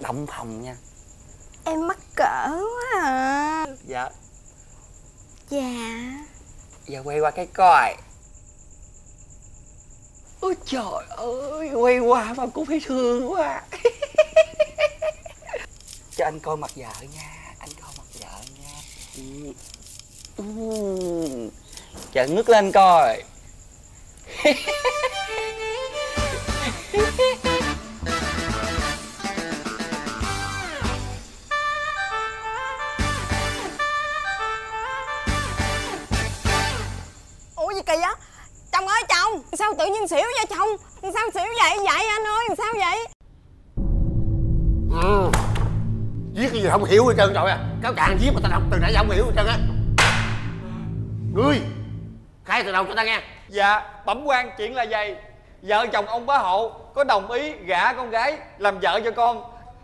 Speaker 6: động phòng nha.
Speaker 2: Em mắc cỡ quá à.
Speaker 6: Dạ.
Speaker 2: Dạ
Speaker 6: giờ quay qua cái coi ôi trời ơi quay qua mà cũng thấy thương quá cho anh coi mặt vợ nha anh coi mặt vợ nha ừ. Ừ. chờ ngước lên coi
Speaker 2: Sao tự nhiên xỉu vậy chồng? Sao xỉu vậy? Vậy anh ơi Sao vậy?
Speaker 33: Ừ. viết cái gì không hiểu hết trơn rồi à. Cáo trạng viết mà tao đọc từ nãy giờ không hiểu hết trơn á. Ngươi khai từ đầu cho ta nghe.
Speaker 6: Dạ bẩm quan chuyện là vậy. Vợ chồng ông bá hộ có đồng ý gả con gái làm vợ cho con.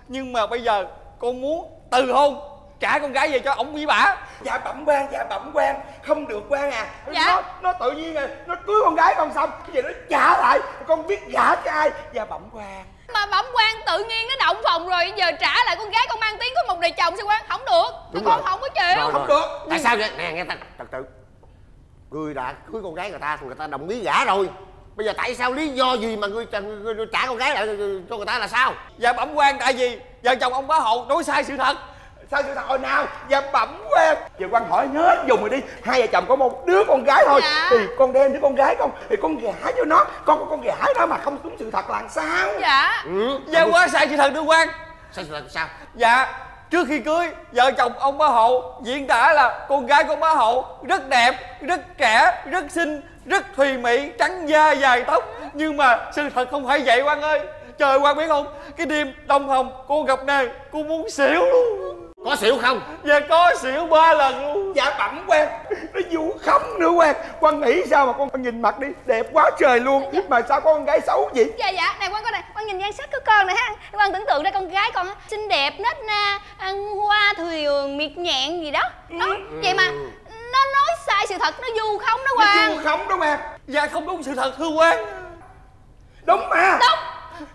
Speaker 6: Nhưng mà bây giờ con muốn từ hôn trả con gái về cho ổng với bả.
Speaker 32: Dạ bẩm quan dạ bẩm quan. Không được quan à.
Speaker 12: Dạ.
Speaker 32: nó nó tự nhiên à nó cưới con gái con xong. Giờ nó trả lại con biết gả cho ai. Dạ bẩm quan.
Speaker 12: Mà bẩm quan tự nhiên nó động phòng rồi Giờ trả lại con gái con mang tiếng có một đời chồng sao quan? Không được.
Speaker 33: Đúng
Speaker 12: con
Speaker 33: rồi.
Speaker 12: không có chịu.
Speaker 33: Rồi, rồi. tại sao vậy? Nè nghe ta trật tự ngươi đã cưới con gái người ta thì người ta đồng ý gả rồi. Bây giờ tại sao lý do gì mà ngươi, trả- ngươi, ngươi trả con gái lại cho người ta là sao?
Speaker 6: Dạ bẩm quan tại vì vợ chồng ông bá hộ nói sai sự thật
Speaker 32: sao sự thật hồi nào dạ bẩm quan giờ quan hỏi hết dùng rồi đi. Hai vợ chồng có một đứa con gái thôi.
Speaker 12: Dạ.
Speaker 32: thì con đem đứa con gái con thì con gả cho nó. Con có con gả nó mà không đúng sự thật là sao?
Speaker 12: Dạ.
Speaker 33: Ừ.
Speaker 6: dạ quá sai sự thật đưa quan.
Speaker 33: Sai sự thật sao?
Speaker 6: Dạ trước khi cưới vợ chồng ông bá hộ diễn tả là con gái của bá hộ rất đẹp rất trẻ rất xinh rất thùy mị trắng da dài tóc. Nhưng mà sự thật không phải vậy quan ơi. Trời quan biết không? Cái đêm đông hồng cô gặp này cô muốn xỉu luôn
Speaker 33: có xỉu không?
Speaker 6: Dạ có xỉu ba lần luôn.
Speaker 32: Dạ bẩm quan nó vu khống nữa quan quan nghĩ sao mà con nhìn mặt đi. Đẹp quá trời luôn. Mà sao có con gái xấu vậy?
Speaker 12: Dạ dạ, này quan coi này, quan nhìn nhan sắc của con này ha. Quan tưởng tượng ra con gái con á, xinh đẹp, nết na, ăn hoa thường, miệt nhẹn gì đó. Đó, vậy mà nó nói sai sự thật, nó vu khống đó quan
Speaker 32: vu khống đó quan
Speaker 6: dạ không đúng sự thật thưa quan
Speaker 32: đúng mà.
Speaker 12: Đúng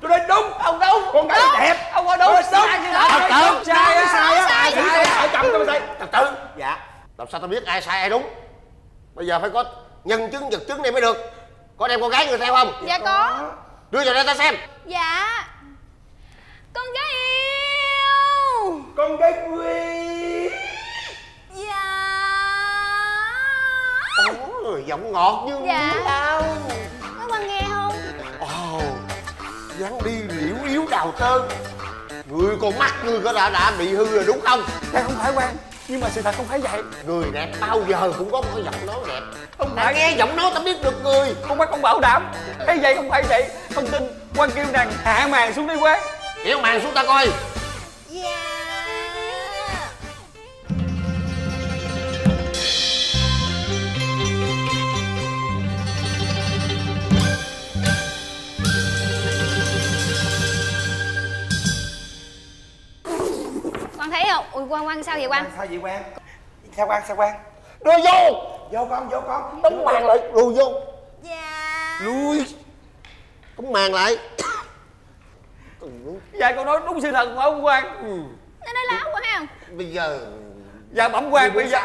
Speaker 32: tôi nói đúng.
Speaker 6: Ông đúng
Speaker 32: con gái đẹp.
Speaker 6: Ông có đúng
Speaker 32: đúng.
Speaker 6: thật
Speaker 32: Thật
Speaker 6: Sai
Speaker 32: tự
Speaker 6: sai á.
Speaker 32: sai á
Speaker 6: Sai,
Speaker 32: Ai
Speaker 6: sai.
Speaker 32: sai. Chồng tôi sai
Speaker 33: trật tự dạ. Làm sao tao biết ai sai ai đúng? Bây giờ phải có nhân chứng vật chứng này mới được. Có đem con gái người theo không?
Speaker 12: Dạ có.
Speaker 33: Đưa vào đây ta xem.
Speaker 12: Dạ. Con gái yêu.
Speaker 32: Con gái quý
Speaker 12: Dạ.
Speaker 33: Ồ, giọng ngọt như
Speaker 12: Dạ.
Speaker 33: lao dáng đi liễu yếu đào tơ người con mắt người có đã đã bị hư rồi đúng không?
Speaker 6: Dạ không phải quan nhưng mà sự thật không phải vậy.
Speaker 33: Người đẹp bao giờ cũng có một cái giọng nói đẹp.
Speaker 6: Không
Speaker 33: ta
Speaker 6: phải
Speaker 33: nghe giọng nói ta biết được người.
Speaker 6: Không phải con bảo đảm. Thấy vậy không phải vậy. Không tin quan kêu nàng hạ màn xuống đi quan
Speaker 33: kéo màn xuống ta coi.
Speaker 12: Con quan quan sao vậy quan?
Speaker 32: sao vậy quan sao quan sao quan
Speaker 33: đưa vô!
Speaker 32: Vô con vô con.
Speaker 33: Đóng màn lại. Lùi vô. Dạ. Lùi. Đóng màn lại.
Speaker 6: Dạ con nói đúng sự thật phải không quan
Speaker 12: Nó nói láo quá ha.
Speaker 33: Bây giờ
Speaker 6: dạ bẩm quan bây giờ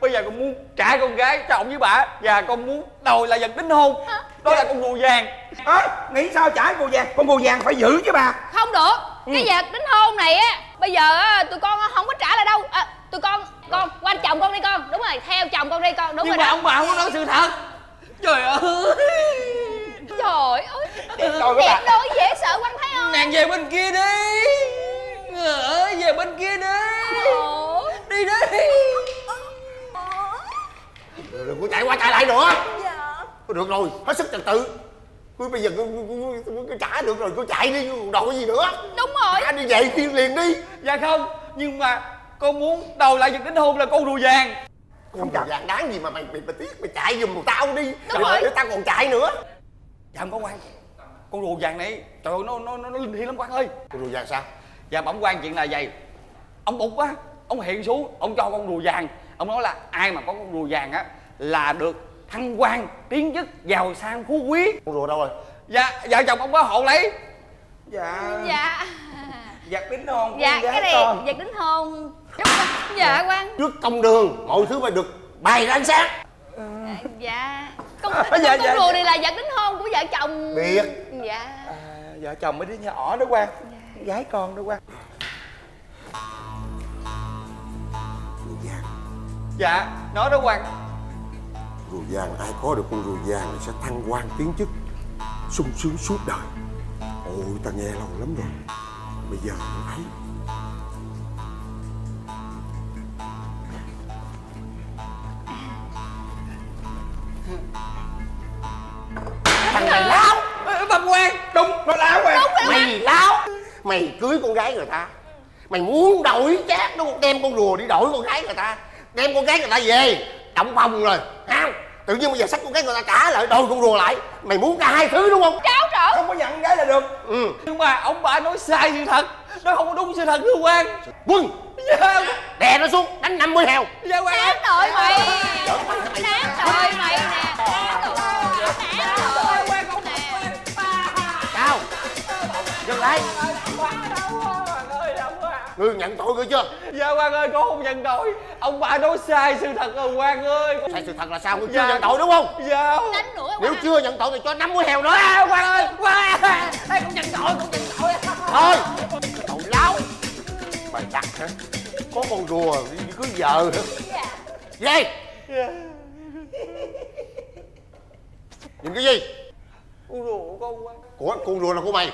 Speaker 6: bây giờ con muốn trả con gái cho ông với bà và con muốn đòi lại vật đính hôn. Đó là con rùa vàng.
Speaker 32: À, nghĩ sao trả con rùa vàng? Con rùa vàng phải giữ chứ bà.
Speaker 12: Không được.
Speaker 32: Ừ.
Speaker 12: cái vật đính hôn này á bây giờ á tụi con không có trả lại đâu. À, tụi con con qua chồng con đi con. Đúng rồi theo chồng con đi con. Đúng
Speaker 6: nhưng
Speaker 12: rồi
Speaker 6: mà
Speaker 12: đó.
Speaker 6: ông bà không có nói sự thật. Trời ơi.
Speaker 12: Trời ơi.
Speaker 6: Coi các
Speaker 12: đẹp
Speaker 6: bạn.
Speaker 12: đôi dễ sợ quan thấy không?
Speaker 6: Nàng về bên kia đi. Ở về bên kia đi. Đi đi.
Speaker 33: Đừng có chạy qua chạy lại nữa. Được rồi hết sức trật tự tôi bây giờ tôi, tôi, tôi trả được rồi tôi chạy đi còn đòi cái gì nữa.
Speaker 12: Đúng rồi.
Speaker 33: Trả đi vậy đi liền đi.
Speaker 6: Dạ không nhưng mà con muốn đầu lại vật đính hôn là con rùa vàng
Speaker 33: con rùa vàng đáng gì mà mày mày, mày tiếc mày chạy giùm tao đi.
Speaker 6: Đúng rồi.
Speaker 33: để tao còn chạy nữa.
Speaker 6: Dạ không có quan. Con rùa vàng này trời ơi nó nó nó, nó linh thiêng lắm quan ơi.
Speaker 33: Con rùa vàng sao?
Speaker 6: Dạ bẩm quan chuyện là vậy. Ông bụt á ông hiện xuống ông cho con rùa vàng ông nói là ai mà có con rùa vàng á là được thăng quan tiến chức giàu sang phú quý.
Speaker 33: Con rùa đâu rồi?
Speaker 6: Dạ vợ chồng ông có hộ lấy.
Speaker 32: Dạ.
Speaker 12: Dạ.
Speaker 32: Vật đính hôn
Speaker 12: dạ cái này
Speaker 32: con.
Speaker 12: đính hôn. Đúng rồi. dạ. quan.
Speaker 33: Trước công đường mọi thứ phải được bày ra ánh sáng.
Speaker 12: Dạ con,
Speaker 32: À,
Speaker 12: con,
Speaker 32: dạ,
Speaker 12: con
Speaker 32: dạ,
Speaker 12: rùa
Speaker 32: dạ.
Speaker 12: này là vật đính hôn của vợ chồng.
Speaker 33: Biết.
Speaker 12: dạ.
Speaker 32: À, vợ chồng mới đứa nhỏ đó quan. Gái con đó quan.
Speaker 6: Dạ nói đó quan
Speaker 33: rùa vàng ai có được con rùa vàng thì sẽ thăng quan tiến chức sung sướng suốt đời. Ôi ta nghe lâu lắm rồi. Bây giờ mới thấy. Thằng này láo.
Speaker 6: Bẩm quan
Speaker 32: đúng nó láo quan
Speaker 33: mày láo. Mày cưới con gái người ta. Mày muốn đổi chát không đem con rùa đi đổi con gái người ta đem con gái người ta về. Động phòng rồi. Không? Tự nhiên bây giờ xách con gái người ta trả lại đôi con rùa lại. Mày muốn cả hai thứ đúng không?
Speaker 12: Tráo trở.
Speaker 32: Không có nhận gái là được.
Speaker 33: Ừ.
Speaker 6: Nhưng mà ông bà nói sai sự thật. Nó không có đúng sự thật thưa quan.
Speaker 33: Quân.
Speaker 6: Dạ.
Speaker 33: Đè nó xuống đánh 50 heo.
Speaker 6: Dạ quan.
Speaker 12: Đáng rồi mày. Đáng rồi mày nè.
Speaker 33: Cao dừng lại ngươi nhận tội ngươi chưa?
Speaker 6: Dạ quan ơi con không nhận tội. Ông bà nói sai sự thật rồi quan ơi.
Speaker 33: Sai sự thật là sao? Ngươi chưa
Speaker 6: Dạ.
Speaker 33: nhận tội đúng không?
Speaker 6: Dạ.
Speaker 12: Đánh nữa
Speaker 33: nếu chưa nhận tội thì cho 50 heo nữa
Speaker 6: à, quan ơi quan đây con nhận tội con nhận tội.
Speaker 33: Thôi. Tội láo. Mày đặt hả? Có con rùa đi cưới vợ hả? Về nhìn cái gì?
Speaker 6: Con rùa của con quan
Speaker 33: của con rùa là của mày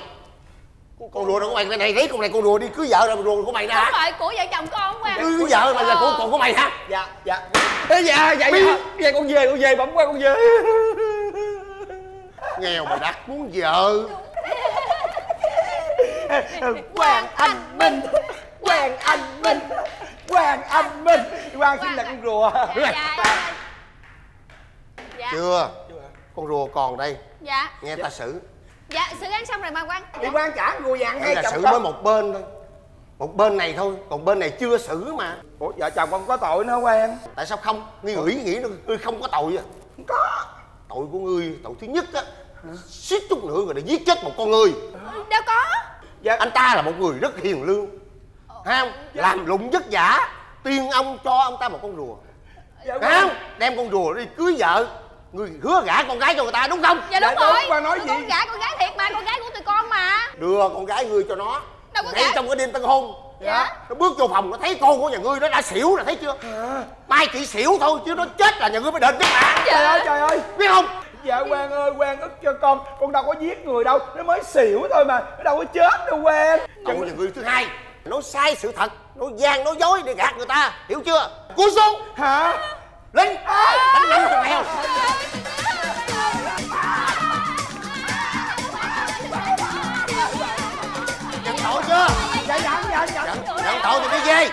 Speaker 33: con rùa là của mày cái này thấy con này con rùa đi cưới vợ là rùa của mày đó
Speaker 12: đúng
Speaker 33: hả
Speaker 12: rồi của vợ chồng con quan
Speaker 33: cưới vợ mà là của còn của mày hả?
Speaker 32: Dạ dạ.
Speaker 6: Ê, dạ dạ dạ. Dạ con về con về bấm quan con về.
Speaker 33: Nghèo mà đặt muốn vợ.
Speaker 32: Hoàng Anh Minh Hoàng Anh Minh Hoàng Anh Minh. Hoàng chính là con rùa.
Speaker 12: Dạ
Speaker 33: chưa? Con rùa còn đây.
Speaker 12: Dạ.
Speaker 33: Nghe ta xử
Speaker 12: dạ xử án xong rồi mà quan
Speaker 32: đi quan trả vàng
Speaker 33: đây
Speaker 32: hai
Speaker 33: là
Speaker 32: chồng
Speaker 33: xử
Speaker 32: con
Speaker 33: mới một bên thôi. Một bên này thôi còn bên này chưa xử mà.
Speaker 32: Ủa vợ chồng con có tội nữa quan
Speaker 33: tại sao không? Ngươi nghĩ nghĩ nó ngươi không có tội à? Không có. Tội của ngươi tội thứ nhất á suýt chút nữa rồi để giết chết một con người.
Speaker 12: Đâu có.
Speaker 32: Dạ.
Speaker 33: anh ta là một người rất hiền lương. Thấy không? Làm lụng vất vả tiên ông cho ông ta một con rùa.
Speaker 32: Dạ,
Speaker 33: không? Đem con rùa đi cưới vợ người hứa gả con gái cho người ta đúng không?
Speaker 12: Dạ đúng rồi.
Speaker 32: quan nói
Speaker 12: Tụi
Speaker 32: gì?
Speaker 12: con gả con gái thiệt mà con gái của tụi con mà.
Speaker 33: Đưa con gái ngươi cho nó.
Speaker 12: Đâu có
Speaker 33: ngay
Speaker 12: gả.
Speaker 33: trong cái đêm tân hôn.
Speaker 12: Dạ.
Speaker 33: nó bước vô phòng nó thấy con của nhà ngươi nó đã xỉu rồi thấy chưa? Mai chỉ xỉu thôi chứ nó chết là nhà ngươi mới đền chứ mà.
Speaker 32: Trời ơi trời ơi.
Speaker 33: Biết không?
Speaker 32: Dạ quan ơi quan ức cho con con đâu có giết người đâu. Nó mới xỉu thôi mà nó đâu có chết đâu quan
Speaker 33: tội nhà ngươi thứ hai. Nói sai sự thật nói gian nói dối để gạt người ta hiểu chưa? Cúi xuống.
Speaker 32: Hả
Speaker 33: lên đánh năm thằng mèo nhận tội chưa?
Speaker 32: Dạ dạ dạ dạ.
Speaker 33: Nhận tội thì đi về.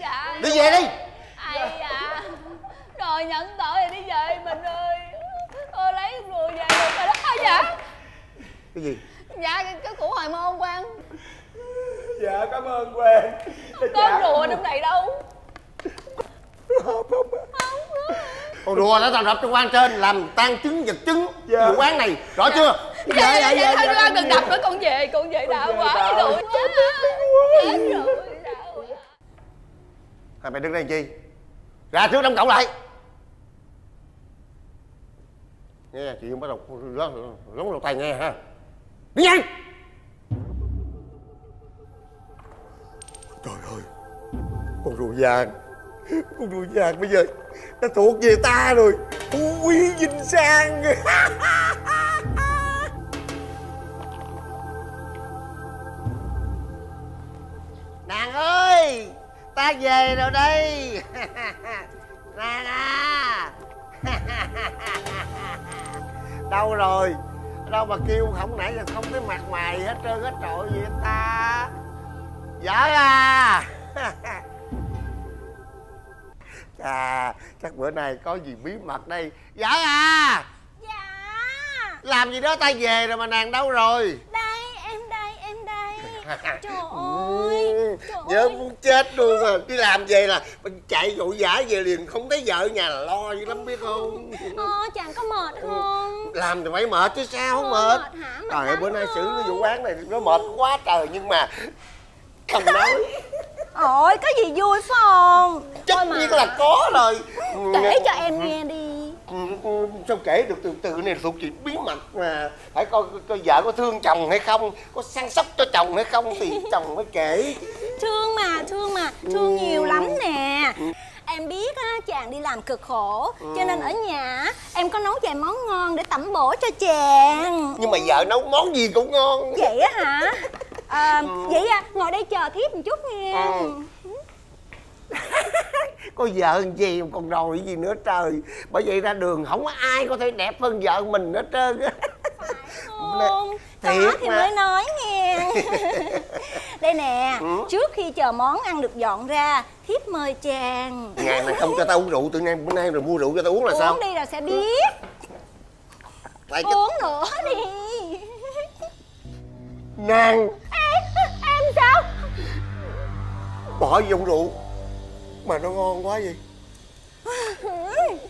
Speaker 12: Dạ.
Speaker 33: Đi về đi.
Speaker 12: Ai dạ. Rồi nhận tội rồi đi về mình ơi. Ơi lấy rùa về được rồi đó. À, dạ?
Speaker 33: Cái gì?
Speaker 12: Dạ cái, cái của hồi môn quan
Speaker 32: dạ cảm ơn quan
Speaker 12: có rùa trong này đâu
Speaker 33: con rùa đã thành lập trong quan trên làm tan chứng vật chứng
Speaker 32: Dạ.
Speaker 33: vụ án này. Rõ chưa?
Speaker 12: Dạ. Dạ dạ thôi quan đừng đập nữa con về con về đau quá rồi. quá. Chết rồi
Speaker 33: Thôi mày đứng đây làm chi ra trước đóng cổng lại. Nghe chuyện bắt đầu lóng đầu tay nghe ha. Đi nhanh! Trời ơi con rùa vàng con rùa vàng bây giờ nó thuộc về ta rồi. Phú quý vinh sang. Nàng ơi, ta về rồi đây. Nàng à đâu rồi? Đâu mà kêu không nãy giờ không thấy mặt mày hết trơn, hết trội gì ta? Vợ dạ. à chà chắc bữa nay có gì bí mật đây. Vợ à.
Speaker 21: Dạ.
Speaker 33: Làm gì đó ta về rồi mà nàng đâu rồi?
Speaker 21: Đây em đây em đây. Trời ơi
Speaker 33: nhớ muốn chết luôn à đi làm về là mình chạy vội vã về liền không thấy vợ nhà là lo dữ lắm biết không?
Speaker 21: Ờ chàng có mệt không?
Speaker 33: làm thì phải mệt chứ sao không mệt
Speaker 21: mệt. hả? Mệt
Speaker 33: trời ơi bữa nay xử cái vụ án này nó mệt quá trời nhưng mà không nói
Speaker 21: ôi có gì vui phải không?
Speaker 33: Tất nhiên là có rồi.
Speaker 21: Kể cho em nghe đi.
Speaker 33: Ừ, ừ, sao kể được từ từ này thuộc chuyện bí mật mà. Phải coi coi vợ có thương chồng hay không có săn sóc cho chồng hay không thì chồng mới kể.
Speaker 21: Thương mà thương mà. Thương nhiều lắm nè. Em biết á chàng đi làm cực khổ. Cho nên ở nhà em có nấu vài món ngon để tẩm bổ cho chàng.
Speaker 33: Nhưng mà vợ nấu món gì cũng ngon.
Speaker 21: Vậy á hả à, vậy à ngồi đây chờ thiếp một chút nghe.
Speaker 33: Ừ. có vợ gì còn đòi gì nữa trời. Bởi vậy ra đường không có ai có thể đẹp hơn vợ mình hết trơn á.
Speaker 21: Không? Có
Speaker 33: Thiệt
Speaker 21: thì
Speaker 33: mà.
Speaker 21: mới nói nghe. Đây nè
Speaker 33: Ừ.
Speaker 21: trước khi chờ món ăn được dọn ra thiếp mời chàng.
Speaker 33: Ngày này không cho tao uống rượu từ nay bữa nay rồi mua rượu cho tao uống là sao?
Speaker 21: uống đi rồi sẽ biết.
Speaker 33: Tại cái-
Speaker 21: uống nữa đi
Speaker 33: nàng.
Speaker 21: Em, em sao?
Speaker 33: Bỏ vô rượu. Mà nó ngon quá vậy.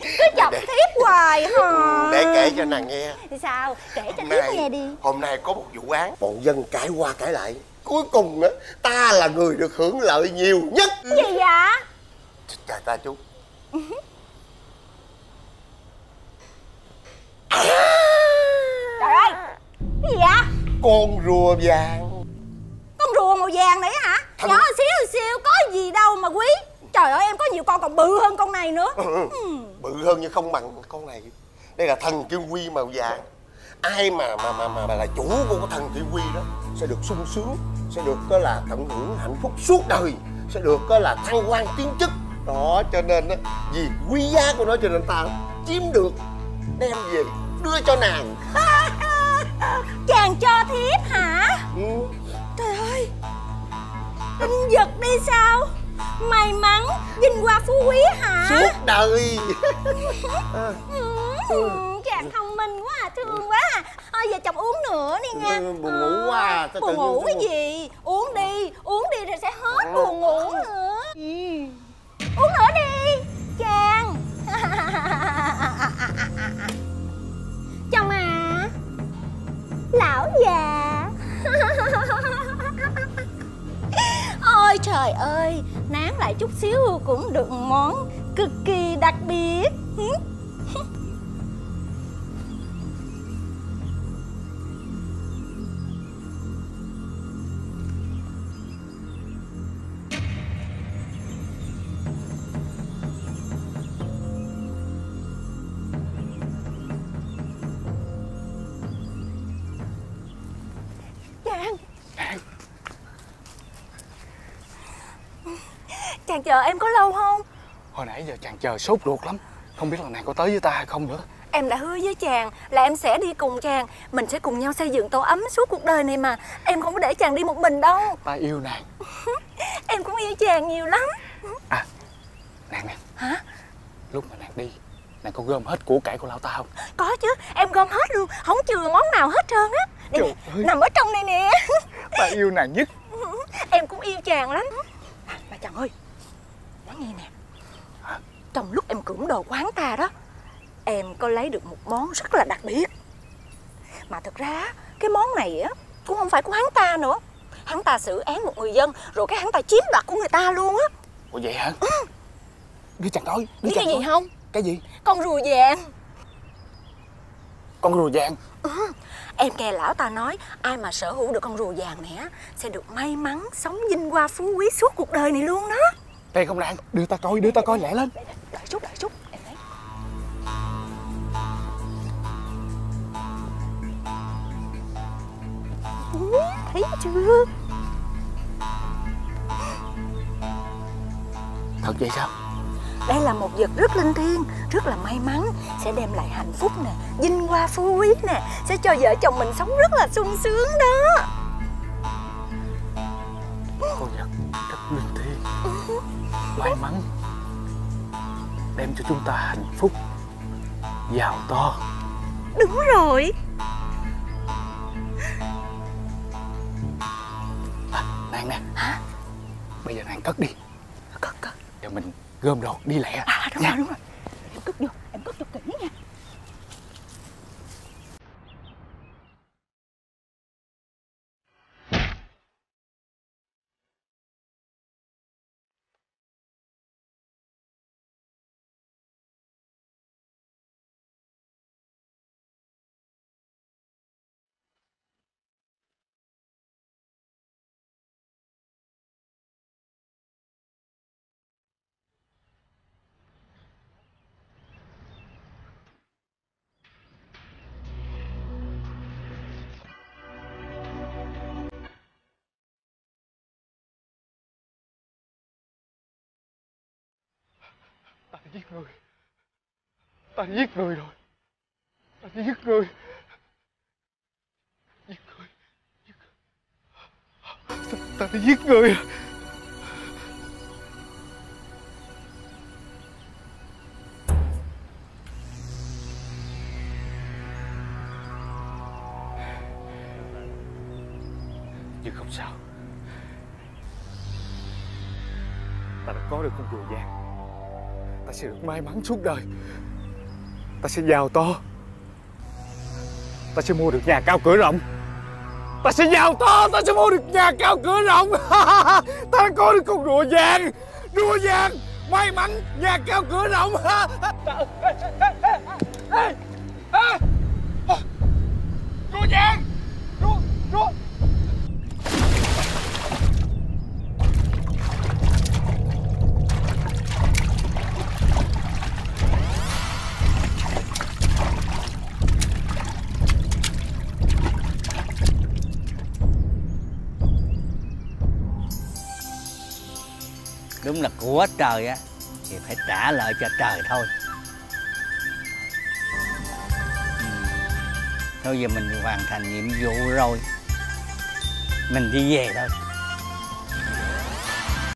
Speaker 21: Cứ chọc thiếp hoài hả?
Speaker 33: Để kể cho nàng nghe.
Speaker 21: Thì sao? Kể cho thiếp nghe đi.
Speaker 33: hôm nay có một vụ án. Bọn dân cãi qua cãi lại. Cuối cùng á ta là người được hưởng lợi nhiều nhất.
Speaker 21: Gì vậy?
Speaker 33: Trời ta chú.
Speaker 21: Trời ơi cái gì vậy?
Speaker 33: Con rùa vàng.
Speaker 21: Con rùa màu vàng này hả?
Speaker 33: Thằng-
Speaker 21: nhỏ xíu xíu có gì đâu mà quý. Trời ơi em có nhiều con còn bự hơn con này nữa.
Speaker 33: Ừ, bự hơn nhưng không bằng con này. Đây là thần kim quy màu vàng. Ai mà mà mà mà, mà là chủ của cái thần kim quy đó sẽ được sung sướng sẽ được có là tận hưởng hạnh phúc suốt đời sẽ được có là thăng quan tiến chức. Đó cho nên á vì quý giá của nó cho nên ta chiếm được đem về đưa cho nàng
Speaker 21: chàng cho thiếp hả?
Speaker 33: Ừ.
Speaker 21: trời ơi tinh giật đi sao? May mắn vinh hoa phú quý hả?
Speaker 33: Suốt đời.
Speaker 21: Ừ, chàng thông minh quá à, thương quá à. Thôi giờ chồng uống nữa đi nha.
Speaker 33: Ừ, buồn ngủ quá à, sao tự
Speaker 21: Buồn ngủ cái gì? Uống đi, uống đi rồi sẽ hết buồn ngủ nữa. Uống nữa đi Chàng. Chồng à Lão già. Ôi trời ơi, Nán lại chút xíu cũng được món cực kỳ đặc biệt. Chàng chờ em có lâu không?
Speaker 3: Hồi nãy giờ chàng chờ sốt ruột lắm. Không biết là nàng có tới với ta hay không nữa.
Speaker 21: Em đã hứa với chàng là em sẽ đi cùng chàng. Mình sẽ cùng nhau xây dựng tổ ấm suốt cuộc đời này mà. Em không có để chàng đi một mình đâu.
Speaker 3: Ta yêu nàng.
Speaker 21: Em cũng yêu chàng nhiều lắm.
Speaker 3: Nàng nè.
Speaker 21: Hả?
Speaker 3: Lúc mà nàng đi Nàng có gom hết của cải của lão ta không?
Speaker 21: Có chứ, em gom hết luôn. Không chừa món nào hết trơn á. Đây nè,
Speaker 3: ơi.
Speaker 21: nằm ở trong đây nè.
Speaker 3: Ta yêu nàng nhất.
Speaker 21: Em cũng yêu chàng lắm. À, Mà chàng ơi nghe nè. Trong lúc em cưỡng đồ quán ta đó Em có lấy được một món rất là đặc biệt. Mà thật ra Cái món này á Cũng không phải của hắn ta nữa. Hắn ta xử án một người dân Rồi cái hắn ta chiếm đoạt của người ta luôn á.
Speaker 3: Ủa vậy hả? Đưa chàng nói đưa
Speaker 21: Biết cái gì
Speaker 3: nói.
Speaker 21: không?
Speaker 3: Cái gì?
Speaker 21: Con rùa vàng.
Speaker 32: Con rùa vàng.
Speaker 21: Ừ, em nghe lão ta nói ai mà sở hữu được con rùa vàng này á sẽ được may mắn sống vinh hoa phú quý suốt cuộc đời này luôn đó
Speaker 32: Đây không Lan Đưa ta coi đưa ta coi lẹ lên.
Speaker 21: Đợi chút đợi chút em thấy Ừ, thấy chưa?
Speaker 32: Thật vậy sao?
Speaker 21: Đây là một vật rất linh thiêng rất là may mắn. Sẽ đem lại hạnh phúc nè vinh hoa phú quý nè. Sẽ cho vợ chồng mình sống rất là sung sướng đó
Speaker 32: May mắn Đem cho chúng ta hạnh phúc Giàu to.
Speaker 21: Đúng rồi.
Speaker 32: Nàng nè Bây giờ nàng cất đi. Cất cất. Giờ mình gom đồ đi lẹ.
Speaker 21: À đúng rồi đúng rồi. Em cất vô em cất vô kỹ
Speaker 32: giết người. Ta giết người rồi. Ta giết người. Giết người. Giết người. Ta đã giết người. rồi sẽ được may mắn suốt đời. Ta sẽ giàu to. Ta sẽ mua được nhà cao cửa rộng. Ta sẽ giàu to Ta sẽ mua được nhà cao cửa rộng. Ta có được con rùa vàng. Rùa vàng May mắn Nhà cao cửa rộng. Rùa vàng Rùa, rùa.
Speaker 7: Là của trời á, thì phải trả lại cho trời thôi Ừ. thôi giờ mình hoàn thành nhiệm vụ rồi mình đi về thôi